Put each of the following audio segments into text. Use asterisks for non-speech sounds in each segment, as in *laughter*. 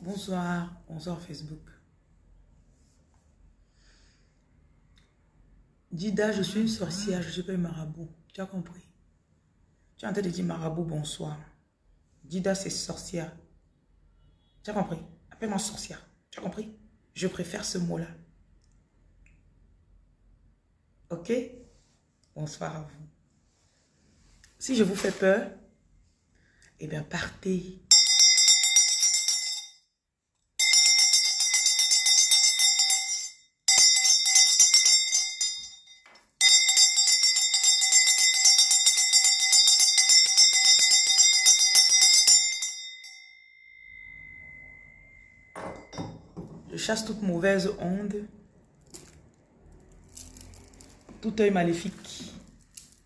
Bonsoir, bonsoir Facebook. Dida, je suis une sorcière, je suis pas marabout. Tu as compris? Tu es en train de dire marabout, bonsoir. Dida, c'est sorcière. Tu as compris? Appelle-moi sorcière. Tu as compris? Je préfère ce mot-là. Ok? Bonsoir à vous. Si je vous fais peur, eh bien partez. Toute mauvaise onde, tout œil maléfique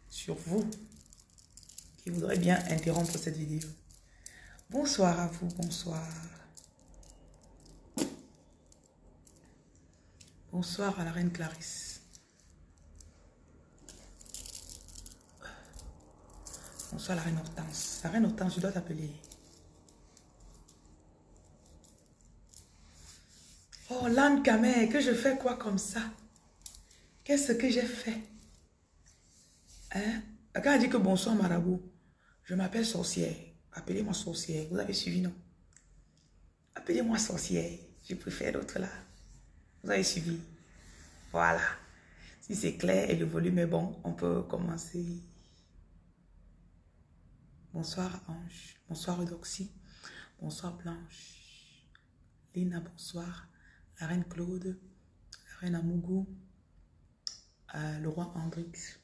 sur vous qui voudrait bien interrompre cette vidéo. Bonsoir à vous, bonsoir. Bonsoir à la reine Clarisse. Bonsoir à la reine Hortense. La reine Hortense, je dois t'appeler. Oh, l'âne Kamer, que je fais quoi comme ça? Qu'est-ce que j'ai fait? Hein? Quand elle dit que bonsoir marabout, je m'appelle sorcière. Appelez-moi sorcière. Vous avez suivi, non? Appelez-moi sorcière. Je préfère l'autre là. Vous avez suivi? Voilà. Si c'est clair et le volume est bon, on peut commencer. Bonsoir Ange. Bonsoir Eudoxie. Bonsoir Blanche. Lina, bonsoir. La reine Claude. La reine Amougou. Euh, le roi Andrix.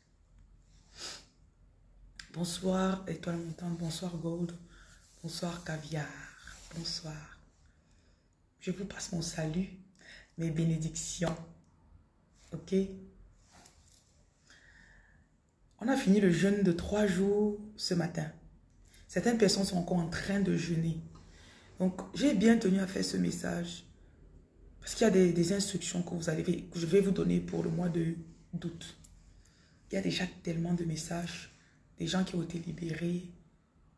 Bonsoir Étoile Montante, bonsoir Gold, bonsoir Caviar, bonsoir. Je vous passe mon salut, mes bénédictions. Ok? On a fini le jeûne de trois jours ce matin. Certaines personnes sont encore en train de jeûner. Donc, j'ai bien tenu à faire ce message. Parce qu'il y a des, instructions que, vous allez, que je vais vous donner pour le mois d'août. Il y a déjà tellement de messages des gens qui ont été libérés,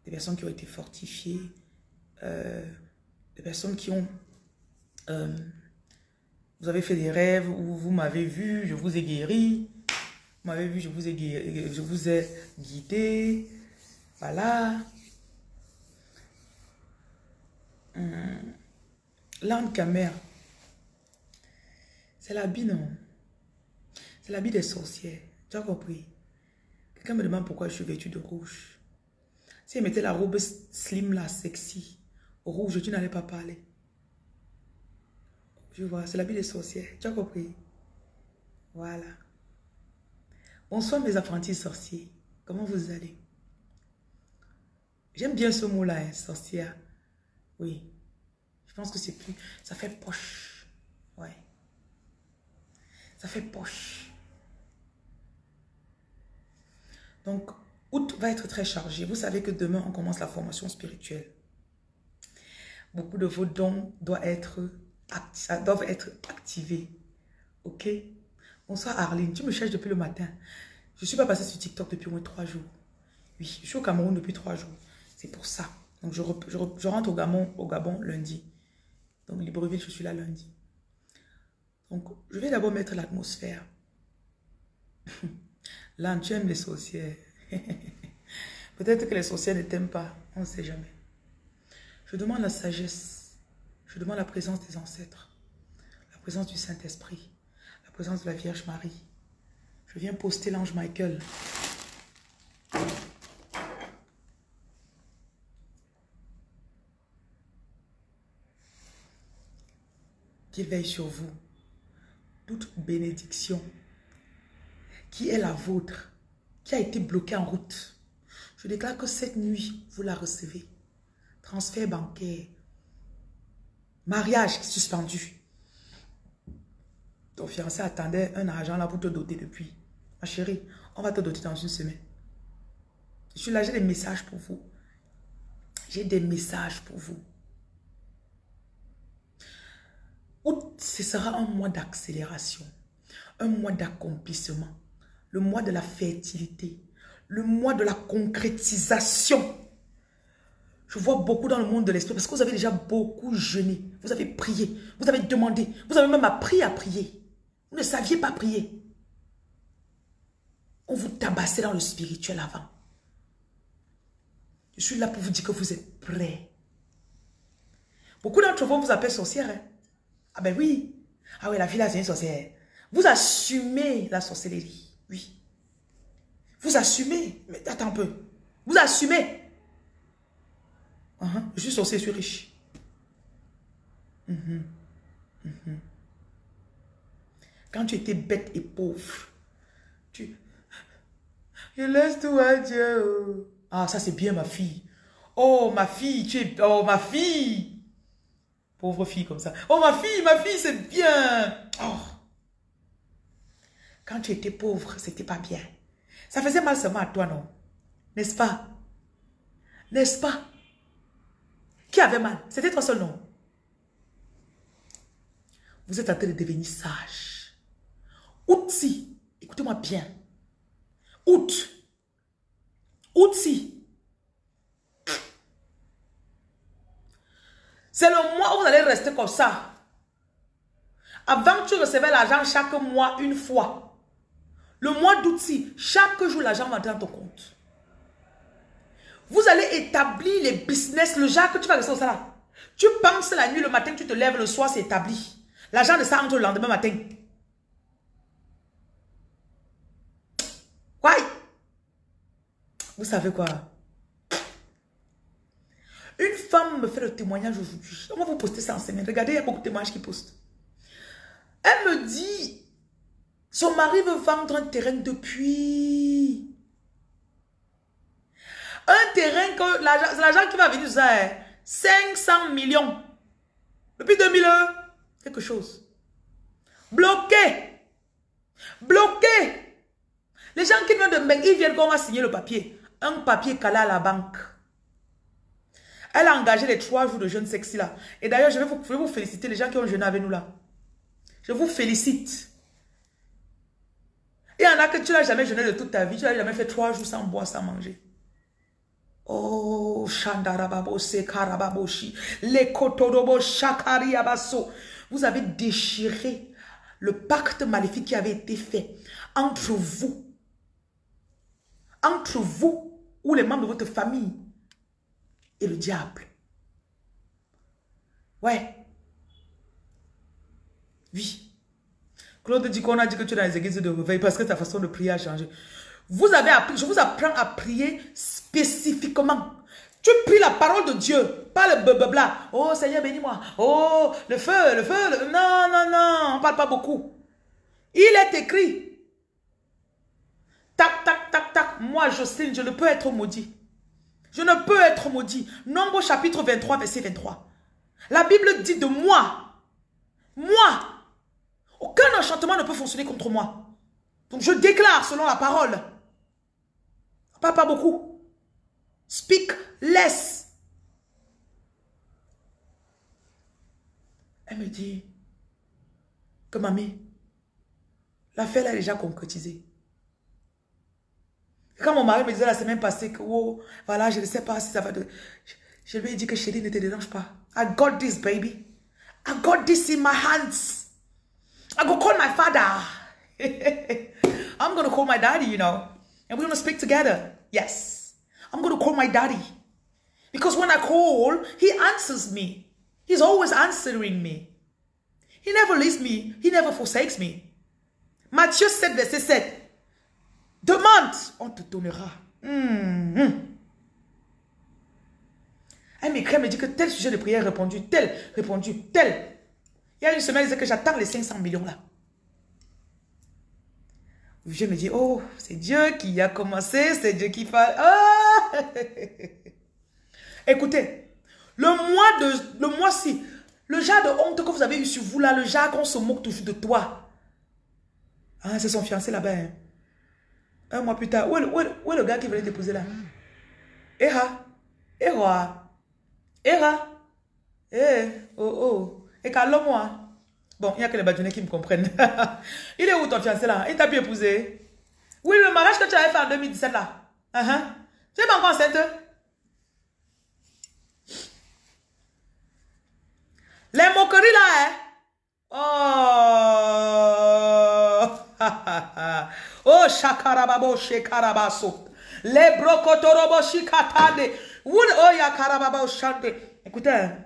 des personnes qui ont été fortifiées, euh, des personnes qui ont... Euh, vous avez fait des rêves où vous m'avez vu, je vous ai guéri. Vous m'avez vu, je vous ai guidé. Voilà. Hum. L'âne camère. C'est l'habit, non? C'est l'habit des sorcières. Tu as compris? Quelqu'un me demande pourquoi je suis vêtue de rouge. Si elle mettait la robe slim là, sexy, rouge, tu n'allais pas parler. Je vois, c'est l'habit des sorcières. Tu as compris? Voilà. Bonsoir mes apprentis sorciers. Comment vous allez? J'aime bien ce mot-là, hein, sorcière. Oui. Je pense que c'est plus... Ça fait poche. Ouais. Ça fait poche. Donc, août va être très chargé. Vous savez que demain, on commence la formation spirituelle. Beaucoup de vos dons doivent être, être activés. Ok? Bonsoir Arlene. Tu me cherches depuis le matin. Je ne suis pas passée sur TikTok depuis au moins trois jours. Oui, je suis au Cameroun depuis trois jours. C'est pour ça. Donc, je, je, rentre au Gabon, au Gabon lundi. Donc, Libreville, je suis là lundi. Donc, je vais d'abord mettre l'atmosphère. Là, tu aimes les sorcières. *laughs* Peut-être que les sorcières ne t'aiment pas. On ne sait jamais. Je demande la sagesse. Je demande la présence des ancêtres. La présence du Saint-Esprit. La présence de la Vierge Marie. Je viens poster l'ange Michael. Qu'il veille sur vous. Bénédiction qui est la vôtre, qui a été bloquée en route. Je déclare que cette nuit, vous la recevez. Transfert bancaire. Mariage suspendu. Ton fiancé attendait un argent là pour te doter depuis. Ma chérie, on va te doter dans une semaine. Je suis là, j'ai des messages pour vous. J'ai des messages pour vous. Août, ce sera un mois d'accélération, un mois d'accomplissement le mois de la fertilité, le mois de la concrétisation. Je vois beaucoup dans le monde de l'esprit parce que vous avez déjà beaucoup jeûné. Vous avez prié. Vous avez demandé. Vous avez même appris à prier. Vous ne saviez pas prier. On vous tabassait dans le spirituel avant. Je suis là pour vous dire que vous êtes prêts. Beaucoup d'entre vous vous appellent sorcière. Hein. Ah ben oui. Ah oui, la fille là, c'est une sorcière. Vous assumez la sorcellerie. Oui. Vous assumez. Mais attends un peu. Vous assumez. Uh-huh. Je suis sorcier, je suis riche. Mm-hmm. Mm-hmm. Quand tu étais bête et pauvre, tu... Je laisse tout à Dieu. Ah, ça c'est bien ma fille. Oh, ma fille, tu es... Oh, ma fille. Pauvre fille comme ça. Oh, ma fille, ma fille, c'est bien. Oh. Quand tu étais pauvre, c'était pas bien. Ça faisait mal seulement à toi, non? N'est-ce pas? N'est-ce pas? Qui avait mal? C'était toi seul, non? Vous êtes en train de devenir sage. Outil, écoutez-moi bien. Out. Outil. C'est le mois où vous allez rester comme ça. Avant, tu recevais l'argent chaque mois une fois. Le mois d'outil, chaque jour, l'argent va dans ton compte. Vous allez établir les business, le genre que tu vas rester au là. Tu penses la nuit, le matin, tu te lèves, le soir, c'est établi. L'argent de ça entre le lendemain matin. Quoi? Vous savez quoi? Une femme me fait le témoignage aujourd'hui. On va vous poster ça en semaine. Regardez, il y a beaucoup de témoignages qui postent. Elle me dit, son mari veut vendre un terrain depuis un terrain que l'argent qui va venir, c'est 500 millions. Depuis 2001, quelque chose. Bloqué. Bloqué. Les gens qui viennent de ils viennent qu'on va signer le papier. Un papier calé à la banque. Elle a engagé les trois jours de jeûne sexy là. Et d'ailleurs, je, vais vous, féliciter, les gens qui ont jeûné avec nous là. Je vous félicite. Il y en a que tu n'as jamais jeûné de toute ta vie. Tu n'as jamais fait trois jours sans boire, sans manger. Oh, Shandarababose Karababoshi, les Kotorobo Shakariabaso. Vous avez déchiré le pacte maléfique qui avait été fait entre vous. Entre vous ou les membres de votre famille et le diable. Ouais. Oui. Claude dit qu'on a dit que tu es dans les églises de réveil parce que ta façon de prier a changé. Vous avez appris, je vous apprends à prier spécifiquement. Tu pries la parole de Dieu, pas le blablabla. Oh Seigneur, bénis-moi. Oh, le feu, le feu. Non, non, non, on parle pas beaucoup. Il est écrit. Tac, tac, tac, tac. Moi, Jocelyne, je ne peux être maudit. Je ne peux être maudit. Nombre chapitre 23, verset 23. La Bible dit de moi. Moi. Aucun enchantement ne peut fonctionner contre moi. Donc je déclare selon la parole. Pas, pas beaucoup. Speak less. Elle me dit que mamie, l'affaire est déjà concrétisée. Quand mon mari me disait la semaine passée que, oh, voilà, je ne sais pas si ça va... De... Je, lui ai dit que chérie, ne te dérange pas. I got this, baby. I got this in my hands. I go call my father. *laughs* I'm going to call my daddy, you know. And we're going to speak together. Yes. I'm going to call my daddy. Because when I call, he answers me. He's always answering me. He never leaves me. He never forsakes me. Matthieu 7, verset 7. Demande, on te donnera. Elle m'écrit, elle me dit que tel sujet de prière répondu, tel, répondu, tel. Il y a une semaine, disait que j'attends les 500 millions là. Je me dis, oh, c'est Dieu qui a commencé, c'est Dieu qui fait... Ah! *laughs* Écoutez, le mois de, le mois-ci, le genre de honte que vous avez eu sur vous là, le genre qu'on se moque toujours de toi. Ah, c'est son fiancé là-bas. Hein. Un mois plus tard, où est le, où où le gars qui venait t'épouser là? Eha Eha Eha Eh Oh oh Et calme-moi Bon, il n'y a que les badjounets qui me comprennent. *laughs* il est où ton fiancé là? Il t'a pu épouser? Oui, le mariage que tu avais fait en 2017 là. Uh -huh. Tu es encore enceinte? Les moqueries là, hein? Oh! *laughs* shakarababo shekarabaso. Les brokotorobo shikatade. Woun oya karababo shande. Écoutez, hein.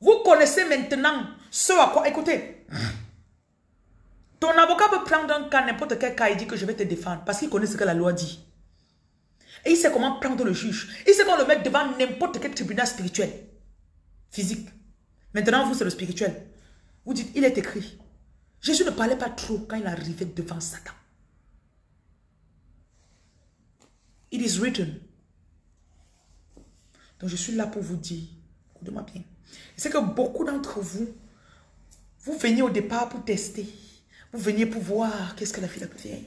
vous connaissez maintenant ce à quoi. Écoutez. Ton avocat peut prendre un cas, n'importe quel cas, il dit que je vais te défendre parce qu'il connaît ce que la loi dit. Et il sait comment prendre le juge. Il sait comment le mettre devant n'importe quel tribunal spirituel, physique. Maintenant, vous, c'est le spirituel. Vous dites, il est écrit. Jésus ne parlait pas trop quand il arrivait devant Satan. It is written. Donc, je suis là pour vous dire, écoutez-moi bien. C'est que beaucoup d'entre vous, vous veniez au départ pour tester. Vous veniez pour voir qu'est-ce que la fille a faire.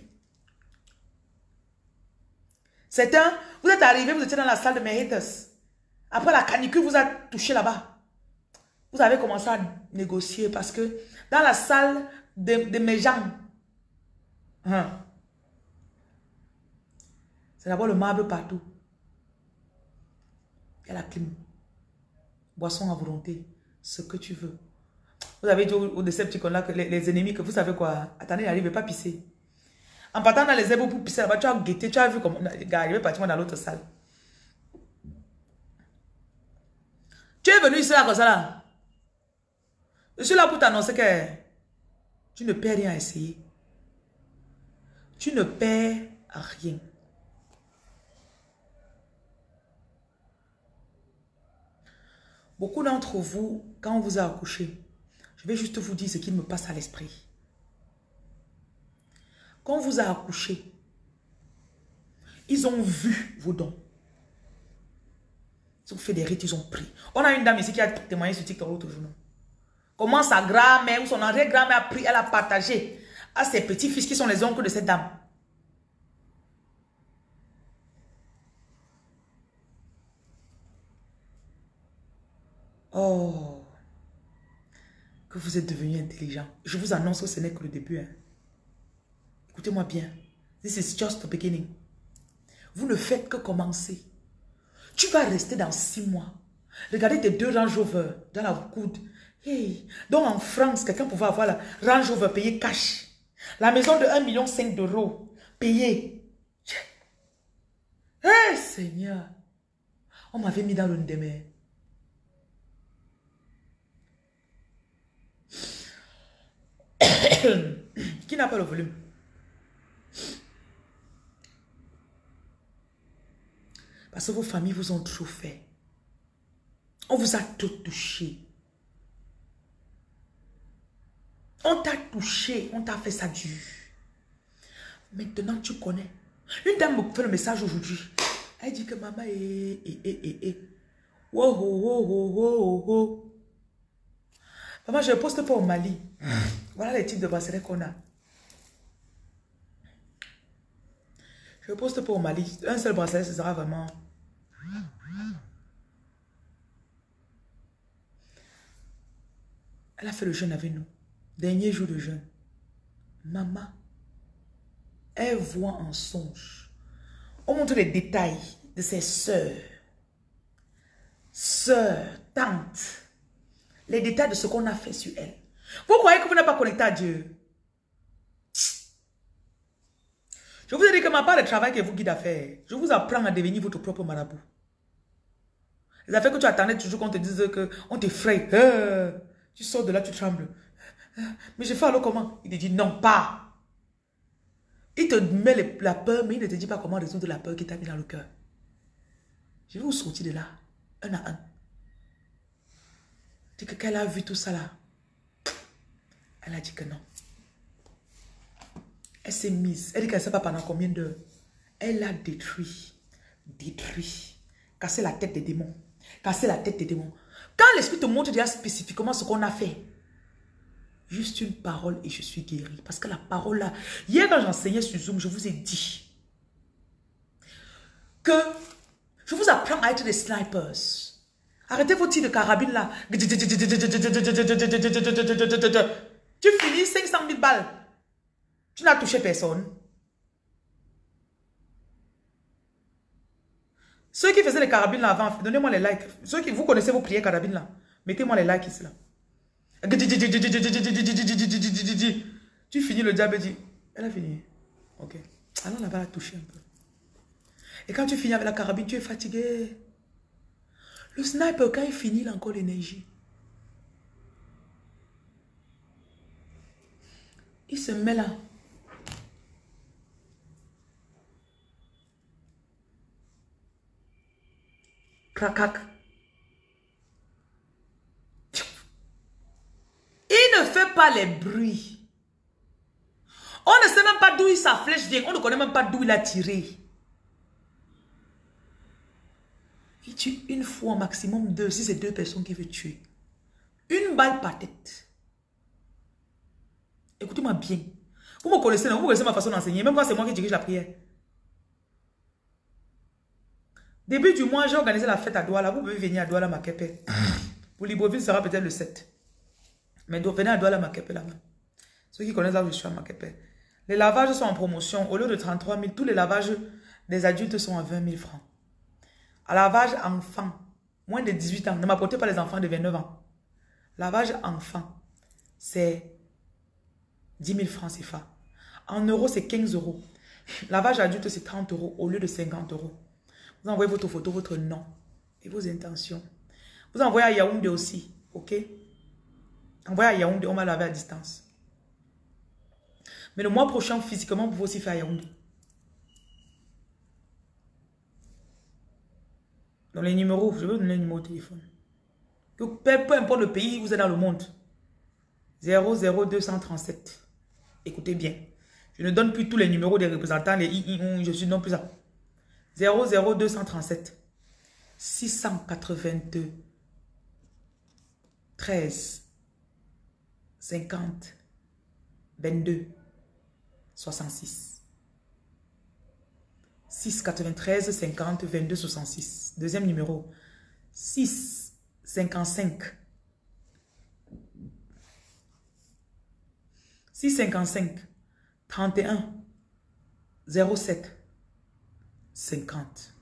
Certains, vous êtes arrivé, vous étiez dans la salle de mes Après la canicule vous a touché là-bas. Vous avez commencé à négocier parce que dans la salle de, mes gens, hein, c'est d'abord le marbre partout. Il y a la clim. Boisson à volonté. Ce que tu veux. Vous avez dit au, au là que les, ennemis, que vous savez quoi, attendez, il n'arrivait pas à pisser. En partant dans les éboues pour pisser là-bas, tu as guetté, tu as vu comment il est arrivé pratiquement dans l'autre salle. Tu es venu ici là comme ça là. Je suis là pour t'annoncer que tu ne perds rien à essayer. Tu ne perds rien. Beaucoup d'entre vous, quand on vous a accouché, je vais juste vous dire ce qu'il me passe à l'esprit. Quand on vous a accouché, ils ont vu vos dons. Ils ont fait des rites, ils ont pris. On a une dame ici qui a témoigné sur TikTok l'autre jour. Comment sa grand-mère ou son arrière-grand-mère a pris, elle a partagé à ses petits-fils qui sont les oncles de cette dame. Oh, que vous êtes devenu intelligent. Je vous annonce que ce n'est que le début. Hein. Écoutez-moi bien. This is just the beginning. Vous ne faites que commencer. Tu vas rester dans six mois. Regardez tes deux Range Rover dans la coude. Donc en France, quelqu'un pouvait avoir la Range Rover payé cash. La maison de 1,5 million d'euros payée. Hey Seigneur. On m'avait mis dans le demain. *coughs* Qui n'a pas le volume? Parce que vos familles vous ont trop fait. On vous a tout touché. On t'a touché, on t'a fait ça dur. Maintenant, tu connais. Une dame me fait le message aujourd'hui. Elle dit que maman est... est, est, est, Wow, wow, wow, wow, wow. Maman, je ne poste pas au Mali. Voilà les types de bracelets qu'on a. Je ne poste pas au Mali. Un seul bracelet, ce sera vraiment... Elle a fait le jeûne avec nous. Dernier jour de jeûne. Maman, elle voit en songe. On montre les détails de ses soeurs, soeurs, tantes. Les détails de ce qu'on a fait sur elle. Vous croyez que vous n'êtes pas connecté à Dieu? Je vous ai dit que ma part de travail que vous guide à faire, je vous apprends à devenir votre propre marabout. Les affaires que tu attendais toujours qu'on te dise qu'on t'effraie. Euh, tu sors de là, tu trembles. Mais je fais alors comment? Il te dit non, pas. Il te met la peur, mais il ne te dit pas comment résoudre la peur qui t'a mis dans le cœur. Je vais vous sortir de là, un à un. Dit que qu'elle a vu tout ça là. Elle a dit que non. Elle s'est mise. Elle dit qu'elle ne sait pas pendant combien d'heures. Elle a détruit, détruit, cassé la tête des démons. Cassé la tête des démons. Quand l'esprit te montre déjà spécifiquement ce qu'on a fait, juste une parole et je suis guéri. Parce que la parole là, hier quand j'enseignais sur Zoom, je vous ai dit que je vous apprends à être des snipers. Arrêtez vos tirs de carabine là. Tu finis 500 000 balles. Tu n'as touché personne. Ceux qui faisaient les carabines là avant, donnez-moi les likes. Ceux qui vous connaissez vos prières carabines là, mettez-moi les likes ici là. Tu finis le diable dit, elle a fini. Ok. Alors là-bas, la toucher un peu. Et quand tu finis avec la carabine, tu es fatigué. Le sniper, quand il finit, il a encore l'énergie. Il se met là. Cracac. Il ne fait pas les bruits. On ne sait même pas d'où sa flèche vient. On ne connaît même pas d'où il a tiré. Il tue une fois, maximum deux, si c'est deux personnes qui veut tuer. Une balle par tête. Écoutez-moi bien. Vous me connaissez, vous connaissez ma façon d'enseigner. Même quand c'est moi qui dirige la prière. Début du mois, j'ai organisé la fête à Douala. Vous pouvez venir à Douala Makepe. *laughs* Pour Libreville, sera peut-être le 7. Mais venez à Douala Makepe là-bas. Ceux qui connaissent là je suis à Makepe. Les lavages sont en promotion. Au lieu de 33 000, tous les lavages des adultes sont à 20 000 francs. À lavage enfant, moins de 18 ans. Ne m'apportez pas les enfants de 29 ans. Lavage enfant, c'est 10 000 francs CFA. En euros, c'est 15 euros. Lavage adulte, c'est 30 euros au lieu de 50 euros. Vous envoyez votre photo, votre nom et vos intentions. Vous envoyez à Yaoundé aussi, ok? Envoyez à Yaoundé, on va laver à distance. Mais le mois prochain, physiquement, vous pouvez aussi faire Yaoundé. Dans les numéros, je vous donner le numéro de téléphone. peu, importe le pays vous êtes dans le monde. 00237. Écoutez bien. Je ne donne plus tous les numéros des représentants, les I, je suis non plus ça. 00237. 682 13 50 22 66 6 93 50 22 66 deuxième numéro. 6 55 6 55 31 07 50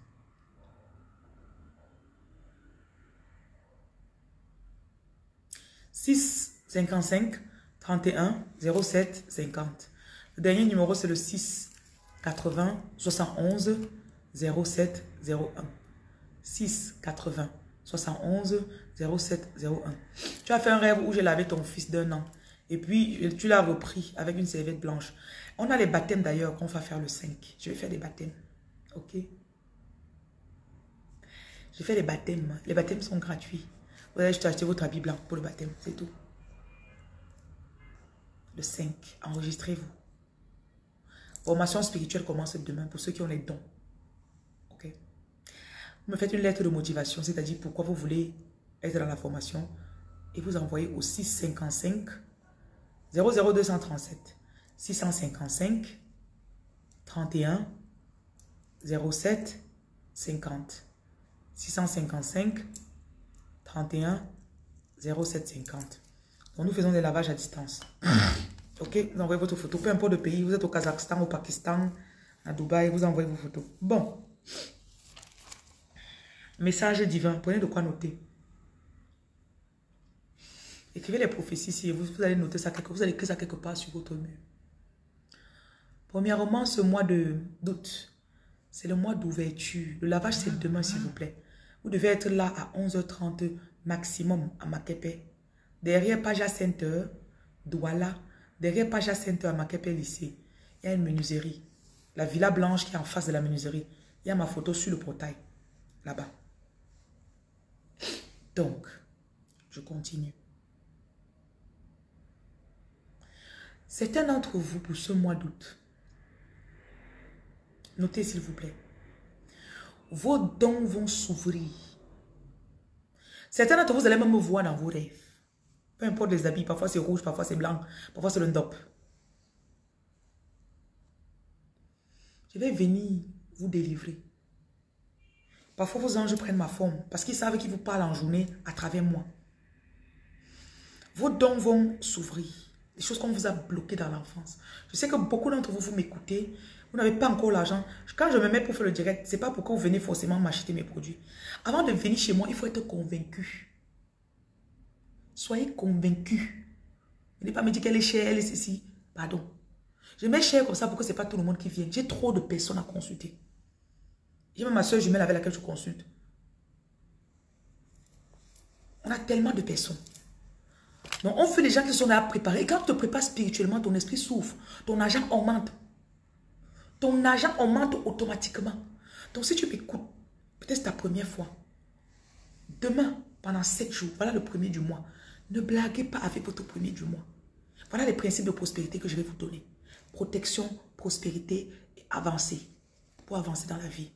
6 55 31 07 50 le dernier numéro, c'est le 6 80 71 07 01. 6 80 71 07 01. Tu as fait un rêve où j'ai lavé ton fils d'un an. Et puis, tu l'as repris avec une serviette blanche. On a les baptêmes d'ailleurs qu'on va faire le 5. Je vais faire des baptêmes. Ok? Je fais les baptêmes. Les baptêmes sont gratuits. Vous allez juste acheter votre habit blanc pour le baptême. C'est tout. Le 5. Enregistrez-vous. Formation spirituelle commence demain pour ceux qui ont les dons. Ok? Vous me faites une lettre de motivation, c'est-à-dire pourquoi vous voulez être dans la formation et vous envoyez au 655 00237 655 31 07 50 655 31 07 50. Donc nous faisons des lavages à distance. Ok, vous envoyez votre photo. Peu importe le pays, vous êtes au Kazakhstan, au Pakistan, à Dubaï, vous envoyez vos photos. Bon. Message divin. Prenez de quoi noter. Écrivez les prophéties si vous, vous allez noter ça quelque, vous allez écrire ça quelque part sur votre mur. Premièrement, ce mois d'août, c'est le mois d'ouverture. Le lavage, c'est demain, s'il vous plaît. Vous devez être là à 11h30 maximum à Makepe. Derrière Paja Center, Douala, Derrière Paja Center à Makepe lycée, il y a une menuiserie. La Villa Blanche qui est en face de la menuiserie. Il y a ma photo sur le portail. Là-bas. Donc, je continue. Certains d'entre vous, pour ce mois d'août, notez s'il vous plaît, vos dons vont s'ouvrir. Certains d'entre vous, allez même me voir dans vos rêves. Peu importe les habits, parfois c'est rouge, parfois c'est blanc, parfois c'est le ndop. Je vais venir vous délivrer. Parfois vos anges prennent ma forme parce qu'ils savent qu'ils vous parlent en journée à travers moi. Vos dons vont s'ouvrir. Des choses qu'on vous a bloquées dans l'enfance. Je sais que beaucoup d'entre vous, vous m'écoutez. Vous n'avez pas encore l'argent. Quand je me mets pour faire le direct, ce n'est pas pourquoi vous venez forcément m'acheter mes produits. Avant de venir chez moi, il faut être convaincu. Soyez convaincus. Ne pas me dire qu'elle est chère, elle est ceci. Pardon. Je mets cher comme ça pour que ce n'est pas tout le monde qui vient. J'ai trop de personnes à consulter. J'ai même ma soeur jumelle avec laquelle je consulte. On a tellement de personnes. Donc, on fait les gens qui sont là à préparer. Et quand tu te prépares spirituellement, ton esprit souffre. Ton argent augmente. Ton argent augmente automatiquement. Donc, si tu m'écoutes, peut-être c'est ta première fois. Demain, pendant sept jours, voilà le premier du mois. Ne blaguez pas avec votre premier du mois. Voilà les principes de prospérité que je vais vous donner. Protection, prospérité et avancer. Pour avancer dans la vie.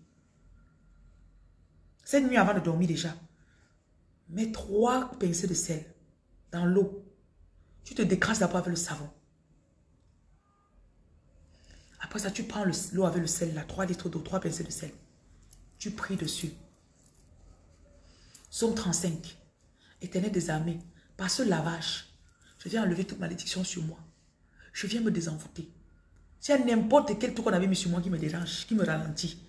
Cette nuit avant de dormir déjà, mets trois pincées de sel dans l'eau. Tu te décrases d'abord avec le savon. Après ça, tu prends l'eau avec le sel, là, 3 litres d'eau, 3 pincées de sel. Tu pries dessus. Somme 35. Éternel des armées, par ce lavage, je viens enlever toute malédiction sur moi. Je viens me désenvoûter. S'il y a n'importe quel truc qu'on avait mis sur moi qui me dérange, qui me ralentit,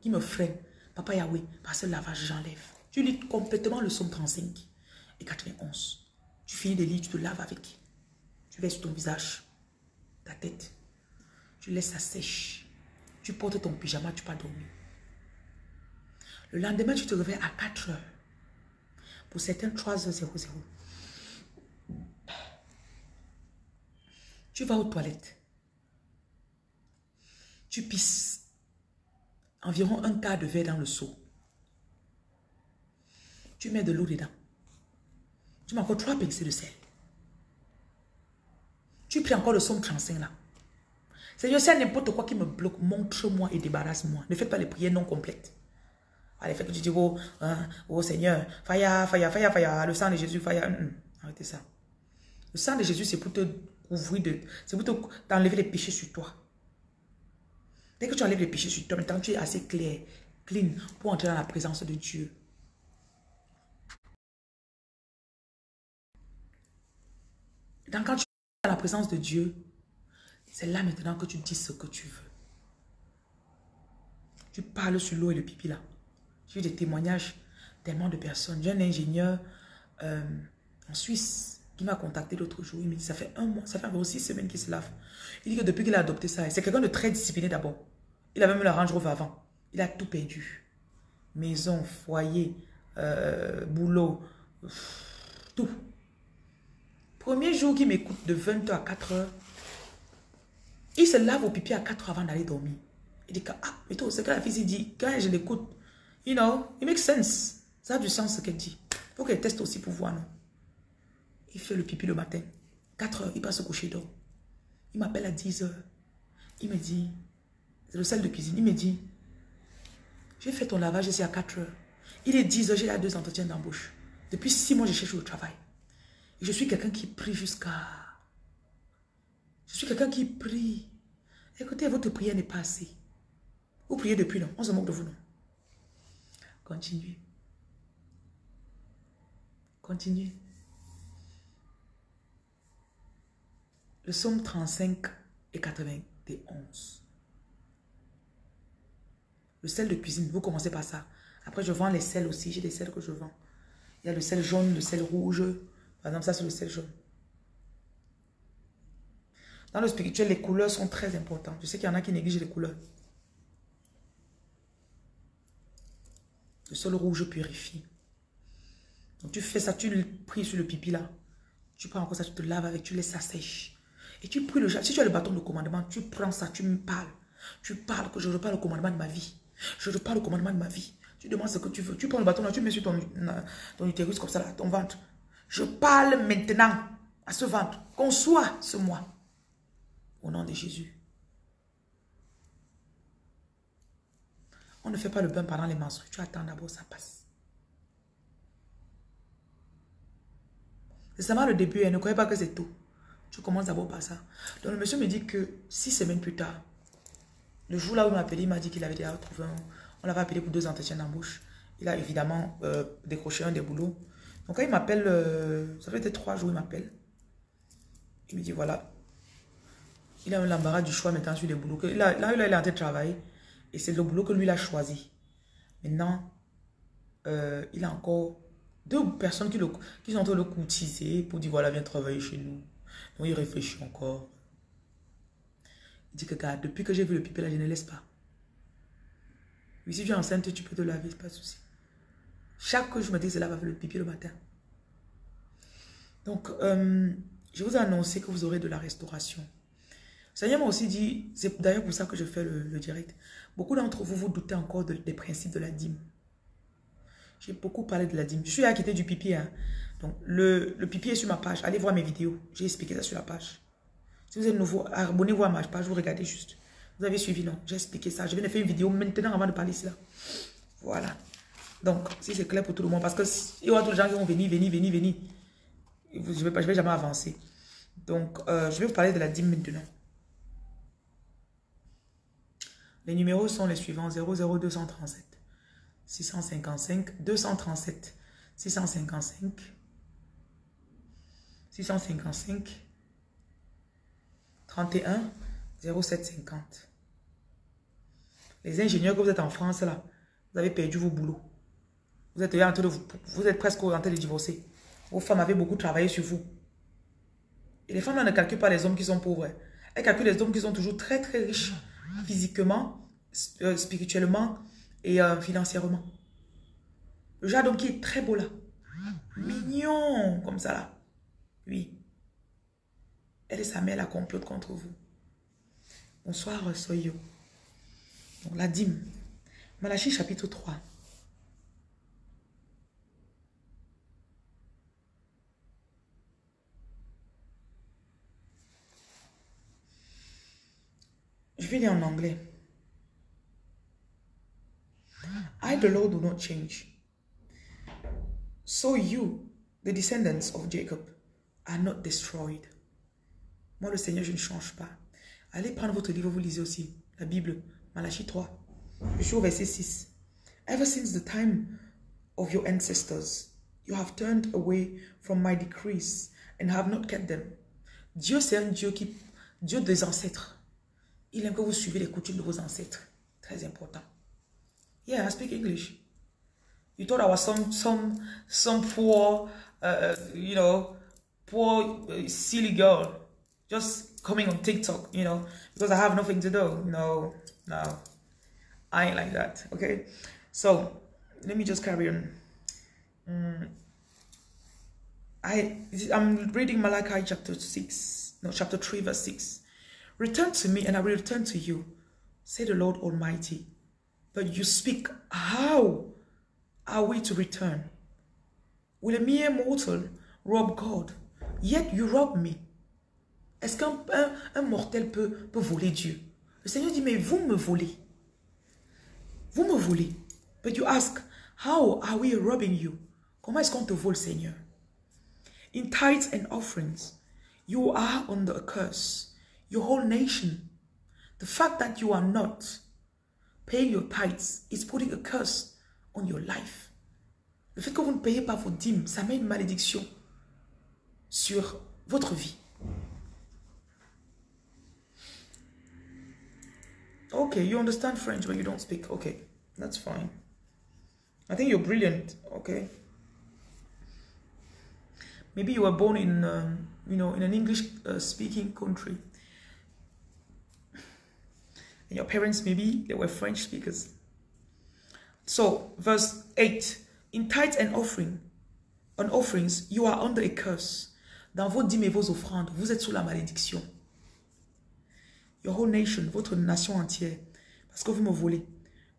qui me freine, Papa Yahweh, par ce lavage, j'enlève. Tu lis complètement le psaume 35 et 91. Tu finis de lire, tu te laves avec. Tu laisses ton visage, ta tête. Tu laisses ça sèche. Tu portes ton pyjama, tu pas dormir. Le lendemain, tu te réveilles à 4 heures. Pour certains, 3h00. Tu vas aux toilettes. Tu pisses environ un quart de verre dans le seau. Tu mets de l'eau dedans. Tu mets encore trois pincées de sel. Tu pries encore le somme 35 là. Seigneur, c'est n'importe quoi qui me bloque, montre-moi et débarrasse-moi. Ne fais pas les prières non complètes. Allez, fais que tu dis, oh, hein, oh Seigneur, faya, faya, faya, faya, le sang de Jésus, faya. Hum, hum. Arrêtez ça. Le sang de Jésus, c'est pour te couvrir de. C'est pour t'enlever les péchés sur toi. Dès que tu enlèves les péchés sur toi, maintenant tu es assez clair, clean, pour entrer dans la présence de Dieu. Donc quand tu es dans la présence de Dieu, c'est là maintenant que tu dis ce que tu veux. Tu parles sur l'eau et le pipi là. J'ai eu des témoignages tellement de personnes. J'ai un ingénieur euh, en Suisse qui m'a contacté l'autre jour. Il me dit, ça fait un mois, ça fait environ six semaines qu'il se lave. Il dit que depuis qu'il a adopté ça, c'est quelqu'un de très discipliné d'abord. Il a même la Range Rover avant. Il a tout perdu. Maison, foyer, euh, boulot, tout. Premier jour qu'il m'écoute de 20h à 4h, il se lave au pipi à 4h avant d'aller dormir. Il dit que, ah, mais toi, c'est que la fille dit, quand je l'écoute, you know, it makes sense. Ça a du sens ce qu'elle dit. Il faut qu'elle teste aussi pour voir, non? Il fait le pipi le matin. 4 h il passe se coucher d'eau. Il m'appelle à 10 h Il me dit, c'est le sel de cuisine. Il me dit, j'ai fait ton lavage ici à 4 h Il est 10 h j'ai deux entretiens d'embauche. Depuis 6 mois, je cherche le travail je suis quelqu'un qui prie jusqu'à... Je suis quelqu'un qui prie. Écoutez, votre prière n'est pas assez. Vous priez depuis, non? On se moque de vous, non? Continuez. Continuez. Le psaume 35 et 91. Le sel de cuisine, vous commencez par ça. Après, je vends les sels aussi. J'ai des sels que je vends. Il y a le sel jaune, le sel rouge, par exemple, ça c'est le sel jaune. Dans le spirituel, les couleurs sont très importantes. Je sais qu'il y en a qui négligent les couleurs. Le sol rouge purifie. Donc tu fais ça, tu le pries sur le pipi là. Tu prends encore ça, tu te laves avec, tu laisses ça sèche. Et tu pries le Si tu as le bâton de commandement, tu prends ça, tu me parles. Tu parles que je repars le commandement de ma vie. Je repars le commandement de ma vie. Tu demandes ce que tu veux. Tu prends le bâton là, tu mets sur ton, utérus comme ça là, ton ventre. Je parle maintenant à ce ventre. Qu'on soit ce mois. Au nom de Jésus. On ne fait pas le bain pendant les menstrues. Tu attends d'abord, ça passe. C'est seulement le début. Hein. ne croyez pas que c'est tout. Tu commences d'abord par ça. Donc le monsieur me dit que six semaines plus tard, le jour là où il m'a appelé, il m'a dit qu'il avait déjà trouvé un... On l'avait appelé pour deux entretiens d'embauche. Il a évidemment euh, décroché un des boulots. Donc quand il m'appelle, euh, ça fait peut-être trois jours, il m'appelle. Il me dit voilà, il a l'embarras du choix maintenant sur les boulots. là, il est en de travailler. Et c'est le boulot que lui, il a choisi. Maintenant, euh, il a encore deux personnes qui, le, qui sont en train de le courtiser pour dire voilà, viens travailler chez nous. Il réfléchit encore. Il dit que, regarde, depuis que j'ai vu le pipi là, je ne laisse pas. Oui, si tu es enceinte, tu peux te laver, pas de souci. Chaque jour, je me dis, cela va faire le pipi le matin. Donc, euh, je vous ai que vous aurez de la restauration. Seigneur m'a aussi dit, c'est d'ailleurs pour ça que je fais le, direct. Beaucoup d'entre vous, vous doutez encore des principes de la dîme. J'ai beaucoup parlé de la dîme. Je suis à quitter du pipi. Hein. Donc, le, le pipi est sur ma page. Allez voir mes vidéos. J'ai expliqué ça sur la page. Si vous êtes nouveau, abonnez-vous à ma page. Vous regardez juste. Vous avez suivi, non? J'ai expliqué ça. Je viens de faire une vidéo maintenant avant de parler. Là. Voilà. Donc, si c'est clair pour tout le monde. Parce que il y aura tous les gens qui vont venir, venir, venir, venir. Je ne vais, vais jamais avancer. Donc, euh, je vais vous parler de la dîme maintenant. Les numéros sont les suivants 00237 655 237 655 655 31 0750. Les ingénieurs que vous êtes en France là, vous avez perdu vos boulots. Vous êtes, en train de vous, êtes presque en train de divorcer. Vos femmes avaient beaucoup travaillé sur vous. Et les femmes ne calculent pas les hommes qui sont pauvres. Elles calculent les hommes qui sont toujours très très riches physiquement, euh, spirituellement et euh, financièrement. Le genre d'homme qui est très beau là. Mignon, comme ça là. Oui. Elle et sa mère la complotent contre vous. Bonsoir, Soyo. Donc, la dîme. Malachie chapitre 3. Je vais lire en anglais. I, the Lord, do not change. So you, the descendants of Jacob, are not destroyed. Moi, le Seigneur, je ne change pas. Allez prendre votre livre, vous lisez aussi. La Bible, Malachie 3. Je suis verset 6. Ever since the time of your ancestors, you have turned away from my decrees and have not kept them. Dieu, c'est un Dieu qui, Dieu des ancêtres. Il aime que vous suivez les coutumes de vos ancêtres. Très important. Yeah, I speak English. You thought I was some some some poor, uh, uh you know, poor uh, silly girl, just coming on TikTok, you know, because I have nothing to do. No, no, I ain't like that. Okay, so let me just carry on. Mm. I I'm reading Malachi chapter six, no chapter three verse six. Return to me, and I will return to you, say the Lord Almighty. But you speak, how are we to return? Will a mere mortal rob God? Yet you rob me. Est-ce qu'un un, un mortel peut, peut voler Dieu? Le Seigneur dit, mais vous me volez. Vous me volez. But you ask, how are we robbing you? Comment est-ce qu'on te vole, Seigneur? In tithes and offerings, you are under a curse. Your whole nation. The fact that you are not paying your tithes is putting a curse on your life. Le fait que vous ne payez pas vos dîmes, ça met une malédiction sur votre vie. Okay, you understand French, but you don't speak. Okay, that's fine. I think you're brilliant. Okay. Maybe you were born in, um, you know, in an English-speaking uh, country. And your parents, maybe they were French speakers. So, verse 8. In tithes and offering, on offerings, you are under a curse. Dans vos dîmes et vos offrandes, vous êtes sous la malédiction. Your whole nation, votre nation entière, parce que vous me volez.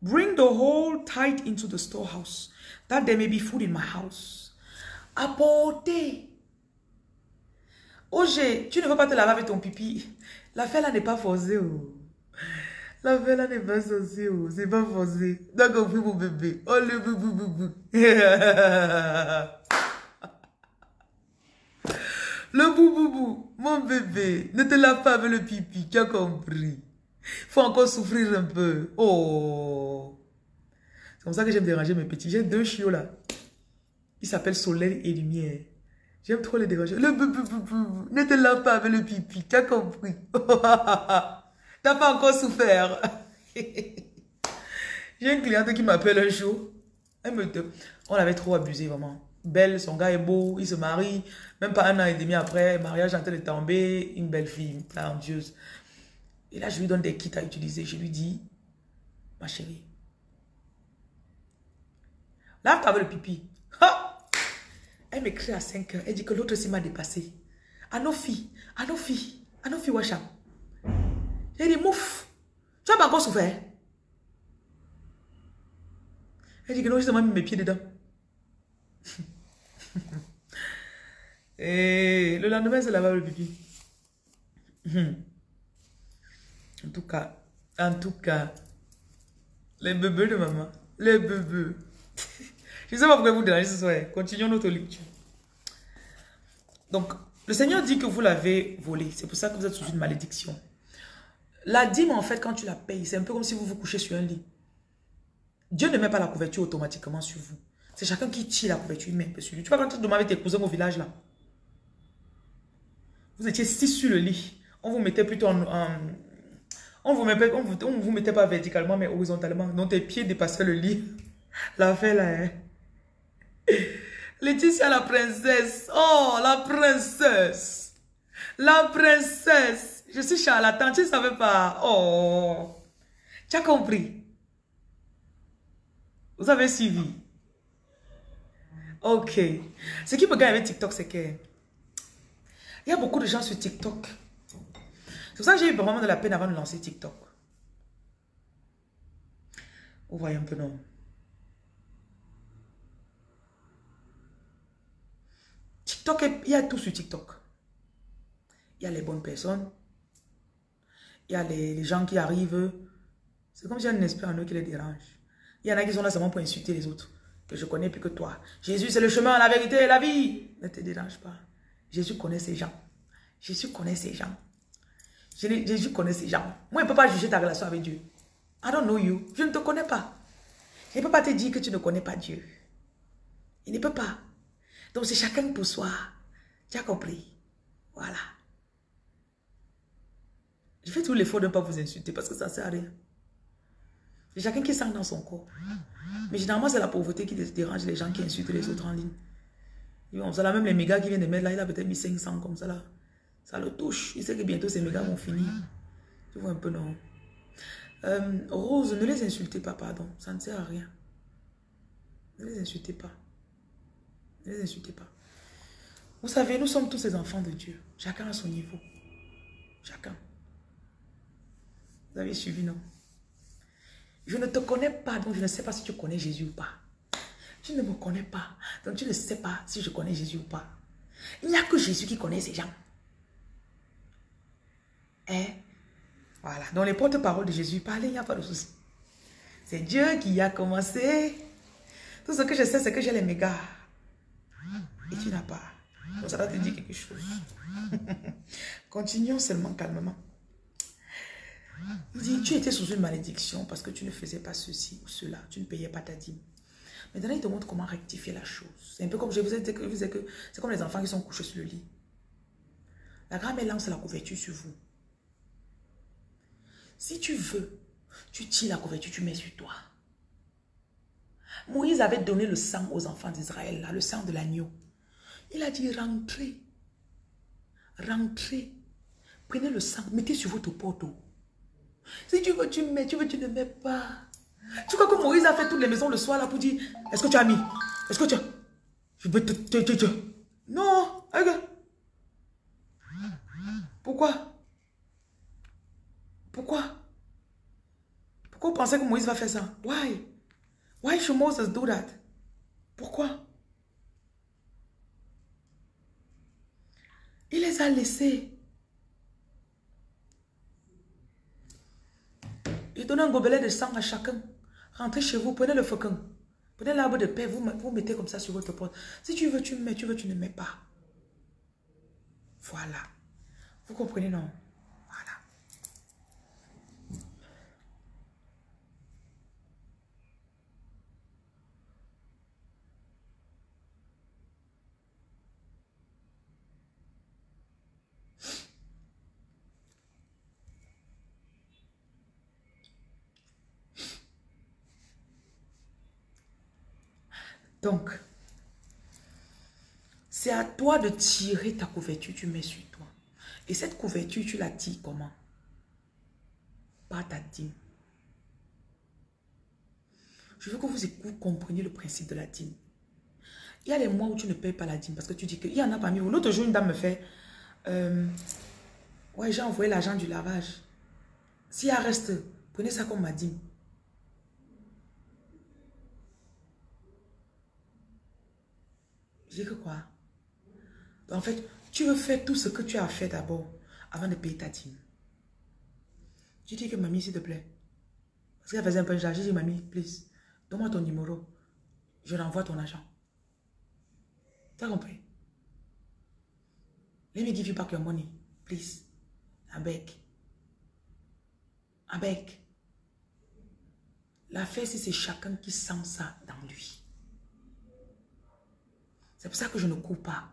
Bring the whole tithe into the storehouse, that there may be food in my house. Apportez. Oje, tu ne veux pas te laver avec ton pipi. L'affaire là n'est pas forcée. Oh. La là n'est pas censée, oh. c'est pas forcé. D'accord, compris mon bébé. Oh le boubou. *laughs* le boubou mon bébé. Ne te lave pas avec le pipi, tu as compris. Faut encore souffrir un peu. Oh. C'est comme ça que j'aime déranger mes petits. J'ai deux chiots là. Ils s'appellent Soleil et Lumière. J'aime trop les déranger. Le boubou boubou. Ne te lave pas avec le pipi, tu as compris. *laughs* T'as pas encore souffert. *laughs* J'ai une cliente qui m'appelle un jour. Me On avait trop abusé, vraiment. Belle, son gars est beau, il se marie. Même pas un an et demi après, mariage en train de tomber, une belle fille, talentueuse. Et là, je lui donne des kits à utiliser. Je lui dis, ma chérie, lave-toi avec le pipi. Elle m'écrit à 5 heures. Elle dit que l'autre aussi m'a dépassé. Anofi, Anofi, Anofi Wacham. J'ai dit, mouf, tu as pas encore souffert. Elle dit que non, j'ai mis mes pieds dedans. *laughs* *laughs* Et le lendemain, c'est là-bas le pipi. En tout cas, en tout cas, les bébés de maman, les bébés. *laughs* Je ne sais pas pourquoi vous dérangez ce soir. Continuons notre lecture. Donc, le Seigneur dit que vous l'avez volé. C'est pour ça que vous êtes sous une malédiction. La dîme, en fait, quand tu la payes, c'est un peu comme si vous vous couchez sur un lit. Dieu ne met pas la couverture automatiquement sur vous. C'est chacun qui tire la couverture, lui. Tu vas quand tu demander tes cousins au village, là. Vous étiez six sur le lit. On vous mettait plutôt en... on vous mettait, vous, mettait pas verticalement, mais horizontalement. Donc tes pieds dépassaient le lit. *laughs* La fait là, hein. Laetitia la princesse. Oh, la princesse. La princesse. Je suis charlatan, tu ne savais pas. Oh. Tu as compris? Vous avez suivi. Ok. Ce qui me gagne avec TikTok, c'est que il y a beaucoup de gens sur TikTok. C'est pour ça que j'ai eu vraiment de la peine avant de lancer TikTok. Vous voyez un peu, non? TikTok, il y a tout sur TikTok. Il y a les bonnes personnes. Il y a les, gens qui arrivent. C'est comme si y a un esprit en eux qui les dérange. Il y en a qui sont là seulement pour insulter les autres. Je connais plus que toi. Jésus, c'est le chemin, la vérité et la vie. Ne te dérange pas. Jésus connaît ces gens. Jésus connaît ces gens. Jésus connaît ces gens. Moi, je ne peux pas juger ta relation avec Dieu. I don't know you. Je ne te connais pas. Je ne peux pas te dire que tu ne connais pas Dieu. Il ne peut pas. Donc, c'est chacun pour soi. Tu as compris? Voilà. Je fais tout l'effort de ne pas vous insulter parce que ça ne sert à rien. Chacun qui sent dans son corps. Mais généralement, c'est la pauvreté qui dérange les gens qui insultent les autres en ligne. On ça là, même les mégas qui viennent de mettre là, il a peut-être mis 500 comme ça là. Ça le touche. Il sait que bientôt ces mégas vont finir. Tu vois un peu, non? Euh, Rose, ne les insultez pas, pardon. Ça ne sert à rien. Ne les insultez pas. Ne les insultez pas. Vous savez, nous sommes tous ces enfants de Dieu. Chacun à son niveau. Chacun. Vous avez suivi, non? Je ne te connais pas, donc je ne sais pas si tu connais Jésus ou pas. Tu ne me connais pas, donc tu ne sais pas si je connais Jésus ou pas. Il n'y a que Jésus qui connaît ces gens. Et voilà. Dans les porte-paroles de Jésus, parlez, il n'y a pas de souci. C'est Dieu qui a commencé. Tout ce que je sais, c'est que j'ai les mégas. Et tu n'as pas. Donc ça va te dire quelque chose. *laughs* Continuons seulement calmement. Il dit, tu étais sous une malédiction parce que tu ne faisais pas ceci ou cela. Tu ne payais pas ta dîme. Maintenant, il te montre comment rectifier la chose. C'est un peu comme je vous que, c'est comme les enfants qui sont couchés sur le lit. La grand-mère lance la couverture sur vous. Si tu veux, tu tires la couverture, tu mets sur toi. Moïse avait donné le sang aux enfants d'Israël, le sang de l'agneau. Il a dit, rentrez, rentrez, prenez le sang, mettez sur votre porte Si tu veux, tu mets, tu veux, tu ne mets pas. Tu crois que Moïse a fait toutes les maisons le soir là pour dire, est-ce que tu as mis? Est-ce que tu as... Non, Pourquoi? Pourquoi? Pourquoi vous pensez que Moïse va faire ça? Why? Why should Moses do that? Pourquoi? Il les a laissés. Donne un gobelet de sang à chacun. Rentrez chez vous, prenez le faucon. Prenez l'arbre de paix, vous, vous mettez comme ça sur votre porte. Si tu veux, tu mets, tu veux, tu ne mets pas. Voilà. Vous comprenez, non? Donc, c'est à toi de tirer ta couverture, tu mets sur toi. Et cette couverture, tu la tires comment? Pas ta dîme. Je veux que vous, vous compreniez le principe de la dîme. Il y a les mois où tu ne payes pas la dîme parce que tu dis qu'il y en a parmi vous. L'autre jour, une dame me fait, euh, ouais, j'ai envoyé l'argent du lavage. S'il y a reste, prenez ça comme ma dîme. Dis que quoi? en fait, tu veux faire tout ce que tu as fait d'abord avant de payer ta dîme. Je dis que mamie, s'il te plaît. Parce qu'elle faisait un peu de J'ai dit, mamie, please, donne-moi ton numéro. Je renvoie ton argent. Tu as compris? Let me give you back your money, please. I beg. I beg. L'affaire, c'est chacun qui sent ça dans lui. C'est pour ça que je ne cours pas.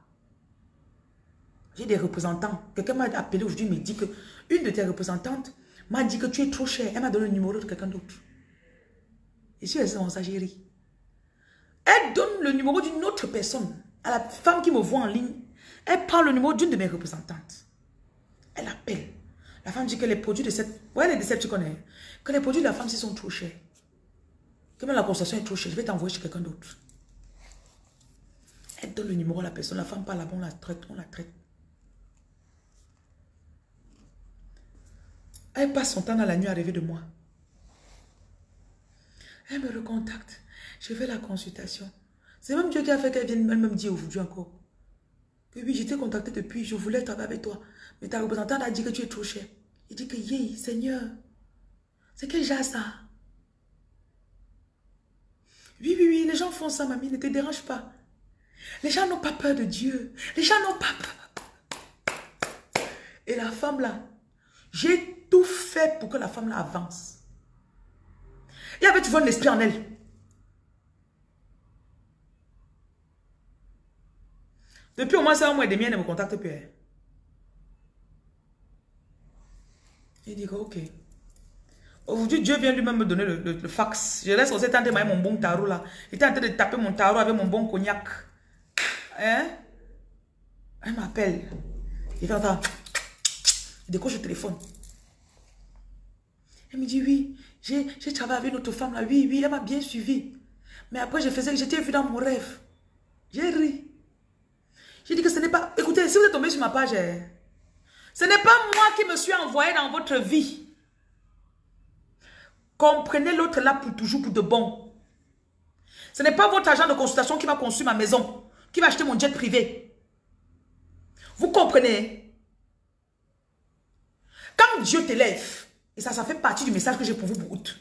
J'ai des représentants. Quelqu'un m'a appelé aujourd'hui, me dit que une de tes représentantes m'a dit que tu es trop cher. Elle m'a donné le numéro de quelqu'un d'autre. Et si elle dans sa chérie. Elle donne le numéro d'une autre personne à la femme qui me voit en ligne. Elle prend le numéro d'une de mes représentantes. Elle appelle. La femme dit que les produits de cette... Ouais, les de cette, tu connais. Que les produits de la femme, sont trop chers. Que même la constatation est trop chère. Je vais t'envoyer chez quelqu'un d'autre. Elle donne le numéro à la personne. La femme parle là-bas, on la traite, on la traite? Elle passe son temps dans la nuit à rêver de moi. Elle me recontacte. Je fais la consultation. C'est même Dieu qui a fait qu'elle vienne elle-même dire aujourd'hui encore. Que oui, j'étais contacté depuis, je voulais travailler avec toi. Mais ta représentante a dit que tu es trop cher. Il dit que, yé, Seigneur, c'est quel genre ça? Oui, oui, oui, les gens font ça, mamie, ne te dérange pas. Les gens n'ont pas peur de Dieu. Les gens n'ont pas peur. Et la femme là, j'ai tout fait pour que la femme là avance. Il y avait vois l'esprit en elle. Depuis au moins un mois et demi, elle ne me contacte plus. Hein. Il dit ok. Aujourd'hui, Dieu vient lui-même me donner le, fax. Je laisse aussi tenter mon bon tarot là. Il était en train de taper mon tarot avec mon bon cognac. Hein? Elle m'appelle. Il fait ça. Il décroche le téléphone. Elle me dit oui, j'ai travaillé avec notre femme là. Oui, oui, elle m'a bien suivi. Mais après, je faisais, j'étais vu dans mon rêve. J'ai ri. J'ai dit que ce n'est pas... Écoutez, si vous êtes tombé sur ma page, hein, ce n'est pas moi qui me suis envoyé dans votre vie. Comprenez l'autre là pour toujours, pour de bon. Ce n'est pas votre agent de consultation qui va construire ma maison qui va acheter mon jet privé. Vous comprenez? Quand Dieu t'élève, et ça, ça fait partie du message que j'ai pour vous pour août.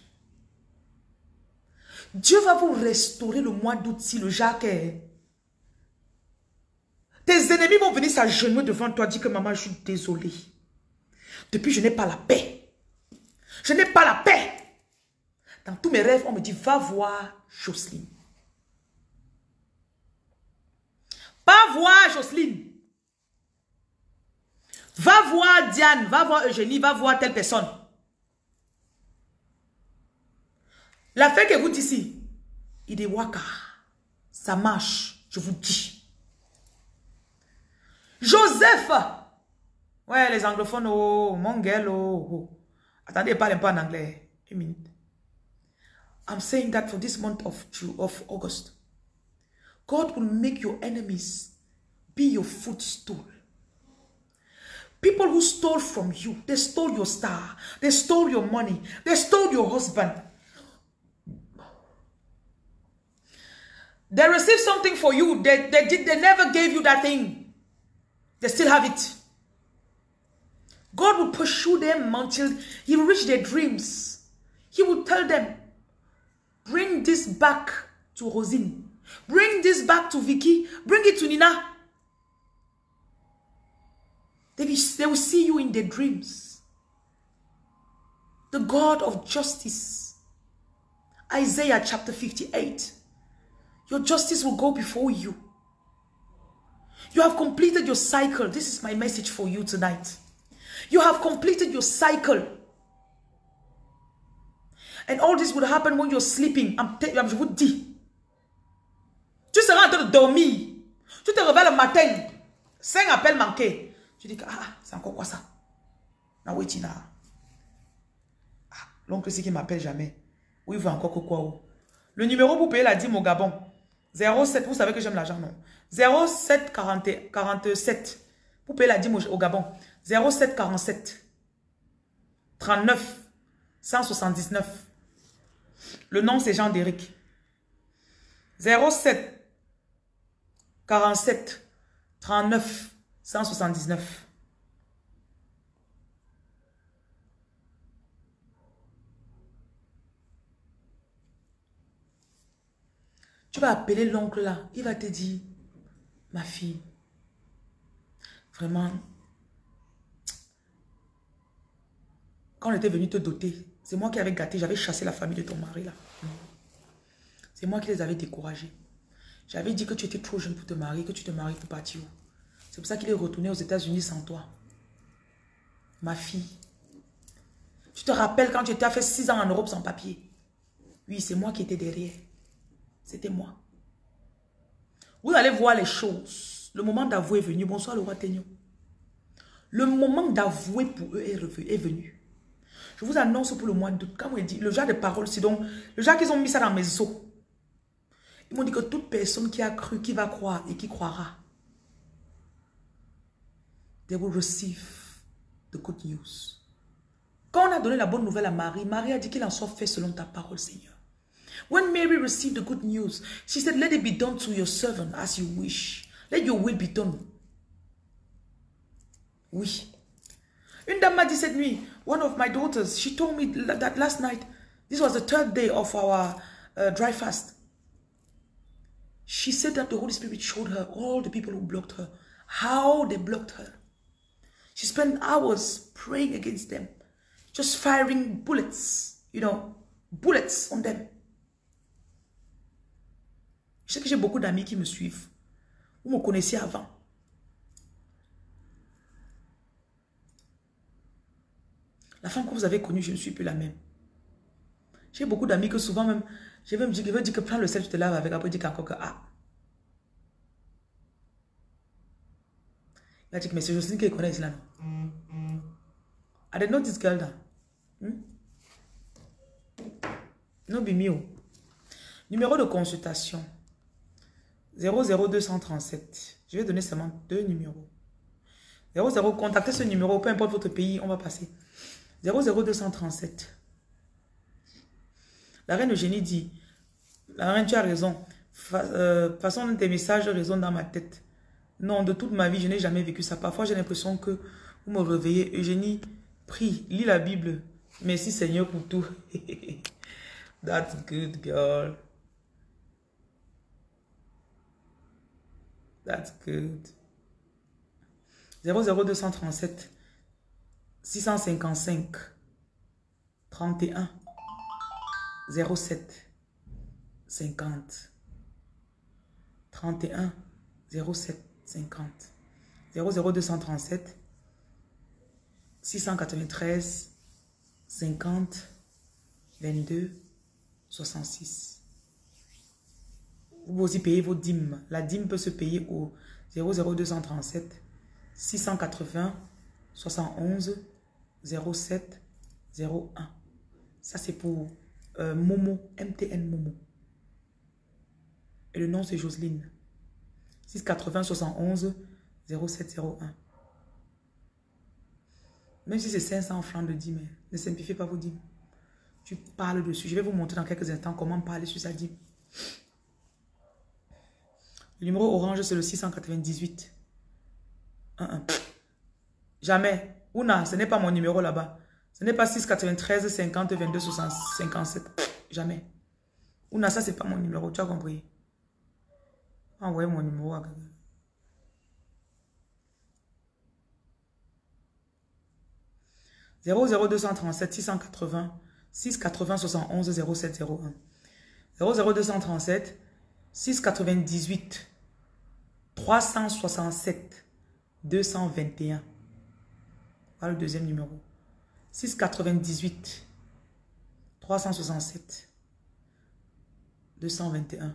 Dieu va vous restaurer le mois d'août si le Jacques est... Tes ennemis vont venir s'agenouiller devant toi, dire que maman, je suis désolée. Depuis, je n'ai pas la paix. Je n'ai pas la paix. Dans tous mes rêves, on me dit, va voir Jocelyne. Va voir Jocelyne. Va voir Diane, va voir Eugénie, va voir telle personne. La fête que vous dites ici, il est waka. Ça marche, je vous dis. Joseph. Ouais, les anglophones, oh, mon oh, oh. Attendez, parlez pas en anglais. Une minute. I'm saying that for this month of August. God will make your enemies be your footstool. People who stole from you, they stole your star, they stole your money, they stole your husband. They received something for you, they, they, did, they never gave you that thing. They still have it. God will pursue them until he reach their dreams. He will tell them, bring this back to Rosine. Bring this back to Vicky. Bring it to Nina. They will, they will see you in their dreams. The God of justice. Isaiah chapter 58. Your justice will go before you. You have completed your cycle. This is my message for you tonight. You have completed your cycle. And all this would happen when you're sleeping. I'm, vous dis. Tu seras en train de dormir. Tu te réveilles le matin. Cinq appels manqués. Tu dis que, ah, c'est encore quoi ça? Na. Ah. L'oncle c'est qui m'appelle jamais. Ou il veut encore que quoi. Le numéro pour payer la dîme au Gabon. 07, vous savez que j'aime l'argent, non? 07 40, 47. Pour payer la dîme au, Gabon. 07 47. 39 179. Le nom c'est Jean Déric. 07 47 39 179. Tu vas appeler l'oncle là. Il va te dire, ma fille, vraiment, quand on était venu te doter, c'est moi qui avais gâté, j'avais chassé la famille de ton mari là. C'est moi qui les avais découragés. J'avais dit que tu étais trop jeune pour te marier, que tu te maries pour partir où? C'est pour ça qu'il est retourné aux États-Unis sans toi. Ma fille. Tu te rappelles quand tu étais fait six ans en Europe sans papier. Oui, c'est moi qui étais derrière. C'était moi. Vous allez voir les choses. Le moment d'avouer est venu. Bonsoir le roi. Le moment d'avouer pour eux est venu. Je vous annonce pour le mois d'août, comme il dit, le genre de parole, c'est donc, le genre qu'ils ont mis ça dans mes os. Ils m'ont dit que toute personne qui a cru, qui va croire et qui croira, they will receive the good news. Quand on a donné la bonne nouvelle à Marie, Marie a dit qu'il en soit fait selon ta parole, Seigneur. When Mary received the good news, she said, let it be done to your servant as you wish. Let your will be done. Oui. Une dame m'a dit cette nuit, one of my daughters, she told me that last night, this was the third day of our uh, dry fast. She said that the Holy Spirit showed her all the people who blocked her, how they blocked her. She spent hours praying against them, just firing bullets, you know, bullets on them. Je sais que j'ai beaucoup d'amis qui me suivent. Vous me connaissiez avant. La femme que vous avez connue, je ne suis plus la même. J'ai beaucoup d'amis que souvent même, je vais me dire, je vais dire que prends le sel, tu te laves avec, après dire encore que ah. Il a dit que mais c'est Jocelyne qui connaît là. I didn't know this girl là. Hmm? No be me. Numéro de consultation. 00237. Je vais donner seulement deux numéros. 00, contactez ce numéro, peu importe votre pays, on va passer. 00237. La reine Eugénie dit, la reine, tu as raison. Euh, de tes messages résonnent dans ma tête. Non, de toute ma vie, je n'ai jamais vécu ça. Parfois, j'ai l'impression que vous me réveillez. Eugénie, prie, lis la Bible. Merci Seigneur pour tout. *laughs* That's good, girl. That's good. 00237 655 31 07 50 31 07 50 00237 693 50 22 66 vous pouvez aussi payer vos dîmes. La dîme peut se payer au 00237 680 71 07 01. Ça, c'est pour euh, Momo, MTN Momo. Et le nom, c'est Jocelyne. 680 71 0701. Même si c'est 500 francs de dîme, ne simplifiez pas vos dîmes. Tu parles dessus. Je vais vous montrer dans quelques instants comment parler sur sa dîme. Le numéro orange, c'est le 698. Jamais. Ouna, ce n'est pas mon numéro là-bas. Ce n'est pas 693 50 22 57. Jamais. Ouna, ça, c'est pas mon numéro. Tu as compris? Envoyez mon numéro à quelqu'un. « 00237 680 680 71 0701 00237 698 367 221. Voilà le deuxième numéro. 698 367 221.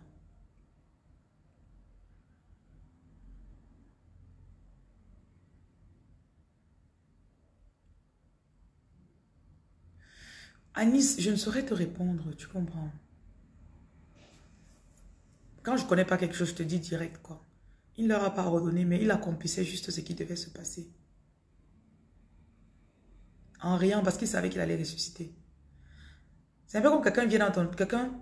Anis, je ne saurais te répondre, tu comprends. Quand je ne connais pas quelque chose, je te dis direct, quoi. Il ne leur a pas ordonné, mais il accomplissait juste ce qui devait se passer. En riant, parce qu'il savait qu'il allait ressusciter. C'est un peu comme quelqu'un vient dans. Quelqu'un...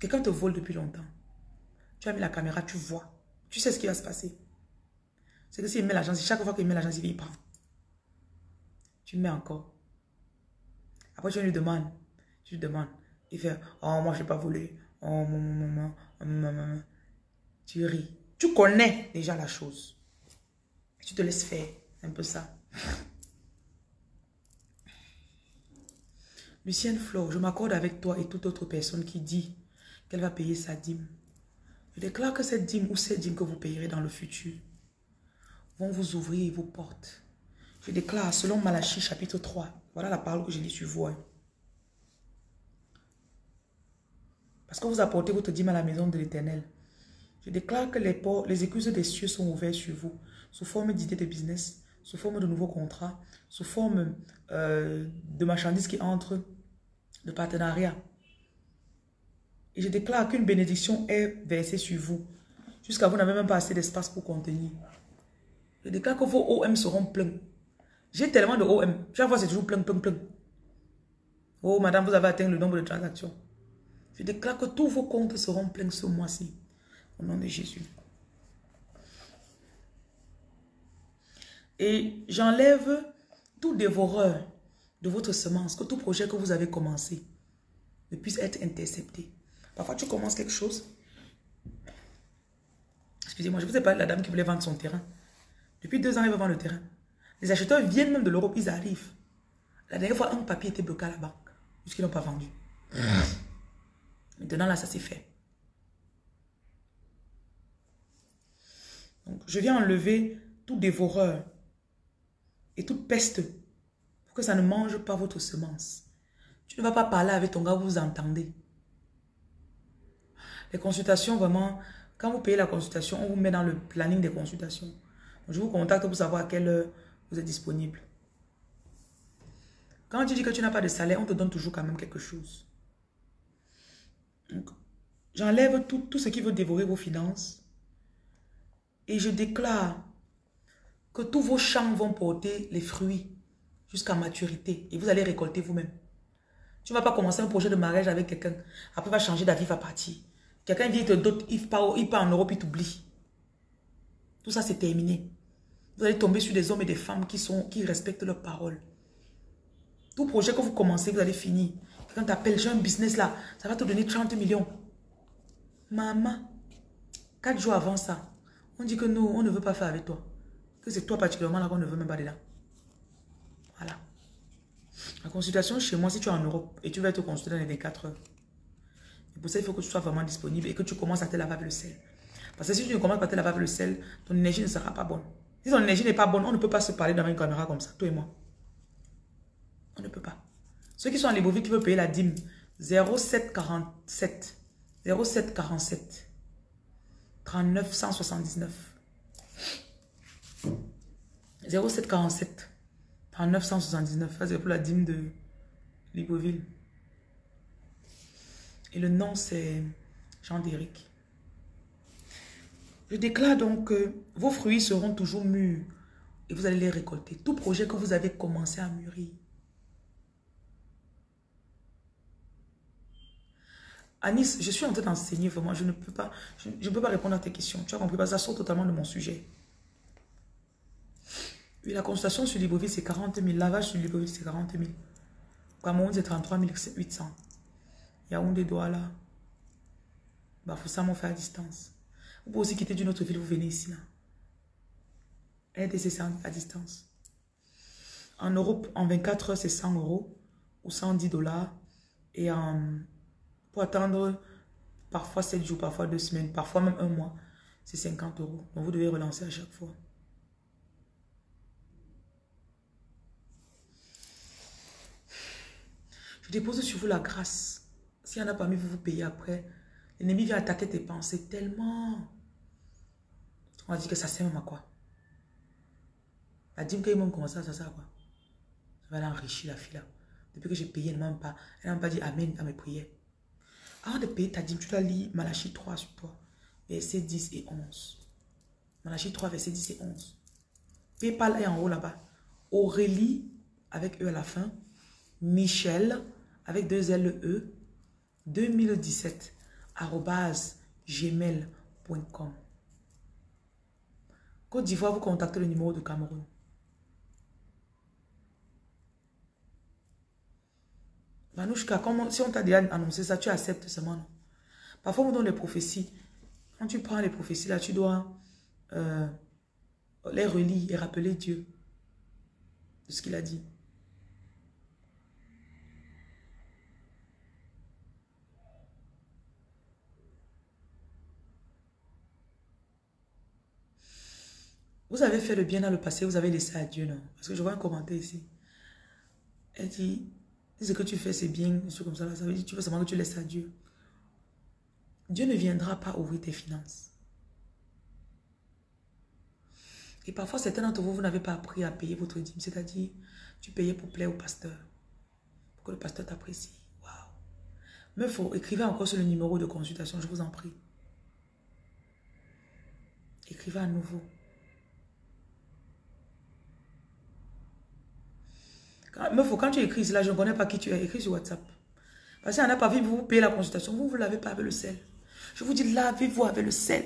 Quelqu'un te vole depuis longtemps. Tu as mis la caméra, tu vois. Tu sais ce qui va se passer. C'est que s'il met l'argent, chaque fois qu'il met l'argent, il prend. Tu mets encore. Après, tu lui demandes. Tu lui demandes. Il fait, oh, moi, je n'ai pas volé. Oh, maman, maman, Tu ris. Tu connais déjà la chose. Tu te laisses faire. un peu ça. Lucienne Flo, je m'accorde avec toi et toute autre personne qui dit qu'elle va payer sa dîme. Je déclare que cette dîme ou cette dîme que vous payerez dans le futur vont vous ouvrir vos portes. Je déclare, selon Malachie chapitre 3, voilà la parole que j'ai dit sur vous. Hein. Parce que vous apportez votre dîme à la maison de l'éternel. Je déclare que les, portes, les écluses des cieux sont ouvertes sur vous, sous forme d'idées de business, sous forme de nouveaux contrats, sous forme euh, de marchandises qui entrent, de partenariats. Et je déclare qu'une bénédiction est versée sur vous, jusqu'à vous n'avez même pas assez d'espace pour contenir. Je déclare que vos OM seront pleins. J'ai tellement de OM. Chaque fois, c'est toujours plein, plein, plein. Oh, madame, vous avez atteint le nombre de transactions. Je déclare que tous vos comptes seront pleins ce mois-ci. Au nom de Jésus. Et j'enlève tout dévoreur de votre semence, que tout projet que vous avez commencé ne puisse être intercepté. Parfois, tu commences quelque chose. Excusez-moi, je vous ai parlé de la dame qui voulait vendre son terrain. Depuis deux ans, elle veut vendre le terrain. Les acheteurs viennent même de l'Europe, ils arrivent. La dernière fois, un papier était bloqué à la banque, puisqu'ils n'ont pas vendu. Maintenant, là, ça s'est fait. Donc, je viens enlever tout dévoreur et toute peste pour que ça ne mange pas votre semence. Tu ne vas pas parler avec ton gars, vous entendez. Les consultations, vraiment, quand vous payez la consultation, on vous met dans le planning des consultations. je vous contacte pour savoir à quelle heure vous êtes disponible. Quand tu dis que tu n'as pas de salaire, on te donne toujours quand même quelque chose. J'enlève tout, tout ce qui veut dévorer vos finances. Et je déclare que tous vos champs vont porter les fruits jusqu'à maturité. Et vous allez récolter vous-même. Tu ne vas pas commencer un projet de mariage avec quelqu'un. Après, va changer d'avis, va partir. Quelqu'un dote, il part, il part en Europe, il t'oublie. Tout ça, c'est terminé. Vous allez tomber sur des hommes et des femmes qui, sont, qui respectent leurs paroles. Tout projet que vous commencez, vous allez finir. Quelqu'un t'appelle, j'ai un business là, ça va te donner 30 millions. Maman, quatre jours avant ça, on dit que nous, on ne veut pas faire avec toi. Que c'est toi particulièrement là qu'on ne veut même pas dedans. Voilà. La consultation chez moi, si tu es en Europe et tu vas être consulté dans les 24 heures. Pour ça, il faut que tu sois vraiment disponible et que tu commences à te laver le sel. Parce que si tu ne commences pas à te laver le sel, ton énergie ne sera pas bonne. Si ton énergie n'est pas bonne, on ne peut pas se parler dans une caméra comme ça, toi et moi. On ne peut pas. Ceux qui sont à Libreville qui veulent payer la dîme, 0747. 0747. 3979. 0747. 3979. Ça, c'est pour la dîme de Libreville. Et le nom, c'est Jean-Déric. Je déclare donc que vos fruits seront toujours mûrs et vous allez les récolter. Tout projet que vous avez commencé à mûrir. Anis, je suis en train d'enseigner vraiment. Je ne peux pas, je, peux pas répondre à tes questions. Tu as compris, ça sort totalement de mon sujet. La consultation sur Libreville, c'est 40 000. Lavage sur Libreville, c'est 40 000. Cameroun, c'est 33 800. Yaoundé, Douala. Faut ça m'en faire à distance. Vous pouvez aussi quitter d'une autre ville, vous venez ici. Là. à distance. En Europe, en 24 heures, c'est 100 euros ou 110 dollars. Et pour attendre parfois 7 jours, parfois 2 semaines, parfois même un mois, c'est 50 euros. Donc vous devez relancer à chaque fois. Je dépose sur vous la grâce. S'il y en a parmi vous, vous payez après. L'ennemi vient attaquer tes pensées tellement. On va dire que ça sert même à quoi? La dîme que même commencé, ça sert à quoi Ça va l'enrichir, la fille. Depuis que j'ai payé, elle ne pas, elle m'a pas dit Amen à mes prières. Avant de payer ta dîme, tu dois lire Malachie 3 sur toi. Versets 10 et 11. Malachie 3, versets 10 et 11. Paypal est en haut là-bas. Aurélie, avec E à la fin. Michel, avec deux L, E. 2017, arrobase, gmail.com. Côte d'Ivoire, vous contactez le numéro de Cameroun. Manouchka, si on t'a déjà annoncé ça, tu acceptes seulement. Parfois, on donne les prophéties. Quand tu prends les prophéties, là, tu dois euh, les relire et rappeler Dieu de ce qu'il a dit. Vous avez fait le bien dans le passé, vous avez laissé à Dieu, non? Parce que je vois un commentaire ici. Elle dit, ce que tu fais, c'est bien, comme ça, ça veut dire tu veux seulement que tu laisses à Dieu. Dieu ne viendra pas ouvrir tes finances. Et parfois, certains d'entre vous, vous n'avez pas appris à payer votre dîme. C'est-à-dire, tu payais pour plaire au pasteur. Pour que le pasteur t'apprécie. Waouh. Mais faut écrivez encore sur le numéro de consultation, je vous en prie. Écrivez à nouveau. Faut, quand tu écris là, je ne connais pas qui tu es, écris sur WhatsApp. Parce qu'il n'y en a pas vu, vous payez la consultation, vous ne vous lavez pas avec le sel. Je vous dis, lavez-vous avec le sel.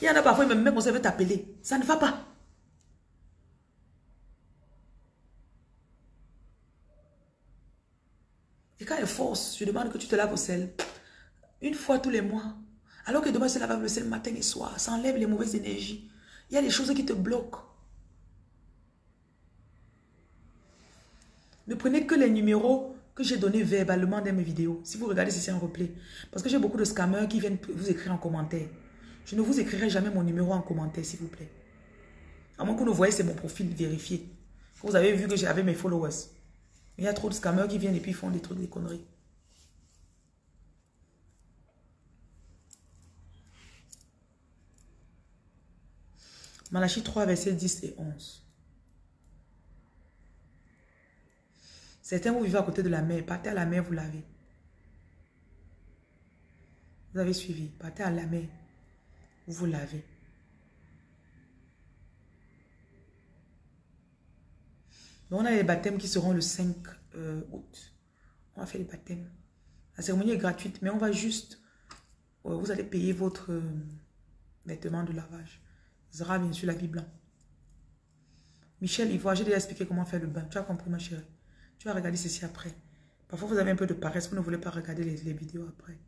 Il y en a parfois, même, même on veut t'appeler. Ça ne va pas. Et quand elle force, je demande que tu te laves au sel. Une fois tous les mois. Alors que demain, se lave avec le sel matin et soir. Ça enlève les mauvaises énergies. Il y a des choses qui te bloquent. Ne prenez que les numéros que j'ai donnés verbalement dans mes vidéos. Si vous regardez, c'est un replay. Parce que j'ai beaucoup de scammers qui viennent vous écrire en commentaire. Je ne vous écrirai jamais mon numéro en commentaire, s'il vous plaît. À moins que vous voyez, c'est mon profil vérifié. Vous avez vu que j'avais mes followers. Il y a trop de scammers qui viennent et puis font des trucs, des conneries. Malachie 3, versets 10 et 11. Certains, vous vivez à côté de la mer. Partez à la mer, vous lavez. Vous avez suivi. Partez à la mer. Vous lavez. Donc, on a les baptêmes qui seront le 5 euh, août. On va faire les baptêmes. La cérémonie est gratuite, mais on va juste... vous allez payer votre euh, vêtement de lavage. Zara, bien sûr, la Bible. Michel Ivoire, j'ai déjà expliqué comment faire le bain. Tu as compris, ma chérie? Tu vas regarder ceci après. Parfois, vous avez un peu de paresse, vous ne voulez pas regarder les, vidéos après.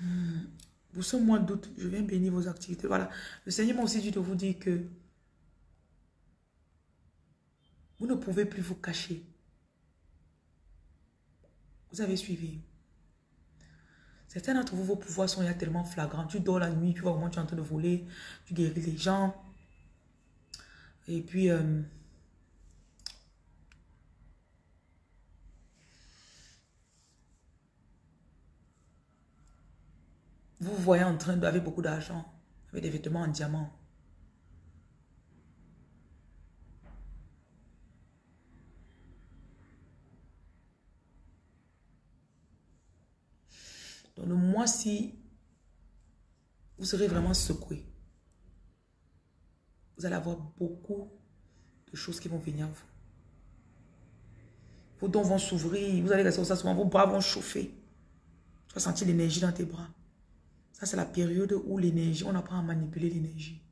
Hmm. Pour ce mois je viens bénir vos activités. Voilà. Le Seigneur m'a aussi dit de vous dire que vous ne pouvez plus vous cacher. Vous avez suivi. Certains d'entre vous, vos pouvoirs sont tellement flagrants. Tu dors la nuit, tu vois comment tu es en train de voler, tu guéris les gens. Et puis, euh, vous voyez en train d'avoir beaucoup d'argent, avec des vêtements en diamant. Dans le mois-ci, vous serez vraiment secoué. Vous allez avoir beaucoup de choses qui vont venir à vous. Vos dents vont s'ouvrir, vous allez rester ça souvent, vos bras vont chauffer. Tu vas sentir l'énergie dans tes bras. Ça, c'est la période où l'énergie, on apprend à manipuler l'énergie.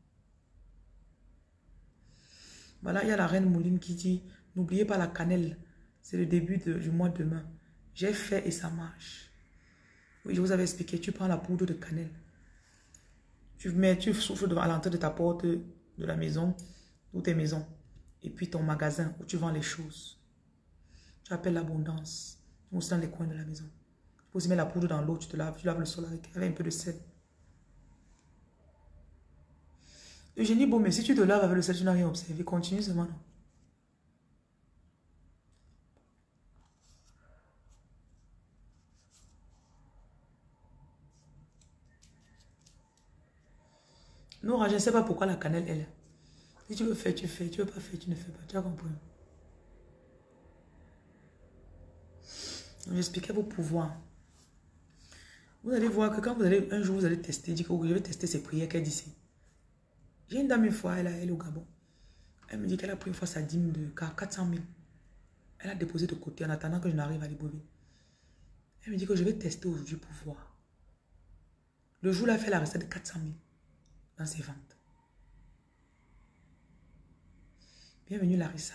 Voilà, il y a la reine Mouline qui dit, n'oubliez pas la cannelle, c'est le début du mois de demain. J'ai fait et ça marche. Oui, je vous avais expliqué. Tu prends la poudre de cannelle. Tu mets, tu souffles à l'entrée de ta porte de la maison ou tes maisons. Et puis ton magasin où tu vends les choses. Tu appelles l'abondance. Tu mets dans les coins de la maison. Tu aussi mettre la poudre dans l'eau. Tu te laves. Tu laves le sol avec, un peu de sel. Eugénie, bon, mais si tu te laves avec le sel, tu n'as rien observé. Continue seulement. Non? Non, je ne sais pas pourquoi la cannelle est là. Si tu veux faire, tu fais. Tu veux pas faire, tu ne fais pas. Tu as compris? J'expliquais vos pouvoirs. Vous allez voir que quand vous allez, un jour, vous allez tester, dire que je vais tester ces prières qu'elle dit J'ai une dame une fois, elle, est au Gabon. Elle me dit qu'elle a pris une fois sa dîme de 400 000. Elle a déposé de côté en attendant que je n'arrive à Libreville. Elle me dit que je vais tester aujourd'hui pour voir. Le jour là, elle fait la recette de 400 000 dans ses ventes. Bienvenue Larissa.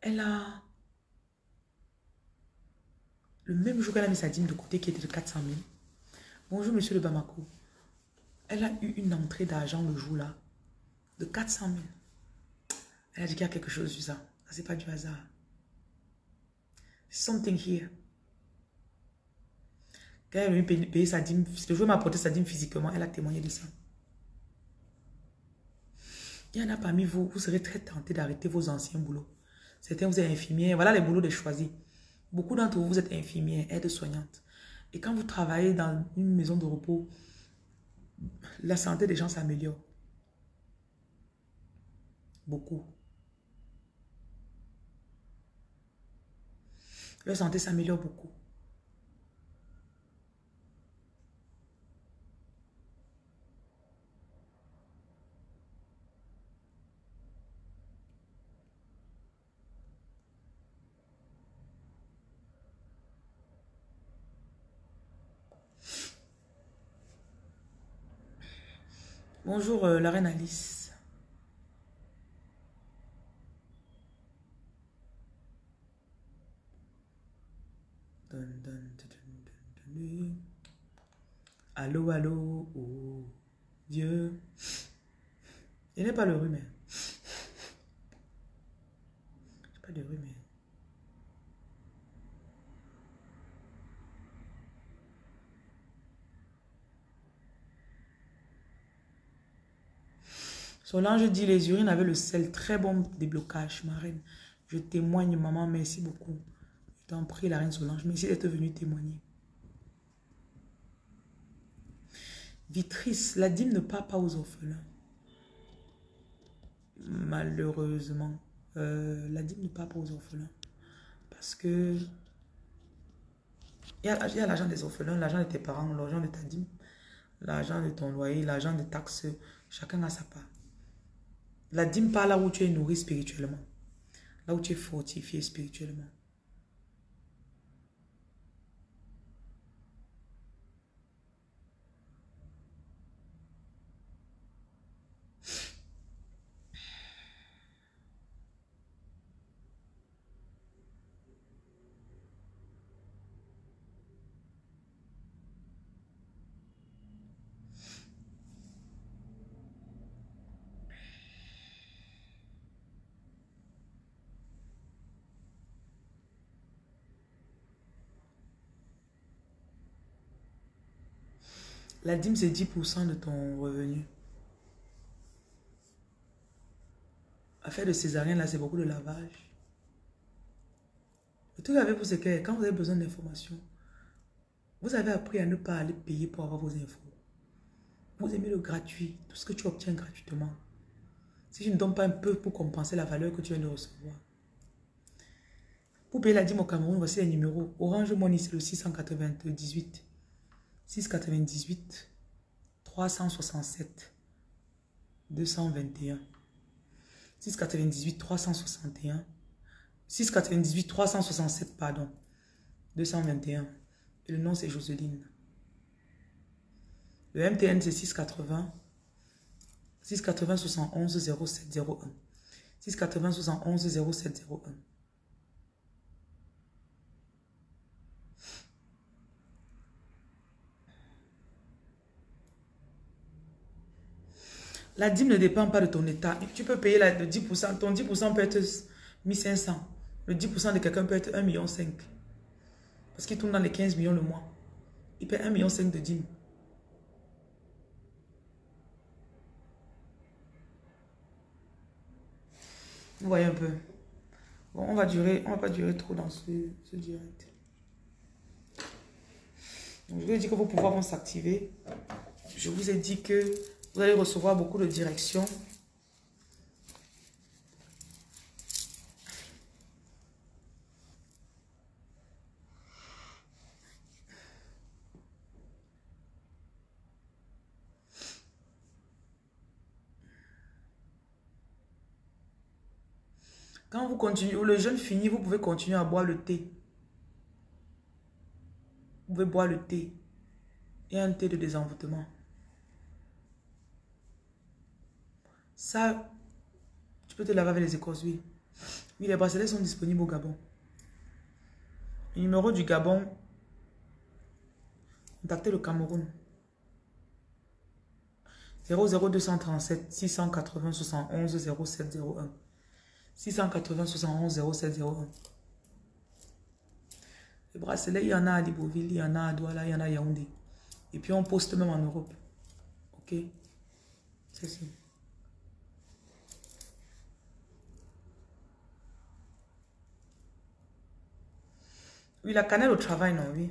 Elle a... Le même jour qu'elle a mis sa dîme de côté qui était de 400 000. Bonjour monsieur le Bamako. Elle a eu une entrée d'argent le jour là de 400 000. Elle a dit qu'il y a quelque chose ça. Ça, c'est pas du hasard. Something here. Quand elle est venue payer sa dîme, le jour m'a apporté sa dîme physiquement, elle a témoigné de ça. Il y en a parmi vous, vous serez très tenté d'arrêter vos anciens boulots. Certains, vous êtes infirmières. Voilà les boulots de choisis. Beaucoup d'entre vous, vous êtes infirmières, aides-soignantes. Et quand vous travaillez dans une maison de repos, la santé des gens s'améliore. Beaucoup. Leur santé s'améliore beaucoup. Bonjour euh, la reine Alice. Allô, allô, oh Dieu. Il n'est pas le rhume. Pas de rhume. Solange dit les urines avaient le sel. Très bon déblocage, ma reine. Je témoigne, maman. Merci beaucoup. Je t'en prie, la reine Solange. Merci d'être venue témoigner. Vitrice, la dîme ne part pas aux orphelins. Malheureusement, euh, la dîme ne part pas aux orphelins. Parce que il y a, l'argent des orphelins, l'argent de tes parents, l'argent de ta dîme, l'argent de ton loyer, l'argent des taxes. Chacun a sa part. La dîme pas là où tu es nourri spirituellement. Là où tu es fortifié spirituellement. La dîme, c'est 10% de ton revenu. Affaire de césarienne, là, c'est beaucoup de lavage. Le truc avec vous, c'est que quand vous avez besoin d'informations, vous avez appris à ne pas aller payer pour avoir vos infos. Vous aimez le gratuit, tout ce que tu obtiens gratuitement. Si je ne donne pas un peu pour compenser la valeur que tu viens de recevoir. Pour payer la dîme au Cameroun, voici les numéros. Orange Money, c'est le 698. 698 367 221 698 361 698 367 pardon 221 et le nom c'est Joseline le MTN c'est 680 680 71 0701 680 71 0701 La dîme ne dépend pas de ton état. Tu peux payer la, le 10%. Ton 10% peut être 1500. Le 10% de quelqu'un peut être 1,5 million. Parce qu'il tourne dans les 15 millions le mois. Il paie 1,5 million de dîme. Vous voyez un peu. Bon, on va durer, on va pas durer trop dans ce, ce direct. je vous ai dit que vos pouvoirs vont s'activer. Je vous ai dit que vous allez recevoir beaucoup de directions. Quand vous continuez, le jeûne finit, vous pouvez continuer à boire le thé. Vous pouvez boire le thé. Et un thé de désenvoûtement. Ça, tu peux te laver avec les écorces, oui. Oui, les bracelets sont disponibles au Gabon. Le numéro du Gabon, contactez le Cameroun. 00237 680 71 0701. 680 71 0701. Les bracelets, il y en a à Libreville, il y en a à Douala, il y en a à Yaoundé. Et puis on poste même en Europe. Ok? C'est ça. Oui, la cannelle au travail, non, oui.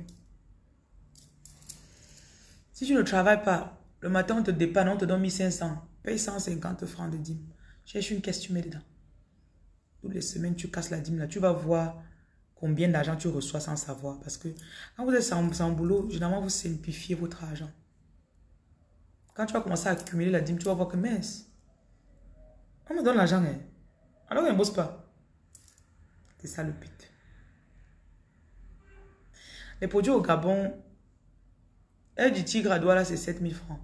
Si tu ne travailles pas, le matin on te dépanne, on te donne 1500. Paye 150 francs de dîme. Cherche une caisse, tu mets dedans. Toutes les semaines, tu casses la dîme là. Tu vas voir combien d'argent tu reçois sans savoir. Parce que quand vous êtes sans, boulot, généralement, vous simplifiez votre argent. Quand tu vas commencer à accumuler la dîme, tu vas voir que mince. On me donne l'argent, hein. Alors on ne bosse pas. C'est ça le but. Les produits au Gabon, aide du tigre à Douala, c'est 7000 francs.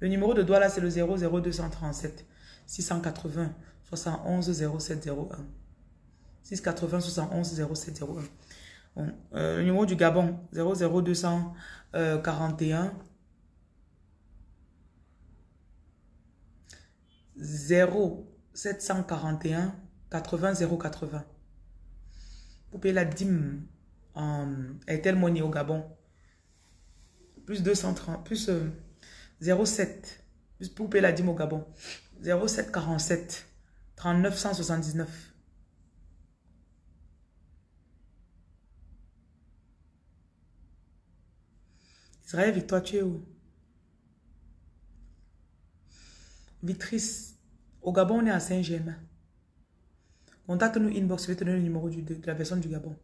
Le numéro de Douala, c'est le 00237 680 71 0701. 680 71 0701. Bon, euh, le numéro du Gabon, 00241 0741 80 080. Pour payer la dîme en Airtel Money au Gabon. Plus 230, plus 07. Euh, plus pour payer la dîme au Gabon. 0747 3979. Israël Victoire, tu es où? Vitrice. Au Gabon, on est à Saint-Germain. Contacte-nous inbox, je vais te donner le numéro du, de la personne du Gabon.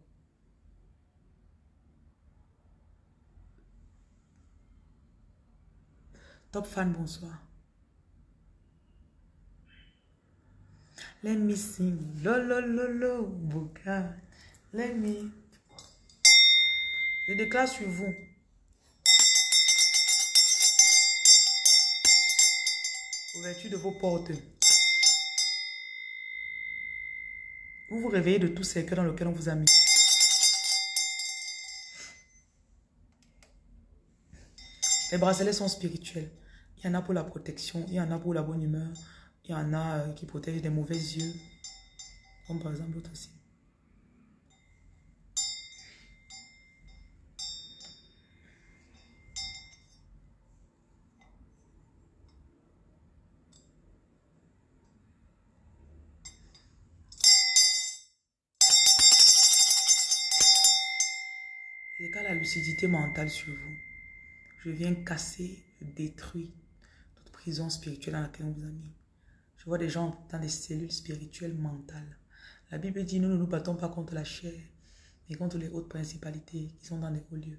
Top fan, bonsoir. Let me sing. Lo, lo, lo, boca. Let me. Je déclare sur vous. Ouverture de vos portes. Vous vous réveillez de tout cercle dans lequel on vous a mis. Les bracelets sont spirituels. Il y en a pour la protection, il y en a pour la bonne humeur, il y en a euh, qui protègent des mauvais yeux, comme par exemple l'autre aussi. C'est la lucidité mentale sur vous. Je viens casser, détruire prison spirituelle dans laquelle on vous a mis. Je vois des gens dans des cellules spirituelles mentales. La Bible dit, nous ne nous battons pas contre la chair, mais contre les hautes principalités qui sont dans les hauts lieux.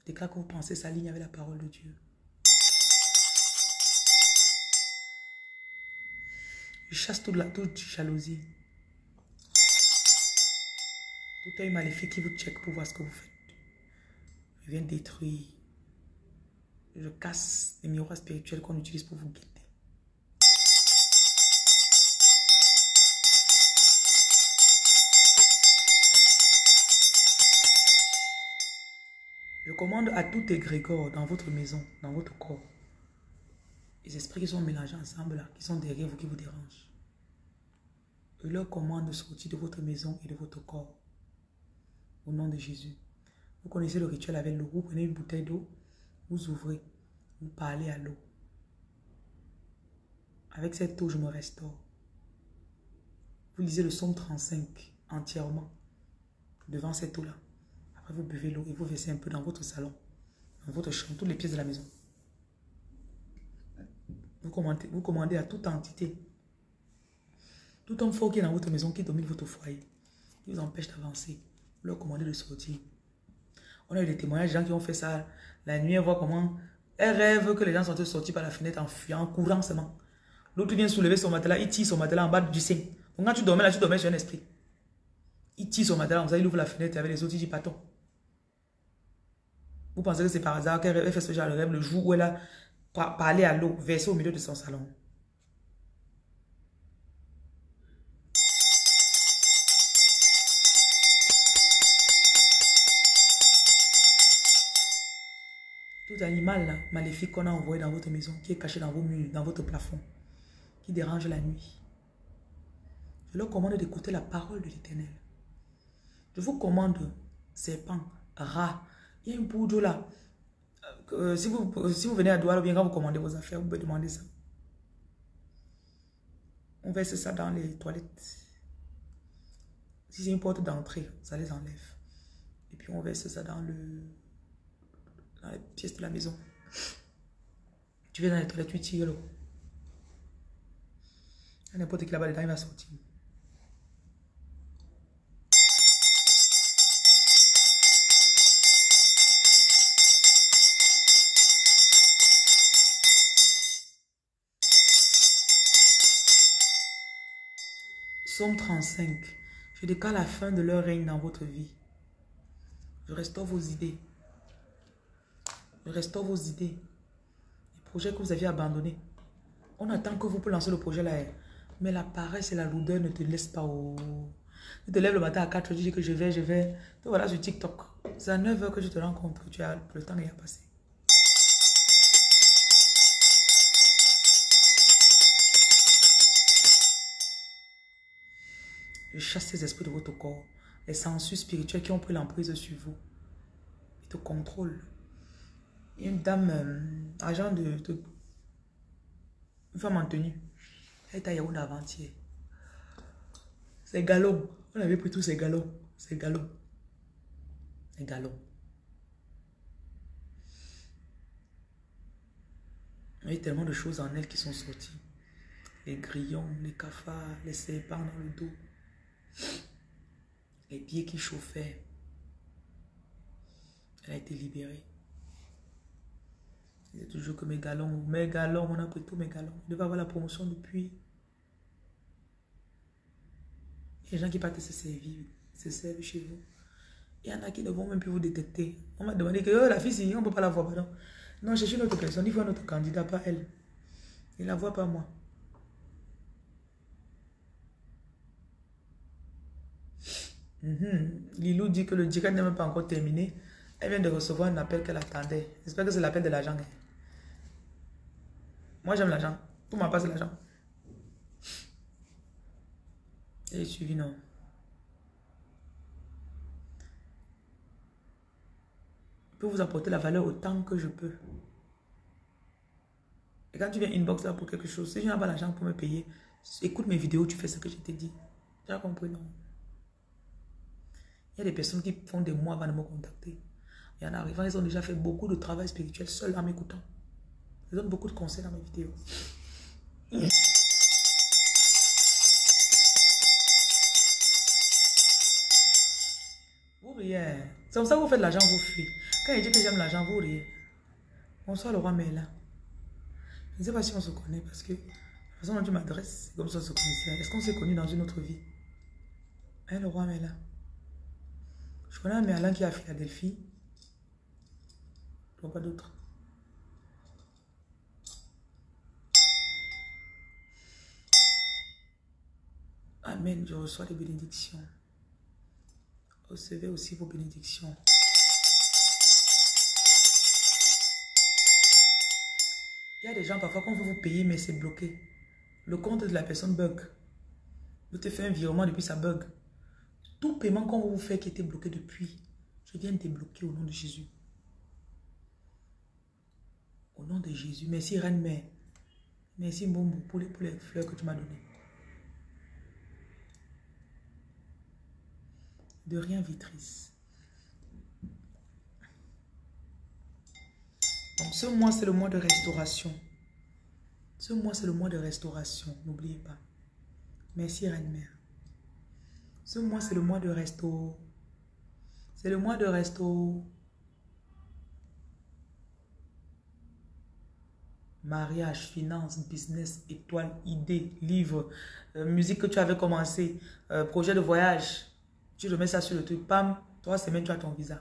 Je déclare que vous pensez s'aligne avec la parole de Dieu. Je chasse toute, la, toute jalousie. Tout œil maléfique qui vous check pour voir ce que vous faites. Je viens détruire. Je casse les miroirs spirituels qu'on utilise pour vous guetter. Je commande à tout égrégore dans votre maison, dans votre corps. Les esprits qui sont mélangés ensemble là, qui sont derrière vous, qui vous dérangent. Je leur commande de sortir de votre maison et de votre corps. Au nom de Jésus. Vous connaissez le rituel avec l'eau. Vous prenez une bouteille d'eau, vous ouvrez, vous parlez à l'eau. Avec cette eau, je me restaure. Vous lisez le psaume 35 entièrement devant cette eau-là Après, vous buvez l'eau et vous versez un peu dans votre salon, dans votre chambre, toutes les pièces de la maison. Vous commandez, vous commandez à toute entité, tout homme fort qui est dans votre maison, qui domine votre foyer, qui vous empêche d'avancer, vous leur commandez de sortir. On a eu des témoignages de gens qui ont fait ça la nuit, voir comment elle rêve que les gens sont sortis par la fenêtre en fuyant, en courant seulement. L'autre vient soulever son matelas, il tire son matelas en bas du sein. Donc quand tu dormais là, tu dormais sur un esprit. Il tire son matelas, il ouvre la fenêtre avec les autres, il dit pardon. Vous pensez que c'est par hasard qu'elle fait ce genre de rêve le jour où elle a parlé à l'eau, versé au milieu de son salon? Animal maléfique qu'on a envoyé dans votre maison, qui est caché dans vos murs, dans votre plafond, qui dérange la nuit. Je leur commande d'écouter la parole de l'Éternel. Je vous commande, serpent, rat, il y a une poudre là. Euh, si, vous, si vous venez à Douala, bien quand vous commandez vos affaires, vous pouvez demander ça. On verse ça dans les toilettes. Si c'est une porte d'entrée, ça les enlève. Et puis on verse ça dans le dans les pièces de la maison. Tu viens dans les toilettes, tu tires l'eau. N'importe qui là-bas il va sortir. Somme 35. Je décale la fin de leur règne dans votre vie. Je restaure vos idées. Restaure vos idées. Les projets que vous aviez abandonnés. On attend que vous pour lancer le projet là. Mais la paresse et la lourdeur ne te laissent pas au... Tu te lèves le matin à 4 h tu dis que je vais, je vais. Donc voilà sur TikTok. C'est à 9 h que je te rencontre. Tu as le temps est passé. Je chasse ces esprits de votre corps. Les sensus spirituels qui ont pris l'emprise sur vous. Ils te contrôlent. Une dame, euh, agent de, Une femme en tenue. Elle est à Yaoundé avant-hier. C'est galop. On avait pris tous ces galops. C'est galop. C'est galop. Il y a tellement de choses en elle qui sont sorties. Les grillons, les cafards, les serpents dans le dos. Les pieds qui chauffaient. Elle a été libérée. C'est toujours que mes galons, mes galons, on a pris tous mes galons. Je devais avoir la promotion depuis. Il y a des gens qui partent se servir, se servent chez vous. Il y en a qui ne vont même plus vous détecter. On m'a demandé que oh, la fille, on ne peut pas la voir. Pardon. Non, cherche une autre personne. Il faut un autre candidat, pas elle. Il ne la voit pas moi. Mhm. Lilou dit que le direct n'est même pas encore terminé. Elle vient de recevoir un appel qu'elle attendait. J'espère que c'est l'appel de l'agent. Moi, j'aime l'argent. Pour ma part, c'est l'argent. Et suivi, non. Je peux vous apporter la valeur autant que je peux. Et quand tu viens inbox là pour quelque chose, si je n'ai pas l'argent pour me payer, écoute mes vidéos, tu fais ce que je t'ai dit. Tu as compris, non? Il y a des personnes qui font des mois avant de me contacter. Et en arrivant, ils ont déjà fait beaucoup de travail spirituel seuls en m'écoutant. Je donne beaucoup de conseils dans mes vidéos. Vous riez. C'est comme ça que vous faites l'argent, vous fuyez. Quand il dit que j'aime l'argent, vous riez. Bonsoir le roi Mela. Je ne sais pas si on se connaît parce que la façon dont tu m'adresses, c'est comme ça on se connaissait. Est-ce qu'on s'est connu dans une autre vie? Hein, le roi Mela? Je connais un Merlin qui est à Philadelphie. Je vois pas d'autre. Amen. Je reçois les bénédictions. Recevez aussi vos bénédictions. Il y a des gens, parfois, quand vous vous payez, mais c'est bloqué. Le compte de la personne bug. Vous te faites un virement depuis ça bug. Tout paiement qu'on vous fait qui était bloqué depuis, je viens de débloquer au nom de Jésus. Au nom de Jésus. Merci, Reine Mère. Merci, Mbombo, pour les, pour les fleurs que tu m'as données. de rien vitrice. Ce mois, c'est le mois de restauration. Ce mois, c'est le mois de restauration, n'oubliez pas. Merci Reine-Mère. Ce mois, c'est le mois de resto. C'est le mois de resto. mariage, finance, business, étoile, idée, livre, euh, musique que tu avais commencé, euh, projet de voyage, tu remets ça sur le truc, pam, trois semaines, tu as ton visa.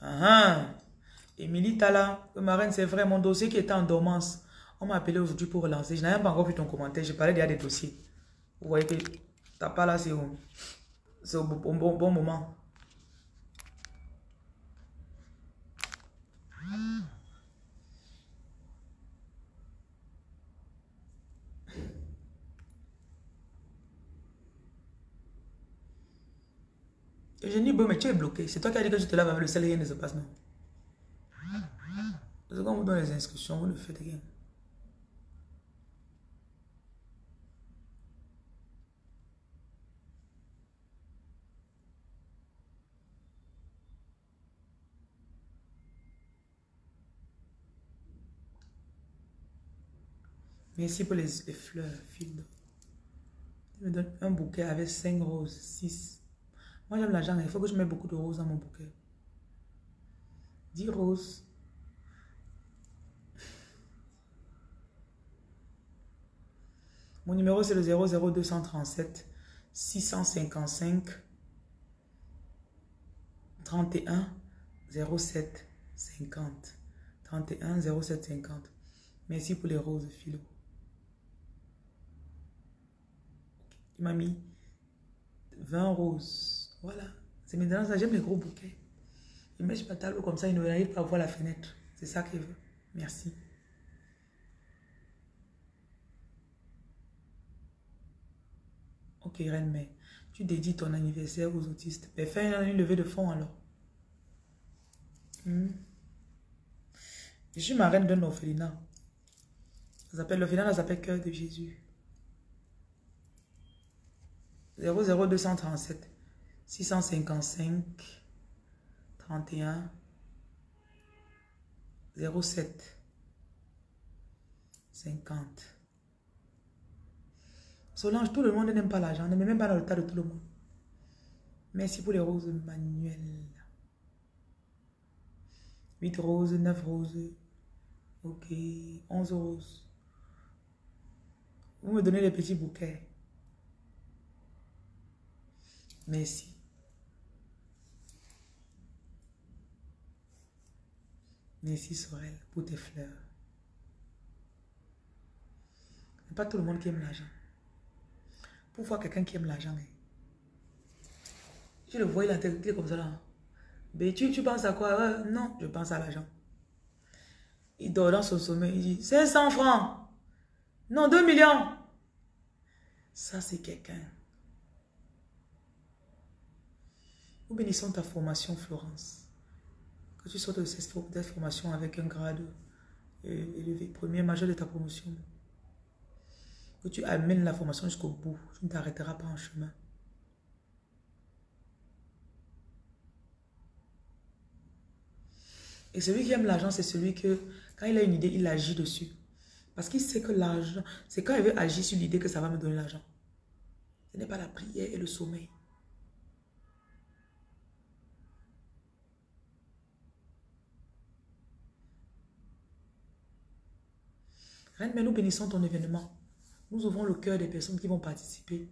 Ah, ah. Émilie Tala, marraine, c'est vrai, mon dossier qui était en dormance. On m'a appelé aujourd'hui pour relancer. Je n'avais pas encore vu ton commentaire. Je parlais déjà des dossiers. Vous voyez que t'as pas là, c'est au, au, bon, bon moment. Je dis, bon, mais tu es bloqué. C'est toi qui as dit que tu te laves avec le sel, rien ne se passe, non? Parce que quand vous donne les inscriptions, vous ne faites rien. Merci pour les, fleurs, fille. Tu me donnes un bouquet avec 5 roses, 6. Moi, j'aime l'argent. Il faut que je mette beaucoup de roses dans mon bouquet. 10 roses. Mon numéro, c'est le 00237 655 31 07 50. 31 07 50. Merci pour les roses, Philo. Il m'a mis 20 roses. Voilà. C'est maintenant ça, j'aime les gros bouquets. Il met sur ma table comme ça, il n'arrive pas à voir la fenêtre. C'est ça qu'il veut. Merci. Ok, Reine, mais tu dédies ton anniversaire aux autistes. Fais une levée de fonds alors. Hmm. Je suis ma reine d'un orphelinat. Ça s'appelle l'orphelinat, ça s'appelle Cœur de Jésus. 00237 655 31 07 50 Solange, tout le monde n'aime pas l'argent, met même pas dans le tas de tout le monde. Merci pour les roses manuelles. 8 roses, 9 roses. Ok, 11 roses. Vous me donnez les petits bouquets. Merci. Merci Sorel pour tes fleurs. Pas tout le monde qui aime l'argent. Pour voir quelqu'un qui aime l'argent. Je le vois, il tête comme ça là. Mais tu, tu penses à quoi? Non, je pense à l'argent. Il dort dans son sommeil, il dit 500 francs. Non, 2 millions. Ça, c'est quelqu'un. Nous bénissons ta formation, Florence. Que tu sortes de cette formation avec un grade euh, élevé, premier majeur de ta promotion. Que tu amènes la formation jusqu'au bout. Tu ne t'arrêteras pas en chemin. Et celui qui aime l'argent, c'est celui que, quand il a une idée, il agit dessus. Parce qu'il sait que l'argent, c'est quand il veut agir sur l'idée que ça va me donner l'argent. Ce n'est pas la prière et le sommeil. Reine, mais nous bénissons ton événement. Nous ouvrons le cœur des personnes qui vont participer.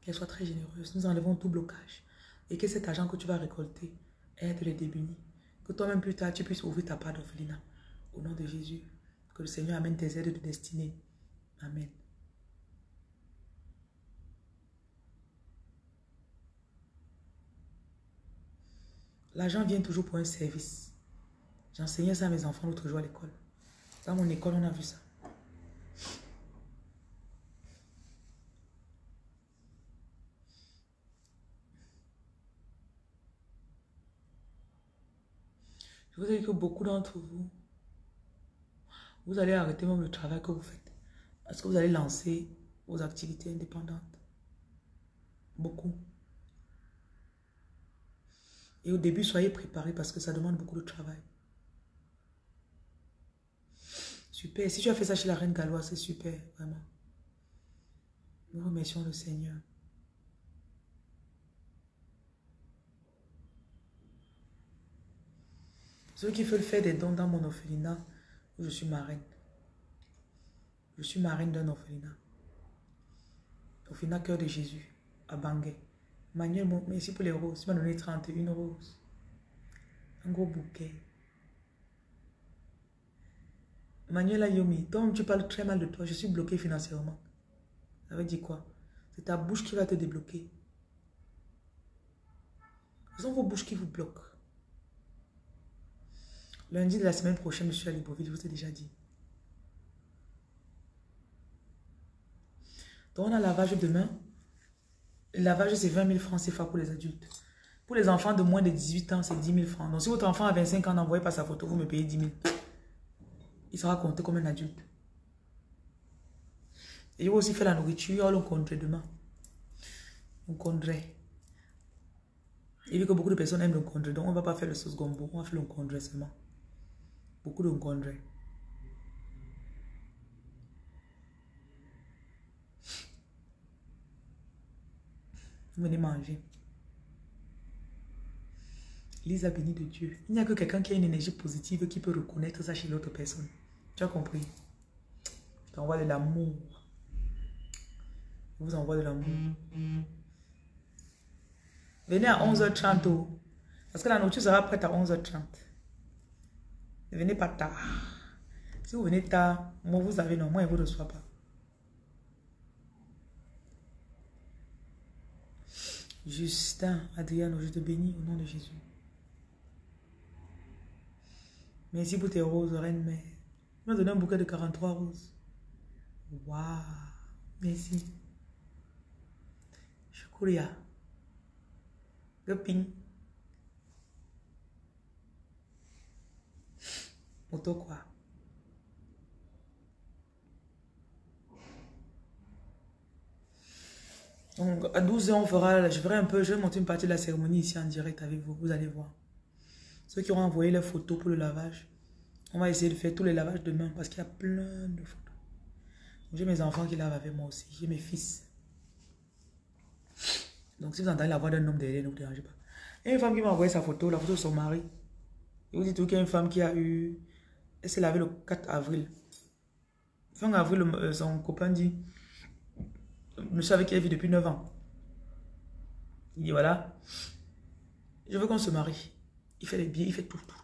Qu'elles soient très généreuses. Nous enlevons tout blocage. Et que cet argent que tu vas récolter aide les débunis. Que toi-même plus tard, tu puisses ouvrir ta part d'orphelinat. Au nom de Jésus. Que le Seigneur amène tes aides de destinée. Amen. L'argent vient toujours pour un service. J'enseignais ça à mes enfants l'autre jour à l'école. Dans mon école, on a vu ça. Je vous ai dit que beaucoup d'entre vous, vous allez arrêter même le travail que vous faites. Parce que vous allez lancer vos activités indépendantes. Beaucoup. Et au début, soyez préparés parce que ça demande beaucoup de travail. Super. Si tu as fait ça chez la reine galloise, c'est super, vraiment. Nous remercions le Seigneur. Ceux qui veulent faire des dons dans mon orphelinat, je suis marraine. Je suis marraine d'un orphelinat. Orphelinat Cœur de Jésus, à Bangay. Manuel, merci pour les roses. Tu m'as donné 31 roses. Un gros bouquet. Manuel Ayomi, donc tu parles très mal de toi. Je suis bloqué financièrement. Ça veut dire quoi? C'est ta bouche qui va te débloquer. Ce sont vos bouches qui vous bloquent. Lundi de la semaine prochaine, je suis à Libreville, je vous ai déjà dit. Donc, on a lavage demain. Le lavage, c'est 20 000 francs CFA pour les adultes. Pour les enfants de moins de 18 ans, c'est 10 000 francs. Donc, si votre enfant a 25 ans, n'envoyez pas sa photo, vous me payez 10 000. Il sera compté comme un adulte. Et je vais aussi faire la nourriture, le congrès demain. Un congrès. Et vu que beaucoup de personnes aiment le congrès, donc on ne va pas faire le sauce gombo, on va faire le congrès seulement. Beaucoup de congrès. Venez manger. Lisa bénie de Dieu. Il n'y a que quelqu'un qui a une énergie positive qui peut reconnaître ça chez l'autre personne. Tu as compris? Je t'envoie de l'amour. Vous envoie de l'amour. Venez à 11h30. Parce que la nourriture sera prête à 11h30. Ne venez pas tard. Si vous venez tard, moi vous avez non, moi je ne vous reçois pas. Justin, Adriano, je te bénis au nom de Jésus. Merci pour tes roses, reine mère. Tu m'as donné un bouquet de 43 roses. Waouh. Merci. Shukuriya. Goping. Moto quoi. Donc, à 12h, on fera, je un peu, je vais monter une partie de la cérémonie ici en direct avec vous, vous allez voir. Ceux qui auront envoyé les photos pour le lavage, on va essayer de faire tous les lavages demain parce qu'il y a plein de photos. J'ai mes enfants qui lavent avec moi aussi, j'ai mes fils. Donc si vous entendez la voix d'un homme derrière, ne vous dérangez pas. Il y a une femme qui m'a envoyé sa photo, la photo de son mari. Et vous dites qu'il y a une femme qui a eu... Elle s'est lavée le 4 avril. Fin avril, euh, son copain dit monsieur avec qui elle vit depuis 9 ans. Il dit voilà, je veux qu'on se marie. Il fait les billets, il fait tout, tout.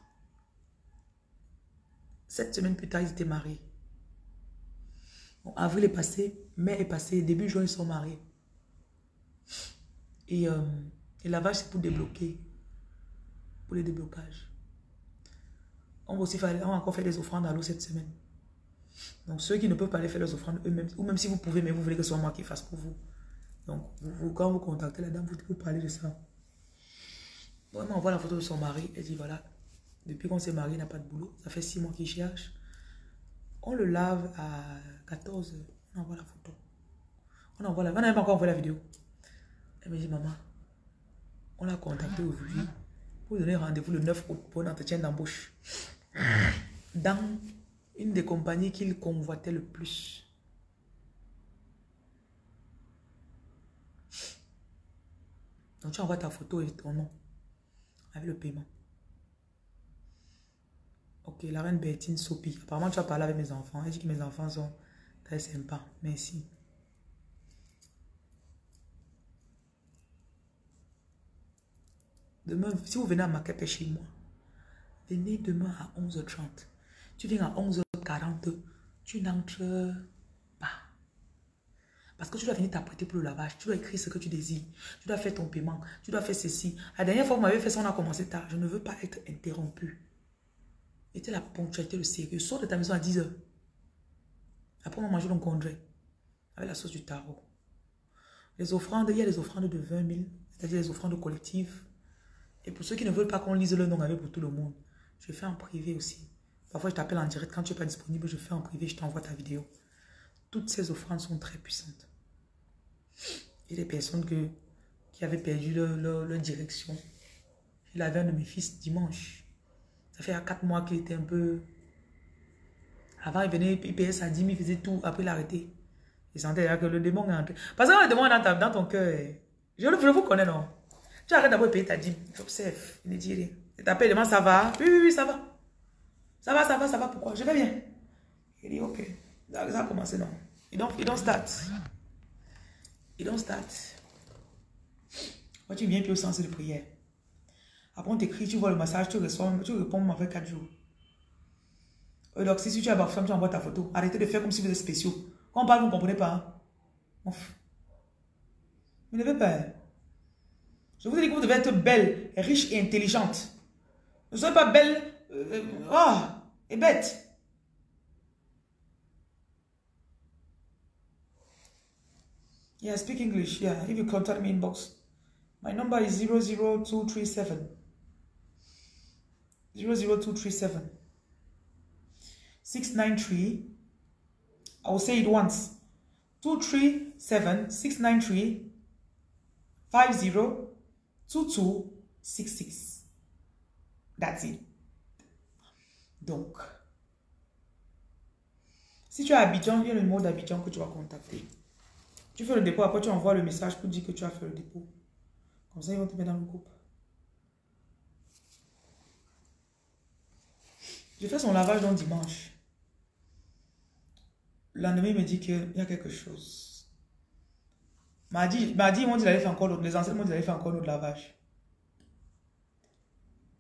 Sept semaines plus tard, ils étaient mariés. Avril est passé, mai est passé, début juin, ils sont mariés. Et, euh, et lavage, c'est pour débloquer. Pour les déblocages. On va aussi faire, on encore faire des offrandes à l'eau cette semaine. Donc, ceux qui ne peuvent pas aller faire les offrandes eux-mêmes, ou même si vous pouvez, mais vous voulez que ce soit moi qui fasse pour vous. Donc, vous, quand vous contactez la dame, vous, parlez de ça. Bon, elle m'envoie la photo de son mari. Elle dit, voilà, depuis qu'on s'est marié, il n'a pas de boulot. Ça fait six mois qu'il cherche. On le lave à 14 heures. On envoie la photo. On envoie la... On n'a pas encore envoyé la vidéo. Elle me dit, maman, on l'a contacté aujourd'hui pour donner rendez-vous le 9 août pour un entretien d'embauche. Dans une des compagnies qu'il convoitait le plus. Donc tu envoies ta photo et ton nom avec le paiement. Ok, la reine Bertine Sopi. Apparemment, tu as parlé avec mes enfants. Elle dit que mes enfants sont très sympas. Merci. Demain, si vous venez à Makepe chez moi, venez demain à 11h30. Tu viens à 11h. 40, tu n'entres pas. Parce que tu dois venir t'apprêter pour le lavage. Tu dois écrire ce que tu désires. Tu dois faire ton paiement. Tu dois faire ceci. La dernière fois vous m'avez fait ça, on a commencé tard. Je ne veux pas être interrompu. C'était la ponctualité, le sérieux. Sors de ta maison à 10 h Après, on va manger congrès. Avec la sauce du tarot. Les offrandes, il y a les offrandes de 20 000. C'est-à-dire les offrandes collectives. Et pour ceux qui ne veulent pas qu'on lise le nom avec pour tout le monde, je fais en privé aussi. Parfois, je t'appelle en direct. Quand tu n'es pas disponible, je fais en privé, je t'envoie ta vidéo. Toutes ces offrandes sont très puissantes. A des personnes que, qui avaient perdu leur, direction. Il avait un de mes fils dimanche. Ça fait à quatre mois qu'il était un peu... Avant, il venait, il payait sa dîme, il faisait tout. Après, il a arrêté. Il sentait que le démon est entré. Parce que le démon est dans, ton cœur. Je, je vous connais, non? Tu arrêtes d'abord de payer ta dîme. Tu observes. Il ne dit rien. T'appelles, demande, ça va? Oui, oui, oui, ça va. Ça va, ça va, ça va. Pourquoi? Je vais bien. Il dit, ok. Ça a commencé, non? Il don't, il don't start. Il don't start. Quand tu viens puis au sens de prière. Après, on t'écrit, tu vois le massage, tu reçois, tu réponds après 4 jours. Euh, donc, si tu as femme, tu envoies ta photo. Arrêtez de faire comme si vous êtes spéciaux. Quand on parle, vous ne comprenez pas. Hein? Vous ne devez pas. Je vous ai dit que vous devez être belle, riche et intelligente. Ne pas belle euh, oh, et bête. Yeah, speak English. Yeah, if you contact me inbox. My number is 00237. 00237. 693. I will say it once. 237 693 502266. That's it. Donc, si tu as Abidjan, il a le numéro d'Abidjan que tu vas contacter. Tu fais le dépôt, après tu envoies le message pour dire que tu as fait le dépôt. Comme ça, ils vont te mettre dans le groupe. J'ai fait son lavage dans dimanche. L'ennemi me dit qu'il y a quelque chose. M'a dit, m'a dit, ils m'ont dit allait faire encore. Les anciens m'ont dit allait faire encore l'autre lavage.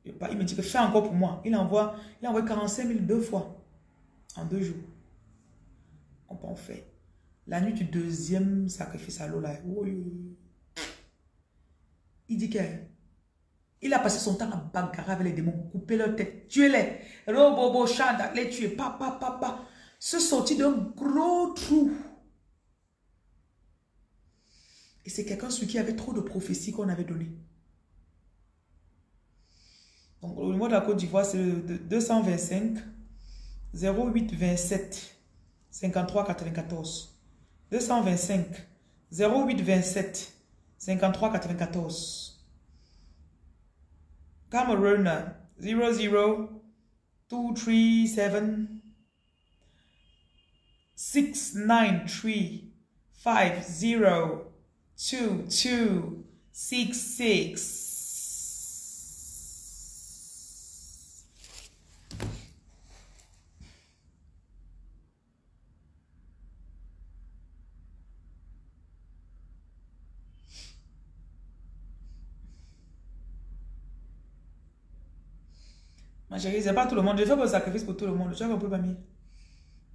Il me dit que fais encore pour moi. Il envoie, il envoie 45 000 deux fois. En deux jours. On peut en faire. La nuit du deuxième sacrifice à l'eau. Il dit qu'il a passé son temps à bagarrer avec les démons, couper leur tête, tuer les. Robobo, chanda, les tuer, papa, papa. Se sortir d'un gros trou. Et c'est quelqu'un sur qui avait trop de prophéties qu'on avait donné. Donc, au niveau de la Côte d'Ivoire, c'est le 225 08 27 53 94. 225 08 27 53 94. Cameroon 00 237 693 50 22 66. Ma chérie, c'est pas tout le monde. Je fais pas sacrifice pour tout le monde. Tu as compris, mamie?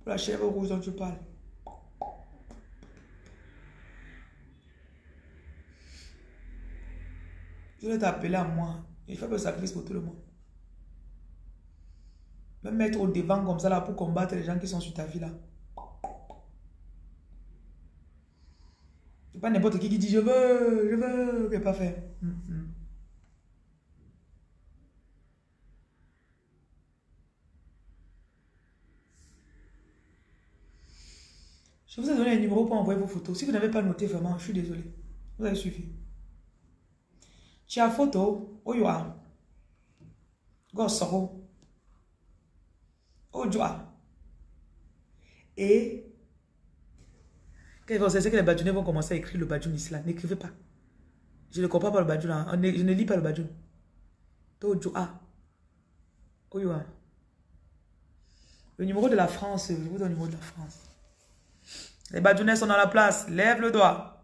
Pour la chèvre rouge dont tu parles. Je vais t'appeler à moi. Je fais pas le sacrifice pour tout le monde. Même mettre au devant comme ça là pour combattre les gens qui sont sur ta vie là. C'est pas n'importe qui qui dit je veux, je veux, je pas faire. Mm, mm. Je vous ai donné un numéro pour envoyer vos photos. Si vous n'avez pas noté vraiment, je suis désolé. Vous avez. Tu as photo, Oyoa. Gossoro. Ojoa. Et c'est que les badjounais vont commencer à écrire le badjoun là. N'écrivez pas. Je ne comprends pas le badjoun là. Je ne lis pas le badjoun. Ojoa. Oyoa. Le numéro de la France, je vous donne le numéro de la France. Les badjounets sont dans la place. Lève le doigt.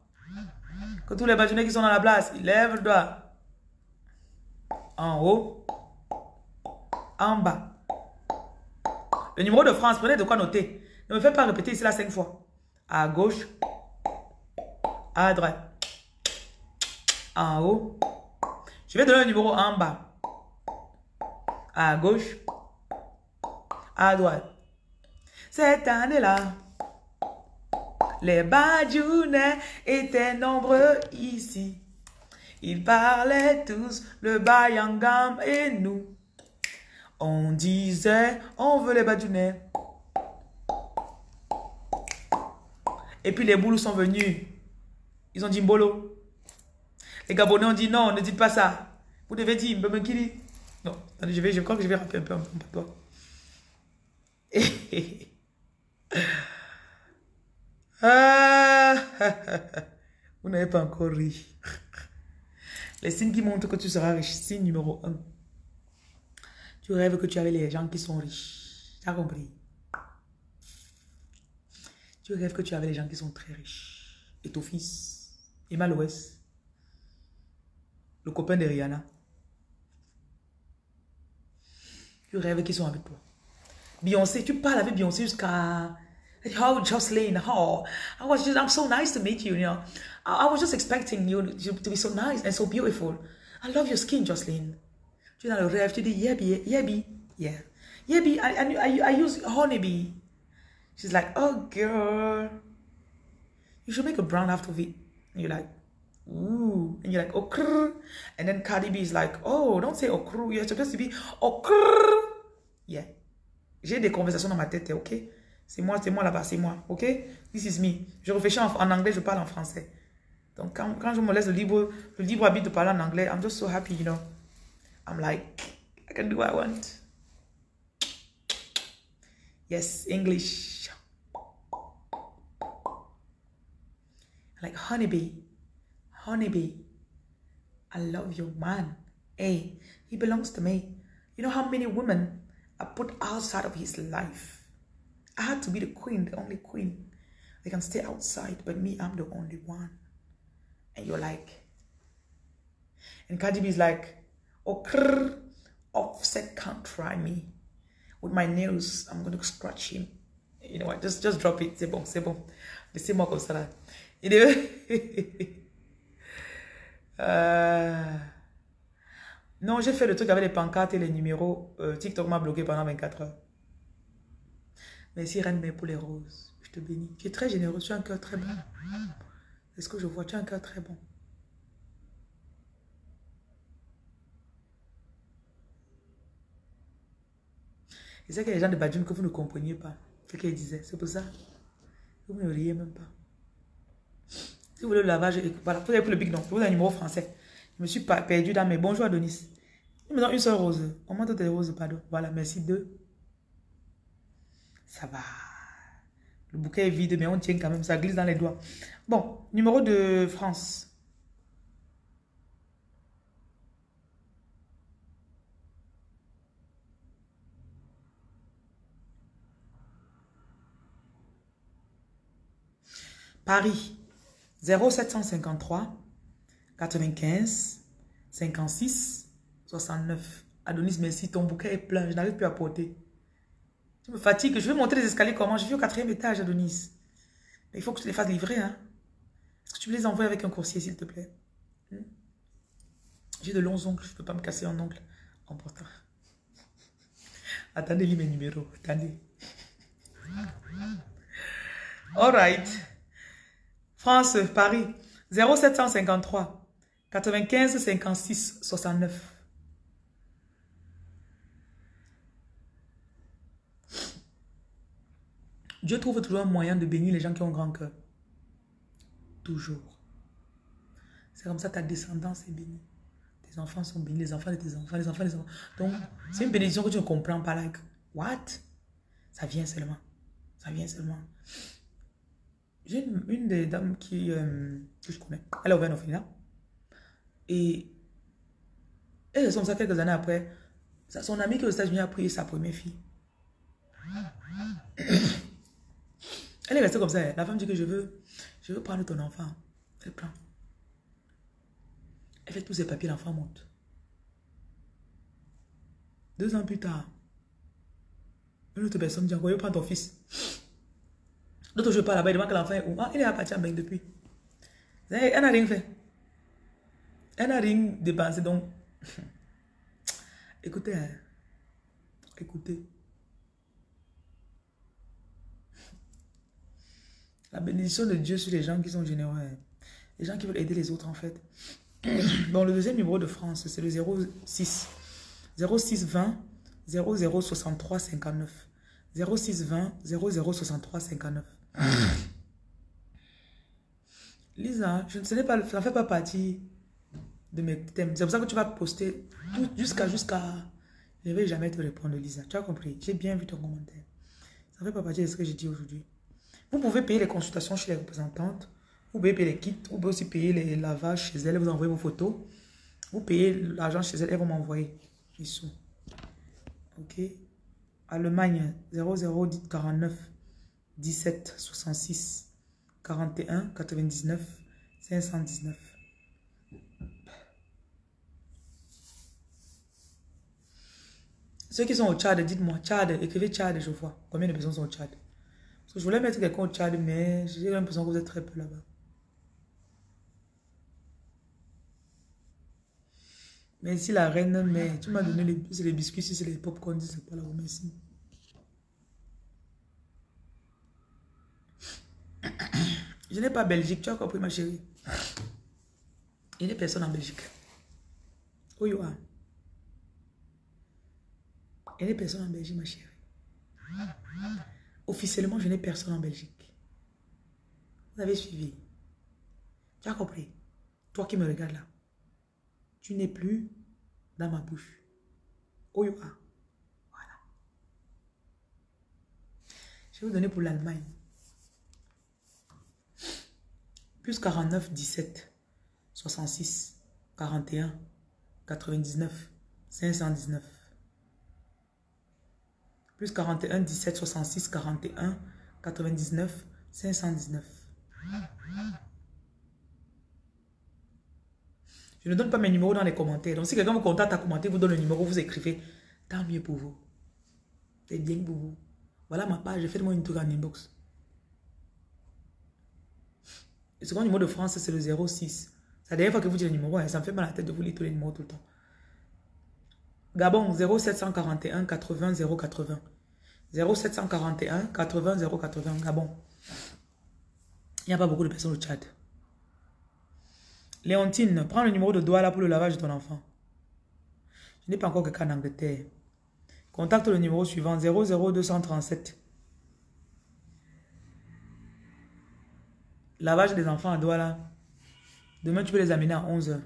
Que tous les badjounets qui sont dans la place, ils lèvent le doigt. En haut. En bas. Le numéro de France, prenez de quoi noter. Ne me faites pas répéter ici cinq fois. À gauche. À droite. En haut. Je vais donner le numéro en bas. À gauche. À droite. Cette année-là, les Badjounais étaient nombreux ici. Ils parlaient tous le Bayangam et nous. On disait, on veut les Badjounais. Et puis les Boulous sont venus. Ils ont dit Mbolo. Les Gabonais ont dit non, ne dites pas ça. Vous devez dire Mbemekili. Non, je, vais, je crois que je vais rappeler un peu mon papa. *laughs* Ah, *laughs* vous n'avez pas encore ri. Les signes qui montrent que tu seras riche. Signe numéro 1. Tu rêves que tu avais les gens qui sont riches. Tu as compris? Tu rêves que tu avais les gens qui sont très riches. Et ton fils, Emma West, le copain de Rihanna. Tu rêves qu'ils sont avec toi. Beyoncé, tu parles avec Beyoncé jusqu'à How Jocelyn, how I was just I'm so nice to meet you, you know. I, I was just expecting you to, to, be so nice and so beautiful. I love your skin, Jocelyn. Le rêve, tu dis Yebi, Yebi, yeah. Yebi, I, I, I, I use honeybee. She's like, oh girl, you should make a brand after it. And you're like, ooh, and you're like, oh, and then Cardi B is like, oh, don't say oh, you're supposed to be oh, yeah. J'ai des conversations dans ma tête, ok? C'est moi, c'est moi là-bas, c'est moi. OK? This is me. Je réfléchis en, anglais, je parle en français. Donc, quand, quand, je me laisse le libre, le libre habit de parler en anglais, I'm just so happy, you know. I'm like, I can do what I want. Yes, English. Like, honeybee, honeybee, I love you, man. Hey, he belongs to me. You know how many women are put outside of his life? I had to be the queen, the only queen. They can stay outside, but me, I'm the only one. And you're like, and Cardi B is like, oh, krr, offset can't try me. With my nails, I'm going to scratch him. You know what? Just, just drop it. C'est bon, c'est bon. Laissez-moi comme ça là. You know? *laughs* euh... Non, j'ai fait le truc avec les pancartes et les numéros. Euh, TikTok m'a bloqué pendant 24 heures. Merci Reine Mère pour les roses. Je te bénis. Tu es très généreux. Tu as un cœur très bon. C'est ce que je vois. Tu as un cœur très bon? Et c'est que les gens de Badjoun que vous ne compreniez pas ce qu'ils disaient. C'est pour ça. Vous ne riez même pas. Si vous voulez le lavage, voilà, vous avez pris le big non. Vous avez un numéro français. Je me suis perdu dans mes bonjour Adonis. Il me une seule rose. On monte des roses, pardon. Voilà, merci. Deux. Ça va. Le bouquet est vide, mais on tient quand même. Ça glisse dans les doigts. Bon, numéro de France. Paris, 0753 95 56 69. Adonis, merci, ton bouquet est plein, je n'arrive plus à porter. Je me fatigue. Je vais monter les escaliers comment? Je vis au quatrième étage, Adonis. Mais il faut que tu les fasses livrer. Hein? Est-ce que tu peux les envoyer avec un coursier, s'il te plaît? Hmm? J'ai de longs ongles. Je ne peux pas me casser un ongle en portant. *laughs* Attendez, lis mes numéros. Attendez. *laughs* All right. France, Paris. 0753 95 56 69. Dieu trouve toujours un moyen de bénir les gens qui ont grand cœur. Toujours. C'est comme ça ta descendance est bénie. Tes enfants sont bénis, les enfants de tes enfants, les enfants des enfants. Donc, c'est une bénédiction que tu ne comprends pas. Like, what? Ça vient seulement. Ça vient seulement. J'ai une, des dames qui, euh, que je connais. Elle a ouvert un orphelinat. Et elle est comme ça quelques années après. Son ami qui est aux États-Unis a pris sa première fille. Elle est restée comme ça. Hein. La femme dit que je veux, je veux prendre ton enfant. Elle prend. Elle fait tous ses papiers, l'enfant monte. Deux ans plus tard, une autre personne dit encore, je prends ton fils. L'autre, je parle là-bas, il demande que l'enfant est où. Ah, il est à partir en depuis. Elle n'a rien fait. Elle n'a rien dépensé, donc... *laughs* Écoutez, hein. écoutez. La bénédiction de Dieu sur les gens qui sont généreux. Hein. Les gens qui veulent aider les autres, en fait. *clears throat* Bon, le deuxième numéro de France, c'est le 06. 06 20 00 63 59. 06 20 00 63 59. Lisa, je ne pas, ça ne fait pas partie de mes thèmes. C'est pour ça que tu vas poster jusqu'à... jusqu'à... Je ne vais jamais te répondre, Lisa. Tu as compris? J'ai bien vu ton commentaire. Ça ne fait pas partie de ce que j'ai dit aujourd'hui. Vous pouvez payer les consultations chez les représentantes. Vous pouvez payer les kits. Vous pouvez aussi payer les lavages chez elles. Vous envoyez vos photos. Vous payez l'argent chez elles. Elles vont m'envoyer les sous. Ok. Allemagne 00 49 17 66 41 99 519. Ceux qui sont au Tchad, dites-moi, Tchad, écrivez Tchad, je vois. Combien de personnes sont au Tchad? Je voulais mettre quelqu'un au Tchad, mais j'ai l'impression que vous êtes très peu là-bas. Merci la reine, mais tu m'as donné les, les biscuits, si c'est les pop-corn, c'est pas là, merci. Je n'ai pas Belgique, tu as compris ma chérie? Il n'y a personne en Belgique. Où you are? Il n'y a personne en Belgique, ma chérie. Officiellement, je n'ai personne en Belgique. Vous avez suivi. Tu as compris? Toi qui me regardes là. Tu n'es plus dans ma bouche. Are? Voilà. Je vais vous donner pour l'Allemagne. Plus 49, 17, 66, 41, 99, 519. Plus 41, 17, 66, 41, 99, 519. Je ne donne pas mes numéros dans les commentaires. Donc si quelqu'un vous contacte à commenter, vous donne le numéro, vous écrivez. Tant mieux pour vous. C'est bien pour vous. Voilà ma page. Faites-moi une tour en inbox. Le second numéro de France, c'est le 06. C'est la dernière fois que vous dites le numéro, ça me fait mal à la tête de vous lire tous les numéros tout le temps. Gabon, 0741 80 080. 0741 80 080. Gabon. Il n'y a pas beaucoup de personnes au chat. Léontine, prends le numéro de Douala pour le lavage de ton enfant. Je n'ai pas encore quelqu'un en Angleterre. Contacte le numéro suivant 00237 Lavage des enfants à Douala. Demain, tu peux les amener à 11h.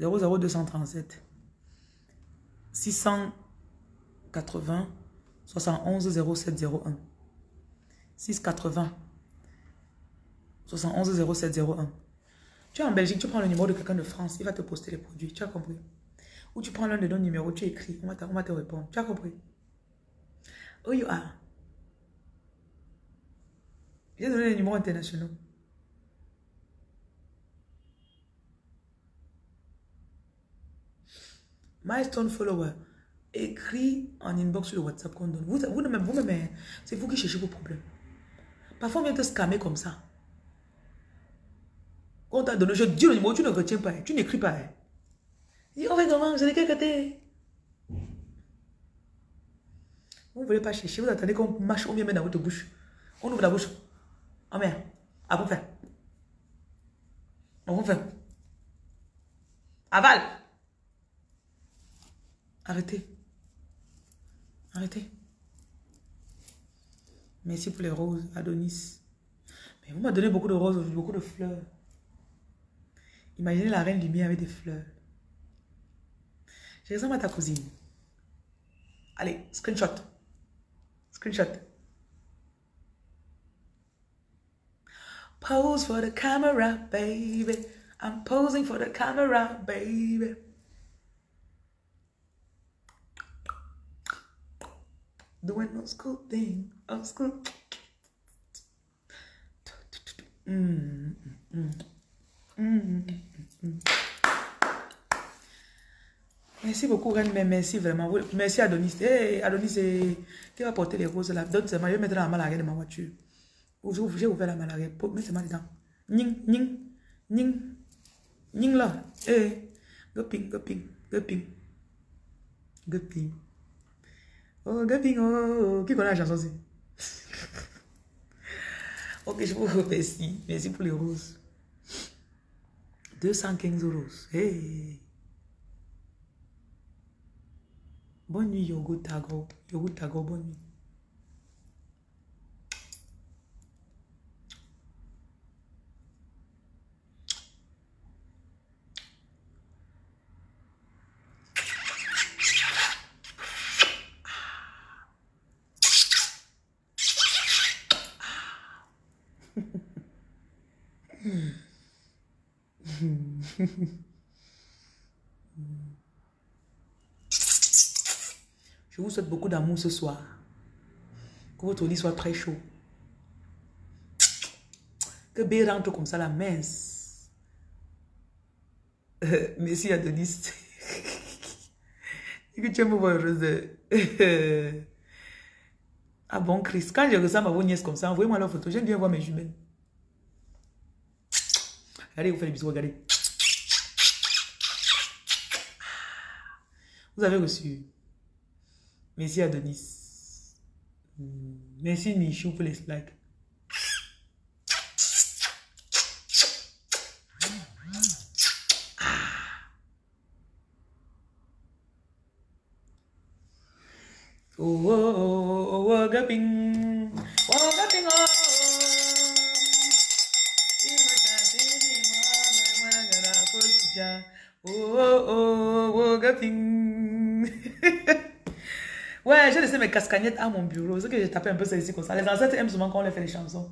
00237 680 71 0701 680 71 0701 Tu es en Belgique, tu prends le numéro de quelqu'un de France, il va te poster les produits. Tu as compris? Ou tu prends l'un de nos numéros, tu écris, on va, te, on va te répondre. Tu as compris? Où you are? Donné les numéros internationaux. Milestone follower. Écris en inbox sur le WhatsApp qu'on donne. Vous, vous, vous, vous c'est vous qui cherchez vos problèmes. Parfois, on vient te scammer comme ça. On t'a donné, je dis le numéro, tu ne retiens pas, tu n'écris pas. Dis, on va comment, je n'ai qu'à côté. Vous ne voulez pas chercher, vous attendez qu'on marche, on vient mettre dans votre bouche. On ouvre la bouche. Oh merde, à vous faire. On vous fait. Aval. Arrêtez. Arrêtez. Merci pour les roses, Adonis. Mais vous m'avez donné beaucoup de roses, beaucoup de fleurs. Imaginez la reine du bien avec des fleurs. Je ressemble à ta cousine. Allez, screenshot. Screenshot. Pose for the camera, baby. I'm posing for the camera, baby. Doing no school thing, of school. Mm, mm, mm, merci beaucoup, Reine, mais merci vraiment. Merci Adonis. Hey, Adonis, qui va porter les roses là? Donne moi je vais mettre la maladie de ma voiture. J'ai ouvert la maladie. Mets-moi dedans. Ning, ning, ning, ning là. Hey, goping, goping, goping, goping. Oh, Gabin, oh, qui connaît la chanson *laughs* Ok, je vous remercie. Merci pour les roses. 215 roses. Hey. Bonne nuit, Yogo Tago. Yogo Tago, bonne nuit. *laughs* Je vous souhaite beaucoup d'amour ce soir. Que votre lit soit très chaud. Que B rentre comme ça la mince. Euh, merci Adonis. Et *laughs* que tu aimes voir heureuse. ah bon, Chris. Quand je ressemble à vos nièces comme ça, envoyez-moi leur photo. J'aime bien voir mes jumelles. Allez, vous faites des bisous, regardez. Vous avez reçu. Merci Adonis. Merci Michou pour les likes. Oh, oh, oh, oh, oh, gaping. Oh, gaping, oh. Oh, oh, oh, oh, gaping. J'ai laissé mes cascagnettes à mon bureau. C'est que j'ai tapé un peu ça ici comme ça. Les ancêtres aiment souvent quand on les fait les chansons.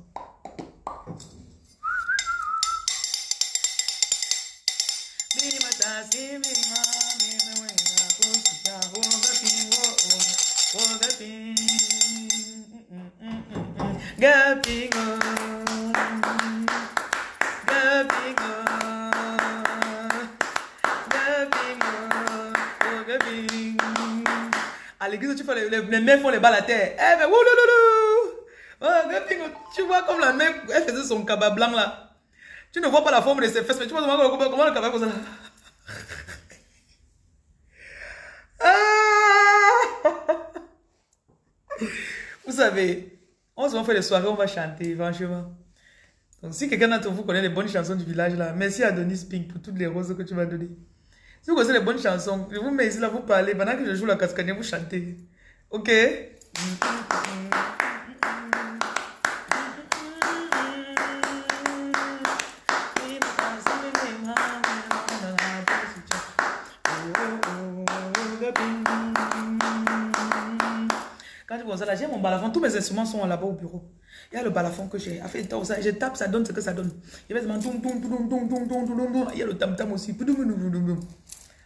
L'église, tu fais les, les, mains font les balles à terre. Eh ben, woulouloulou. Oh, tu vois comme la main, elle faisait son cabas blanc là. Tu ne vois pas la forme de ses fesses, mais tu vois comment, comment, le cabas comme ça. *laughs* Ah! *laughs* Vous savez, on se fait les soirées, on va chanter, franchement. Donc, si quelqu'un d'entre vous connaît les bonnes chansons du village là, merci à Denis Pink pour toutes les roses que tu m'as données. Si vous connaissez les bonnes chansons, je vous mets ici là, vous parlez. Pendant que je joue la cascade, vous chantez. Ok? Quand je vois ça là, j'ai mon balafon. Tous mes instruments sont là-bas au bureau. Il y a le balafon que j'ai. Je tape, ça donne ce que ça donne. Il y a le tam-tam aussi.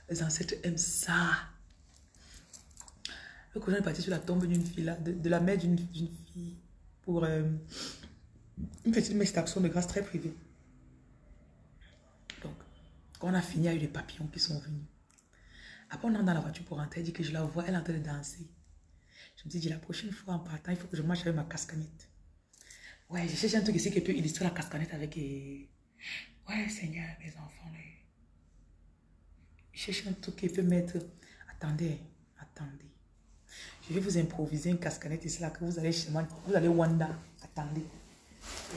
Les ancêtres aiment ça. Le cousin est parti sur la tombe d'une fille, là, de, la mère d'une fille, pour euh, une petite méditation de grâce très privée. Donc, quand on a fini, il y a eu des papillons qui sont venus. Après, on entre dans la voiture pour rentrer, elle dit que je la vois, elle est en train de danser. Je me dis, la prochaine fois en partant, il faut que je marche avec ma cascanette. Ouais, je cherche un truc ici qui peut illustrer la cascanette avec... Euh, ouais, Seigneur, mes enfants, cherche un truc qui peut mettre... Attendez, attendez. Je vais vous improviser une cascanette ici, là, que vous allez chez moi. Vous allez Wanda. Attendez.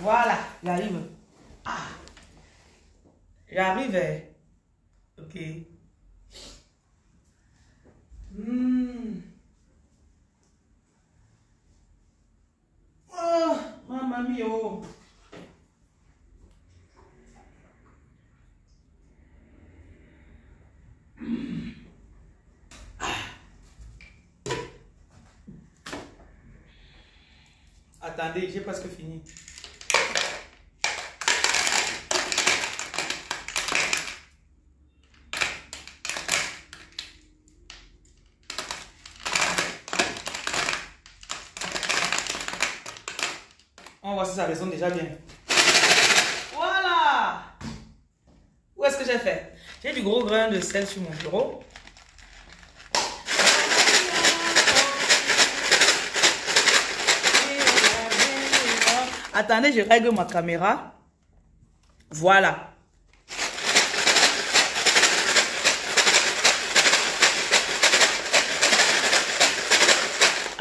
Voilà, j'arrive. Ah! J'arrive. Ok. Hmm. Oh, mamma mia. Attendez, j'ai presque fini. On va voir si ça résonne déjà bien. Voilà. Où est-ce que j'ai fait? J'ai du gros grain de sel sur mon bureau. Attendez, je règle ma caméra. Voilà.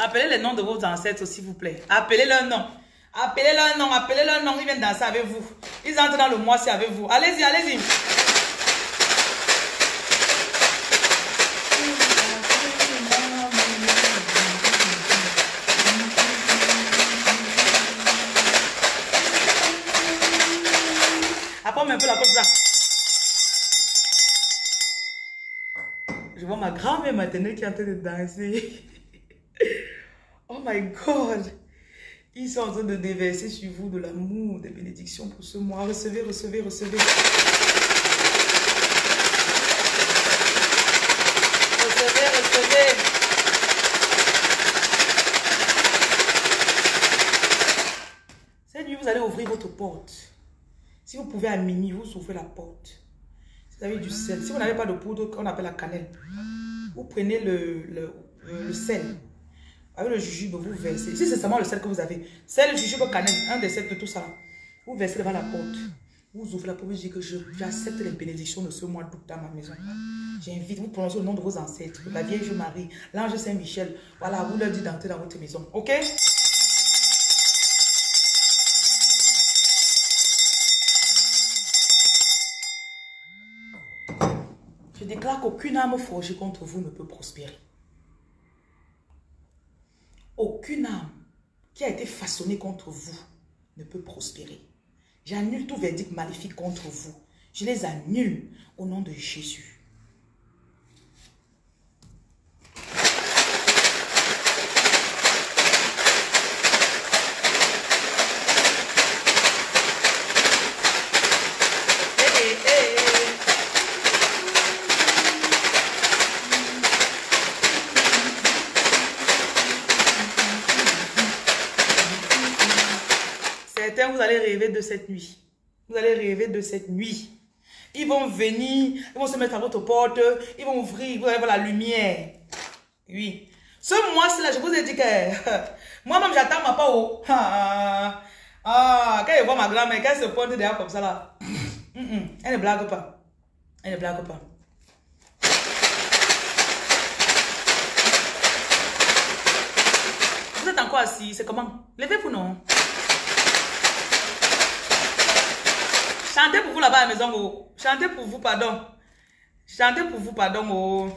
Appelez les noms de vos ancêtres, s'il vous plaît. Appelez leur nom. Appelez leur nom, appelez leur nom. Ils viennent danser avec vous. Ils entrent dans le mois, c'est avec vous. Allez-y, allez-y. un peu la porte là. Je vois ma grand-mère maternelle qui est en train de danser. *laughs* oh my God. Ils sont en train de déverser sur vous de l'amour, des bénédictions pour ce mois. Recevez, recevez, recevez. Recevez, recevez. Cette nuit, vous allez ouvrir votre porte. Si vous pouvez à minuit, vous ouvrez la porte. Si vous avez du sel, si vous n'avez pas de poudre qu'on appelle la cannelle, vous prenez le, euh, le sel. Avec le jujube, vous versez. Si c'est seulement le sel que vous avez, sel, jujube, cannelle, un des sept de tout ça, vous versez devant la porte. Vous ouvrez la porte, vous dites que j'accepte les bénédictions de ce mois d'août dans ma maison. J'invite, vous prononcez le nom de vos ancêtres, la Vierge Marie, l'ange Saint-Michel. Voilà, vous leur dites d'entrer dans votre maison. Ok? Je déclare qu'aucune âme forgée contre vous ne peut prospérer. Aucune âme qui a été façonnée contre vous ne peut prospérer. J'annule tout verdict maléfique contre vous. Je les annule au nom de Jésus. Hey, hey, hey. Vous allez rêver de cette nuit. Vous allez rêver de cette nuit. Ils vont venir, ils vont se mettre à votre porte, ils vont ouvrir, vous allez voir la lumière. Oui. Ce mois-ci, là, je vous ai dit que *laughs* moi-même, j'attends ma pas *laughs* haut. Ah, ah, quand je vois ma grand-mère, qu'elle se pointe derrière comme ça, là. Hum, *laughs* hum, Elle ne blague pas. Elle ne blague pas. Vous êtes encore assis, c'est comment? Levez-vous, non? Chantez pour vous là-bas à la maison, oh. Chantez pour vous, pardon. Chantez pour vous, pardon, oh.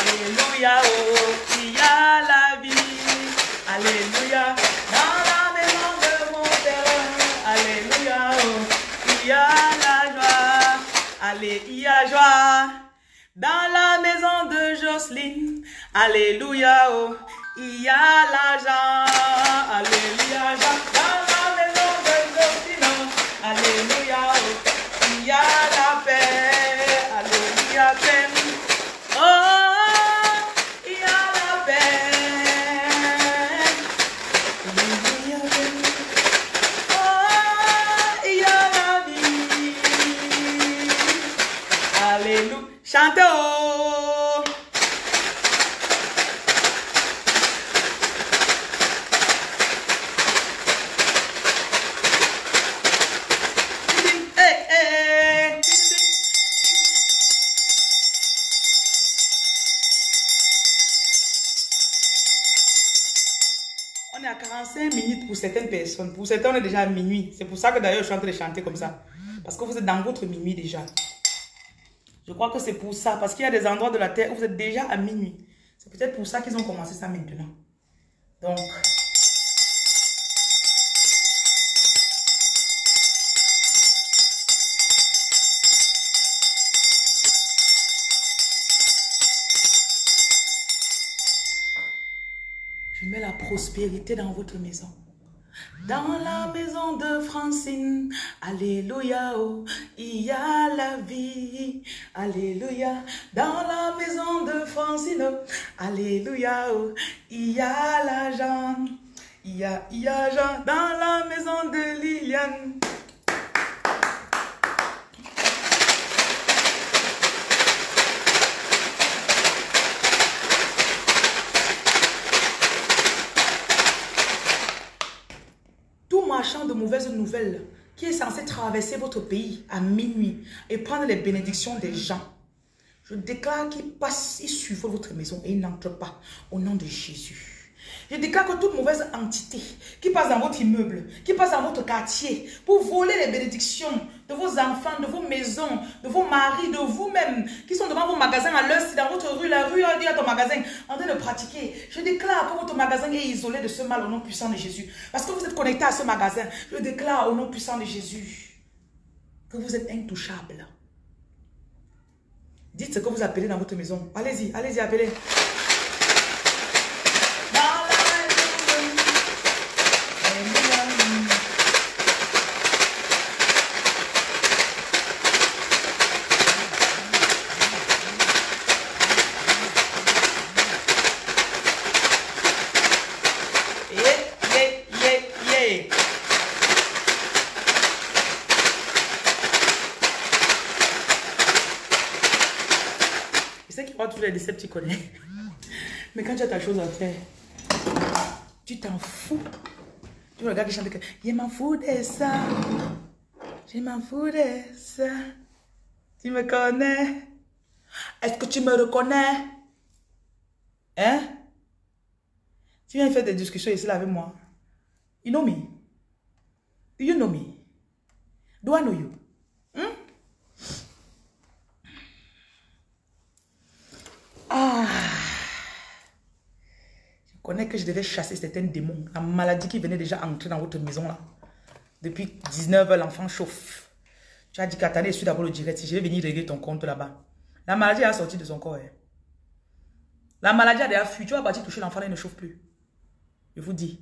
Alléluia, oh, il y a la vie. Alléluia, Jocelyne, Alléluia, oh, il y a l'argent, dans la maison de oh, Alléluia, oh, il a la paix, Alléluia. Oh, il a la paix, Alléluia. Oh, il a la vie. Alléluia. Chantez certaines personnes. Pour certains, on est déjà à minuit. C'est pour ça que d'ailleurs, je suis en train de chanter comme ça. Parce que vous êtes dans votre minuit déjà. Je crois que c'est pour ça. Parce qu'il y a des endroits de la terre où vous êtes déjà à minuit. C'est peut-être pour ça qu'ils ont commencé ça maintenant. Donc... Je mets la prospérité dans votre maison. Dans la maison de Francine, Alléluia, oh, il y a la vie, Alléluia. Dans la maison de Francine, Alléluia, oh, il y a l'argent, il y a, il y a Jean. Dans la maison de Liliane, tout marchand de mauvaises nouvelles qui est censé traverser votre pays à minuit et prendre les bénédictions des gens, je déclare qu'il passe, il survole votre maison et il n'entre pas au nom de Jésus. Je déclare que toute mauvaise entité qui passe dans votre immeuble, qui passe dans votre quartier pour voler les bénédictions de vos enfants, de vos maisons, de vos maris, de vous-même, qui sont devant vos magasins à l'heure, si dans votre rue, la rue a dit à ton magasin, en train de pratiquer. Je déclare que votre magasin est isolé de ce mal au nom puissant de Jésus. Parce que vous êtes connecté à ce magasin. Je déclare au nom puissant de Jésus que vous êtes intouchable. Dites ce que vous appelez dans votre maison. Allez-y, allez-y, appelez. Dans la maison de- crois que tous les décepts, tu connais. Mais quand tu as ta chose à faire, tu t'en fous. Tu regardes qui chante que je m'en fous de ça. Je m'en fous de ça. Tu me connais? Est-ce que tu me reconnais? Hein? Tu viens faire des discussions ici là avec moi. You know me? Do you know me? Do I know you? Hmm? Ah! Je connais que je devais chasser certains démons. La maladie qui venait déjà entrer dans votre maison là. Depuis 19 heures, l'enfant chauffe. Tu as dit qu'attendez, je suis d'abord le direct. Si je vais venir régler ton compte là-bas. La maladie a sorti de son corps. Hein. La maladie a déjà fui. Tu vas partir toucher l'enfant, il ne chauffe plus. Je vous dis.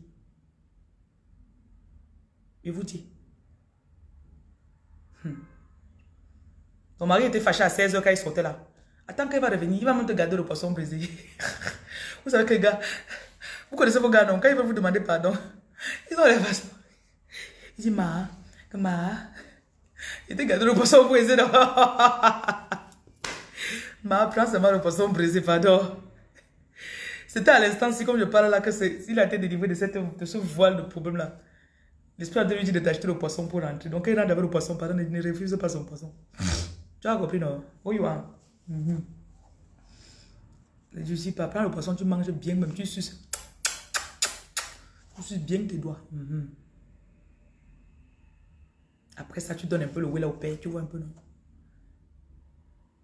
Je vous dis. Hmm. Ton mari était fâché à 16h quand il sortait là. Attends qu'il va revenir, il va même te garder le poisson brisé. *laughs* vous savez que les gars, vous connaissez vos gars, non? Quand ils veulent vous demander pardon, *laughs* ils ont les façons. Il dit, ma, ma, il te garde le poisson brisé. Non? *laughs* ma, prends seulement le poisson brisé, pardon. C'était à l'instant, si comme je parle là, que s'il a été délivré de, cette, de ce voile de problème-là, l'esprit a lui dit de t'acheter le poisson pour rentrer. Donc, quand il rentre avec le poisson, pardon, ne, ne refuse pas son poisson. *laughs* tu as compris, non? Où you are? Mm -hmm. Je dis, papa, le poisson, tu manges bien, même tu suces. Tu bien tes doigts. -hmm. Après ça, tu donnes un peu le will au père. Tu vois un peu, non?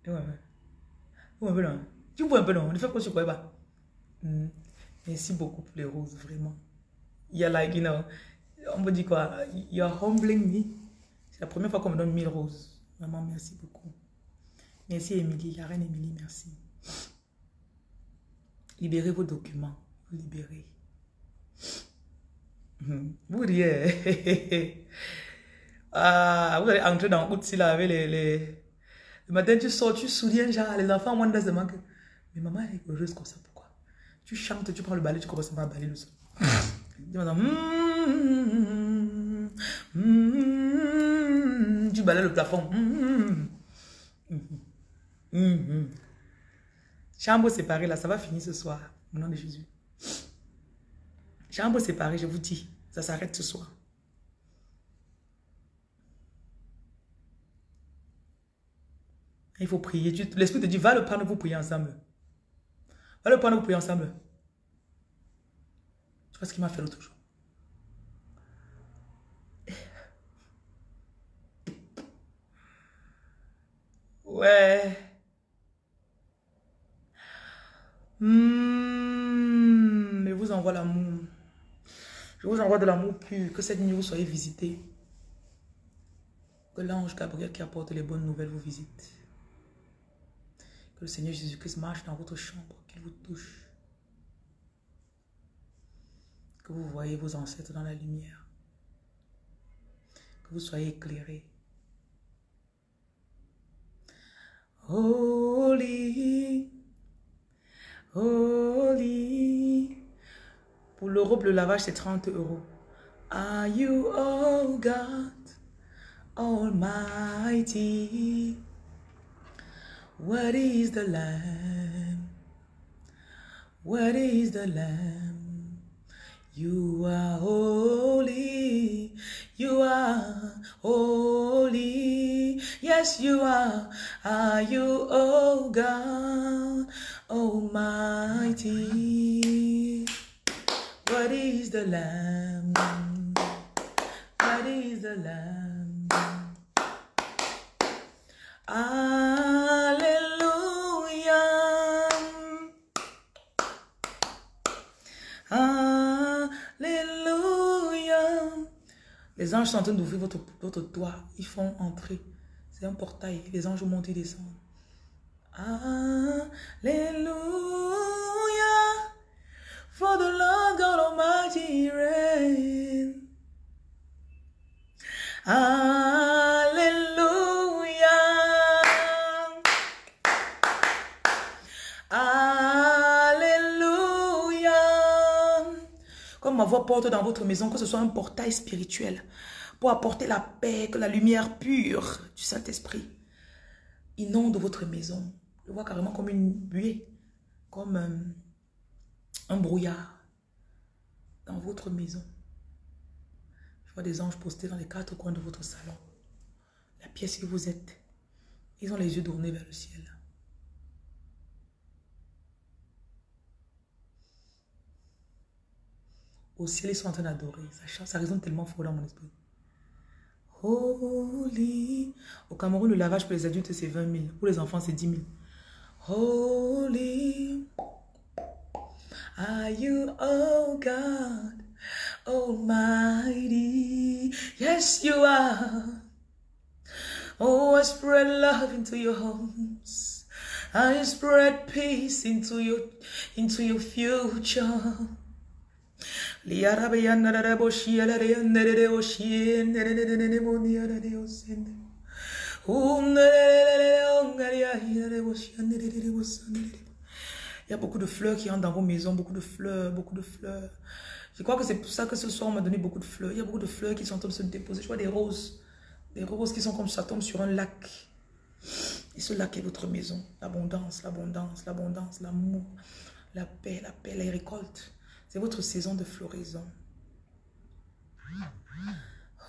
Tu vois un peu, non? Tu vois un peu, non? Ne fais pas ce tu pas. Mm. Merci beaucoup pour les roses, vraiment. You're like, you know, on me dit quoi? You're humbling me. C'est la première fois qu'on me donne 1000 roses. Vraiment, merci beaucoup. Merci, Émilie. La reine Émilie, merci. Libérez vos documents. Libérez. Vous *laughs* riez. ah, vous allez entrer dans août, là, avec les, les... Le matin, tu sors, tu souviens, genre, les enfants, moi, dans ce manque. Mais maman, elle est heureuse comme ça. Pourquoi? Tu chantes, tu prends le balai, tu commences à balayer le sol. *laughs* tu tu balayes le plafond. Chambre séparée, là, ça va finir ce soir, au nom de Jésus. Chambre séparée, je vous dis, ça s'arrête ce soir. Il faut prier. L'Esprit te dit, va le prendre, vous prier ensemble. Va le prendre, vous prier ensemble. Tu vois ce qu'il m'a fait l'autre jour. Ouais. Mmh, je vous envoie l'amour. Je vous envoie de l'amour pur. Que cette nuit vous soyez visité. Que l'ange Gabriel qui apporte les bonnes nouvelles vous visite. Que le Seigneur Jésus-Christ marche dans votre chambre, qu'il vous touche. Que vous voyez vos ancêtres dans la lumière. Que vous soyez éclairés. Holy, holy. Pour le robe, le lavage, c'est 30 euros. Are you, oh God, Almighty? What is the Lamb? What is the Lamb? You are holy, you are holy. Yes, you are. Are you, oh God, Almighty? What is the Lamb? What is the Lamb? Alléluia. Alléluia. Les anges sont en train d'ouvrir votre, votre toit. Ils font entrer. C'est un portail. Les anges montent et descendent. Alléluia. For the Lord God Almighty reign. Alléluia. Alléluia. Comme ma voix porte dans votre maison, que ce soit un portail spirituel pour apporter la paix, que la lumière pure du Saint-Esprit inonde votre maison. Je vois carrément comme une buée, comme euh, un brouillard dans votre maison. Je vois des anges postés dans les quatre coins de votre salon. La pièce que vous êtes. Ils ont les yeux tournés vers le ciel. Au ciel, ils sont en train d'adorer. Ça, ça résonne tellement fort dans mon esprit. Holy. Au Cameroun, le lavage pour les adultes, c'est 20 000. Pour les enfants, c'est 10 000. Holy. Are you, oh God, Almighty? Yes, you are. Oh, I spread love into your homes. I spread peace into your into your future. Il y a beaucoup de fleurs qui entrent dans vos maisons, beaucoup de fleurs, beaucoup de fleurs. Je crois que c'est pour ça que ce soir on m'a donné beaucoup de fleurs. Il y a beaucoup de fleurs qui sont en train de se déposer. Je vois des roses. Des roses qui sont comme ça tombent sur un lac. Et ce lac est votre maison. L'abondance, l'abondance, l'abondance, l'amour, la paix, la paix, les récoltes. C'est votre saison de floraison.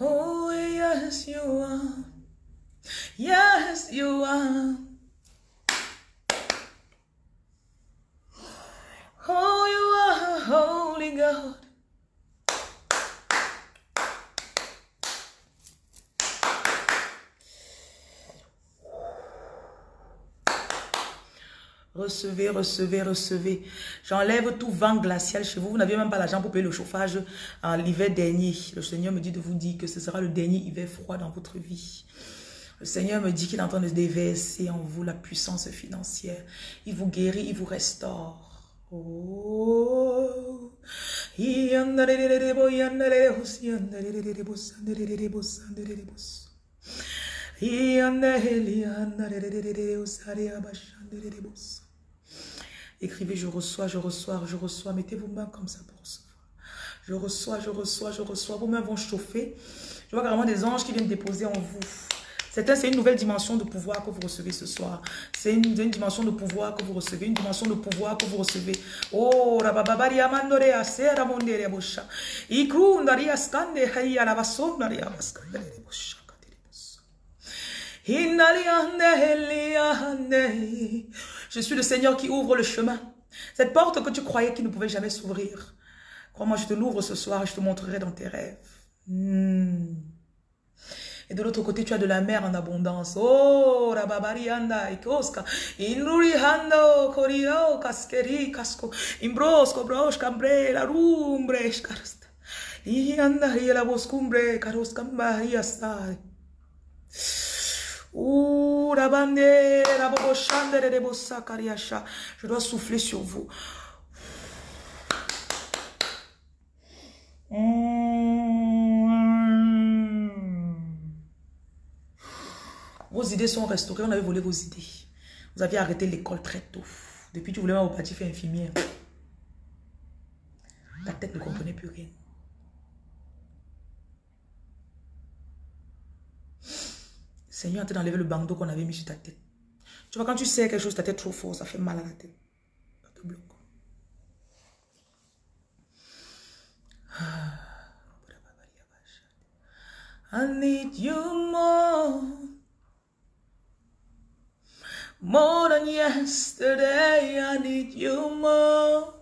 Oh yes you are. Yes you are. Oh you are holy God. Recevez, recevez, recevez. J'enlève tout vent glacial chez vous. Vous n'avez même pas l'argent pour payer le chauffage l'hiver dernier. Le Seigneur me dit de vous dire que ce sera le dernier hiver froid dans votre vie. Le Seigneur me dit qu'il est en train de déverser en vous la puissance financière. Il vous guérit, il vous restaure. Oh. Écrivez, je reçois, je reçois, je reçois. Mettez vos mains comme ça pour recevoir. Je reçois, je reçois, je reçois. Vos mains vont chauffer. Je vois carrément des anges qui viennent déposer en vous. C'est une nouvelle dimension de pouvoir que vous recevez ce soir. C'est une, dimension de pouvoir que vous recevez. Une dimension de pouvoir que vous recevez. Oh, rabababaria mandorea sera mondere bosha. Haya. Je suis le Seigneur qui ouvre le chemin. Cette porte que tu croyais qui ne pouvait jamais s'ouvrir. Crois-moi, je te l'ouvre ce soir et je te montrerai dans tes rêves. Hmm. Et de l'autre côté, tu as de la mer en abondance. Oh, rababarianda, ikoska, inuri hando, korio, kaskeri, kasko, imbrosco, brosh, cambre, la rumbre, escarsta. Ianda, la boscumbre, la bandera, Je dois souffler sur vous. Vos idées sont restaurées. On avait volé vos idées. Vous aviez arrêté l'école très tôt. Depuis, tu voulais même au parti faire infirmière. Ta tête ne comprenait plus rien. Seigneur, tu d'enlever le bandeau qu'on avait mis sur ta tête. Tu vois, quand tu sais quelque chose, ta tête trop fort, ça fait mal à la tête. Ça te bloque. I need you more. More than yesterday, I need you more.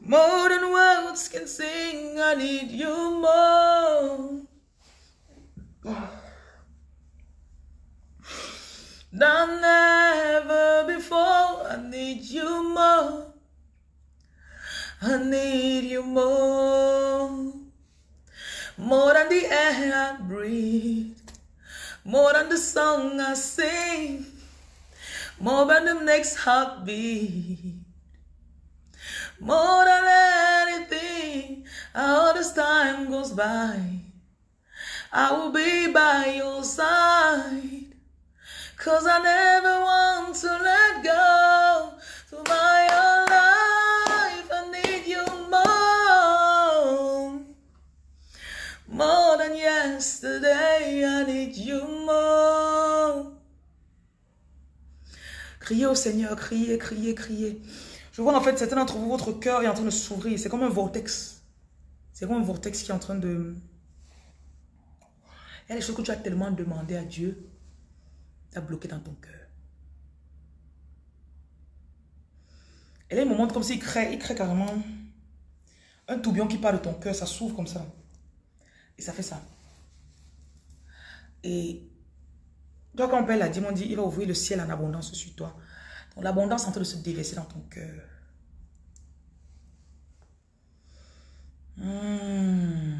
More than words can sing, I need you more. Than ever before, I need you more. I need you more. More than the air I breathe. More than the song I sing. More than the next heartbeat. More than anything, how this time goes by. I will be by your side. Cause I never want to let go. To my own life, Criez au Seigneur, criez, criez, criez. Je vois en fait, certains d'entre vous, votre cœur est en train de s'ouvrir. C'est comme un vortex. C'est comme un vortex qui est en train de... Il y a des choses que tu as tellement demandé à Dieu, tu as bloqué dans ton cœur. Et là, il me montre comme s'il crée, il crée carrément un tourbillon qui part de ton cœur, ça s'ouvre comme ça. Et ça fait ça. Et toi, quand Père l'a dit, on dit, il va ouvrir le ciel en abondance sur toi. Donc l'abondance est en train de se déverser dans ton cœur. Hmm.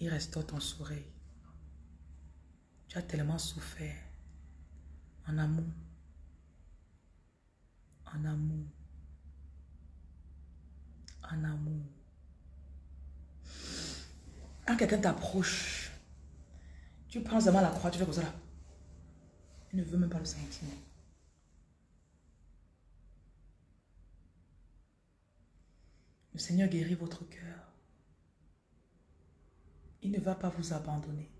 Il restaure ton sourire. Tu as tellement souffert en amour. En amour. En amour. Quand quelqu'un t'approche, tu prends seulement la croix, tu fais comme ça. Il ne veut même pas le sentir. Le Seigneur guérit votre cœur. Il ne va pas vous abandonner.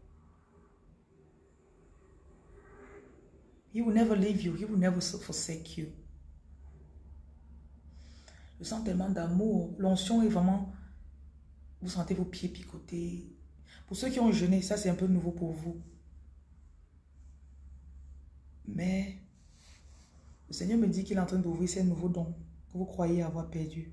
He will never leave you. He will never forsake you. Je sens tellement d'amour. L'onction est vraiment... Vous sentez vos pieds picoter. Pour ceux qui ont jeûné, ça c'est un peu nouveau pour vous. Mais le Seigneur me dit qu'il est en train d'ouvrir ces nouveaux dons que vous croyez avoir perdus.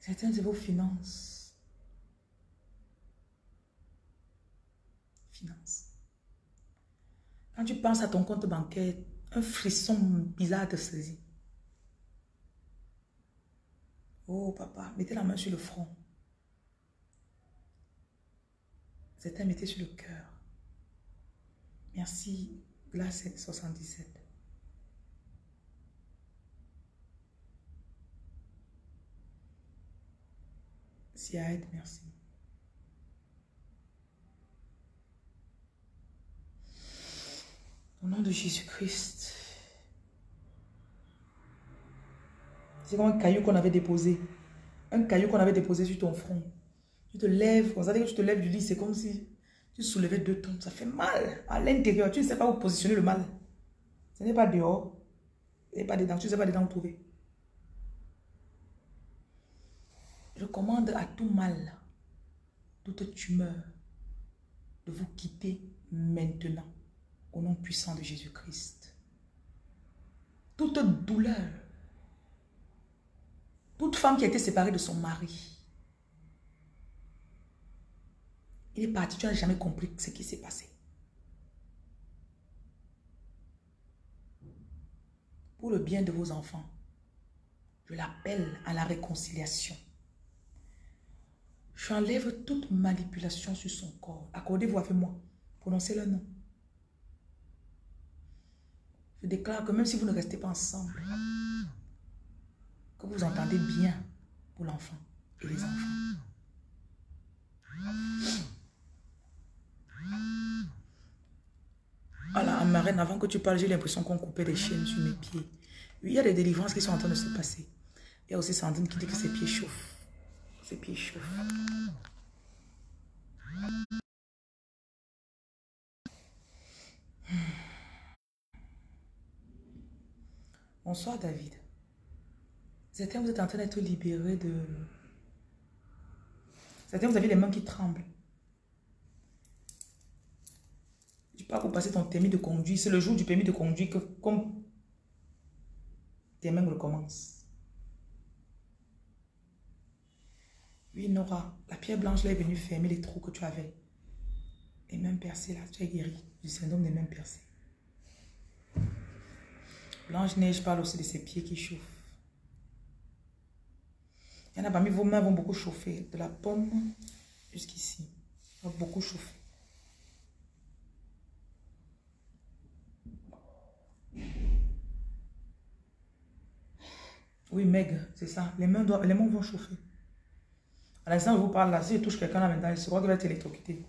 Certaines de vos finances. Finances. Quand tu penses à ton compte bancaire, un frisson bizarre te saisit. Oh papa, mettez la main sur le front. Certains mettez sur le cœur. Merci, Glace 77. Siaed, merci. Au nom de Jésus-Christ. C'est comme un caillou qu'on avait déposé. Un caillou qu'on avait déposé sur ton front. Tu te lèves, vous savez que tu te lèves du lit, c'est comme si tu soulevais deux tonnes. Ça fait mal à l'intérieur. Tu ne sais pas où positionner le mal. Ce n'est pas dehors. Ce n'est pas dedans. Tu ne sais pas dedans où trouver. Je commande à tout mal, toute tumeur, de vous quitter maintenant, au nom puissant de Jésus-Christ. Toute douleur, toute femme qui a été séparée de son mari, il est parti, tu n'as jamais compris ce qui s'est passé. Pour le bien de vos enfants, je l'appelle à la réconciliation. J'enlève toute manipulation sur son corps. Accordez-vous avec moi. Prononcez le nom. Je déclare que même si vous ne restez pas ensemble, que vous entendez bien pour l'enfant et les enfants. Voilà, en marraine, avant que tu parles, j'ai l'impression qu'on coupait des chaînes sur mes pieds. Il y a des délivrances qui sont en train de se passer. Il y a aussi Sandrine qui dit que ses pieds chauffent. Ses pieds chauffent. Bonsoir David. Certains, vous êtes en train d'être libérés de... Certains, vous avez les mains qui tremblent. Tu pars pour passer ton permis de conduire. C'est le jour du permis de conduire que comme tes mains recommencent. Oui, Nora, la pierre blanche là est venue fermer les trous que tu avais. Les mains percées là, tu es guéri du syndrome des mains percées. Blanche-Neige parle aussi de ses pieds qui chauffent. Il y en a parmi vos mains vont beaucoup chauffer. De la pomme jusqu'ici. Va beaucoup chauffer. Oui, Meg, c'est ça. Les mains, les mains vont chauffer. À l'instant je vous parle là, si je touche quelqu'un là maintenant, il se croit qu'il va être électrocuté.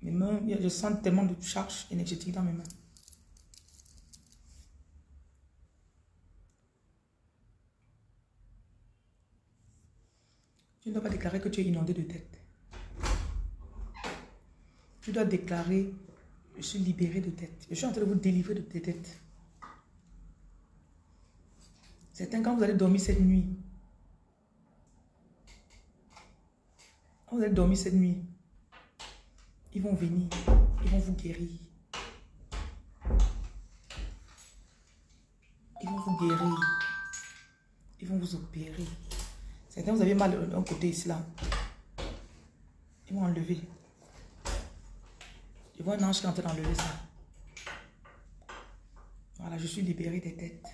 Mes mains, je sens tellement de charge énergétique dans mes mains. Tu ne dois pas déclarer que tu es inondé de tête. Tu dois déclarer, je suis libéré de tête. Je suis en train de vous délivrer de tes têtes. Certains, quand vous allez dormir cette nuit, quand vous allez dormir cette nuit, ils vont venir, ils vont vous guérir. Ils vont vous guérir. Ils vont vous opérer. Certains, vous avez mal d'un côté ici, là. Ils vont enlever. Je vois un ange qui est en train d'enlever ça. Voilà, je suis libéré des têtes.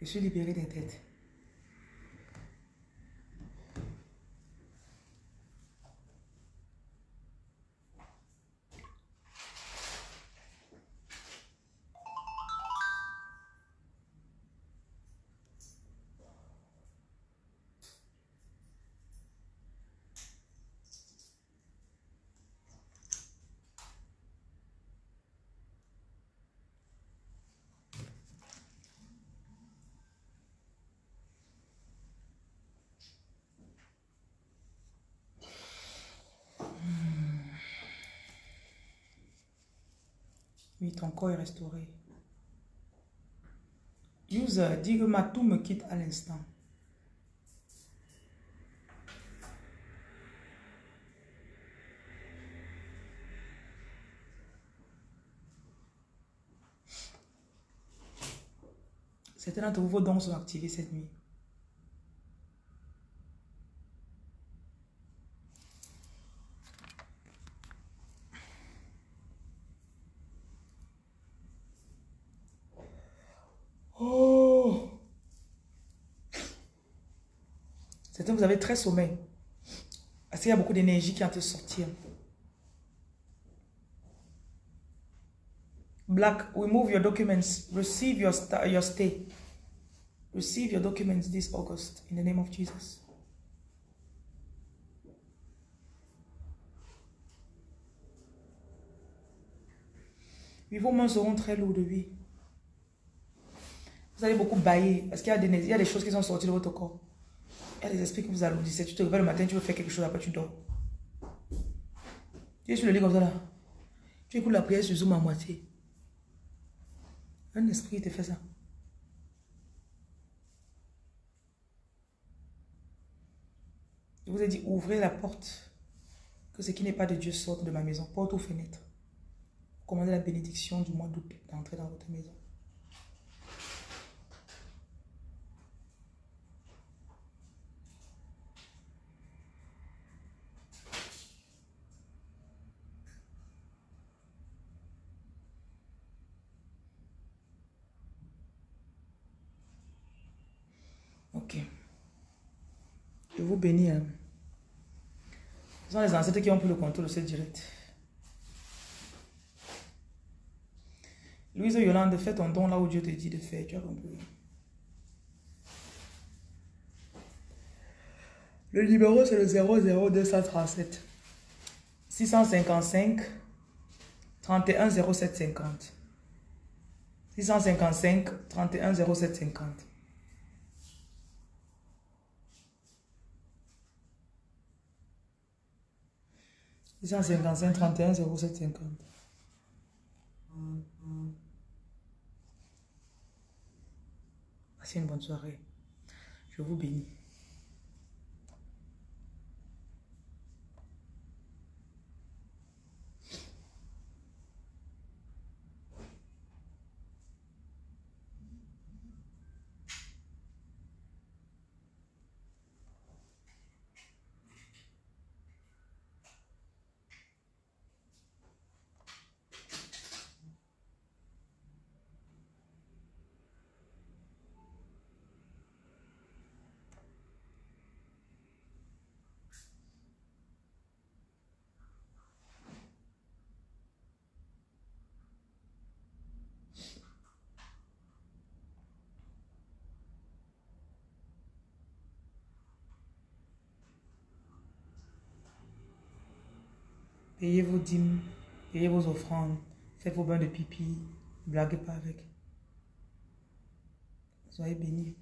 Je suis libéré des têtes. Oui, ton corps est restauré. User, dis que ma tout me quitte à l'instant. Certains d'entre vous, vos dons sont activés cette nuit. Oh! Certains, vous avez très sommeil. Parce qu'il y a beaucoup d'énergie qui train de sortir. Black, remove your documents. Receive your, your stay. Receive your documents this August in the name of Jesus. Oui, vos mains seront très lourdes, oui. Vous allez beaucoup bailler parce qu'il a y a des choses qui sont sorties de votre corps. Il y a des esprits qui vous alourdissent. Tu te réveilles le matin, tu veux faire quelque chose, après tu dors. Tu es sur le lit comme ça là. Tu écoutes la prière sur Zoom à moitié. Un esprit te fait ça. Je vous ai dit, ouvrez la porte. Que ce qui n'est pas de Dieu sorte de ma maison. Porte ou fenêtre. Commandez la bénédiction du mois d'août d'entrer dans votre maison. Ok. Je vous hein. Ce sont les ancêtres qui ont pris le contrôle de ce direct. Louise Yolande, fais ton don là où Dieu te dit de faire. Tu as compris. Le numéro, c'est le 00237. 655 31 0750. 655 31 0750. 655 31 0750. Passez une bonne soirée. Je vous bénis. Payez vos dîmes, payez vos offrandes, faites vos bains de pipi, blaguez pas avec. Soyez bénis.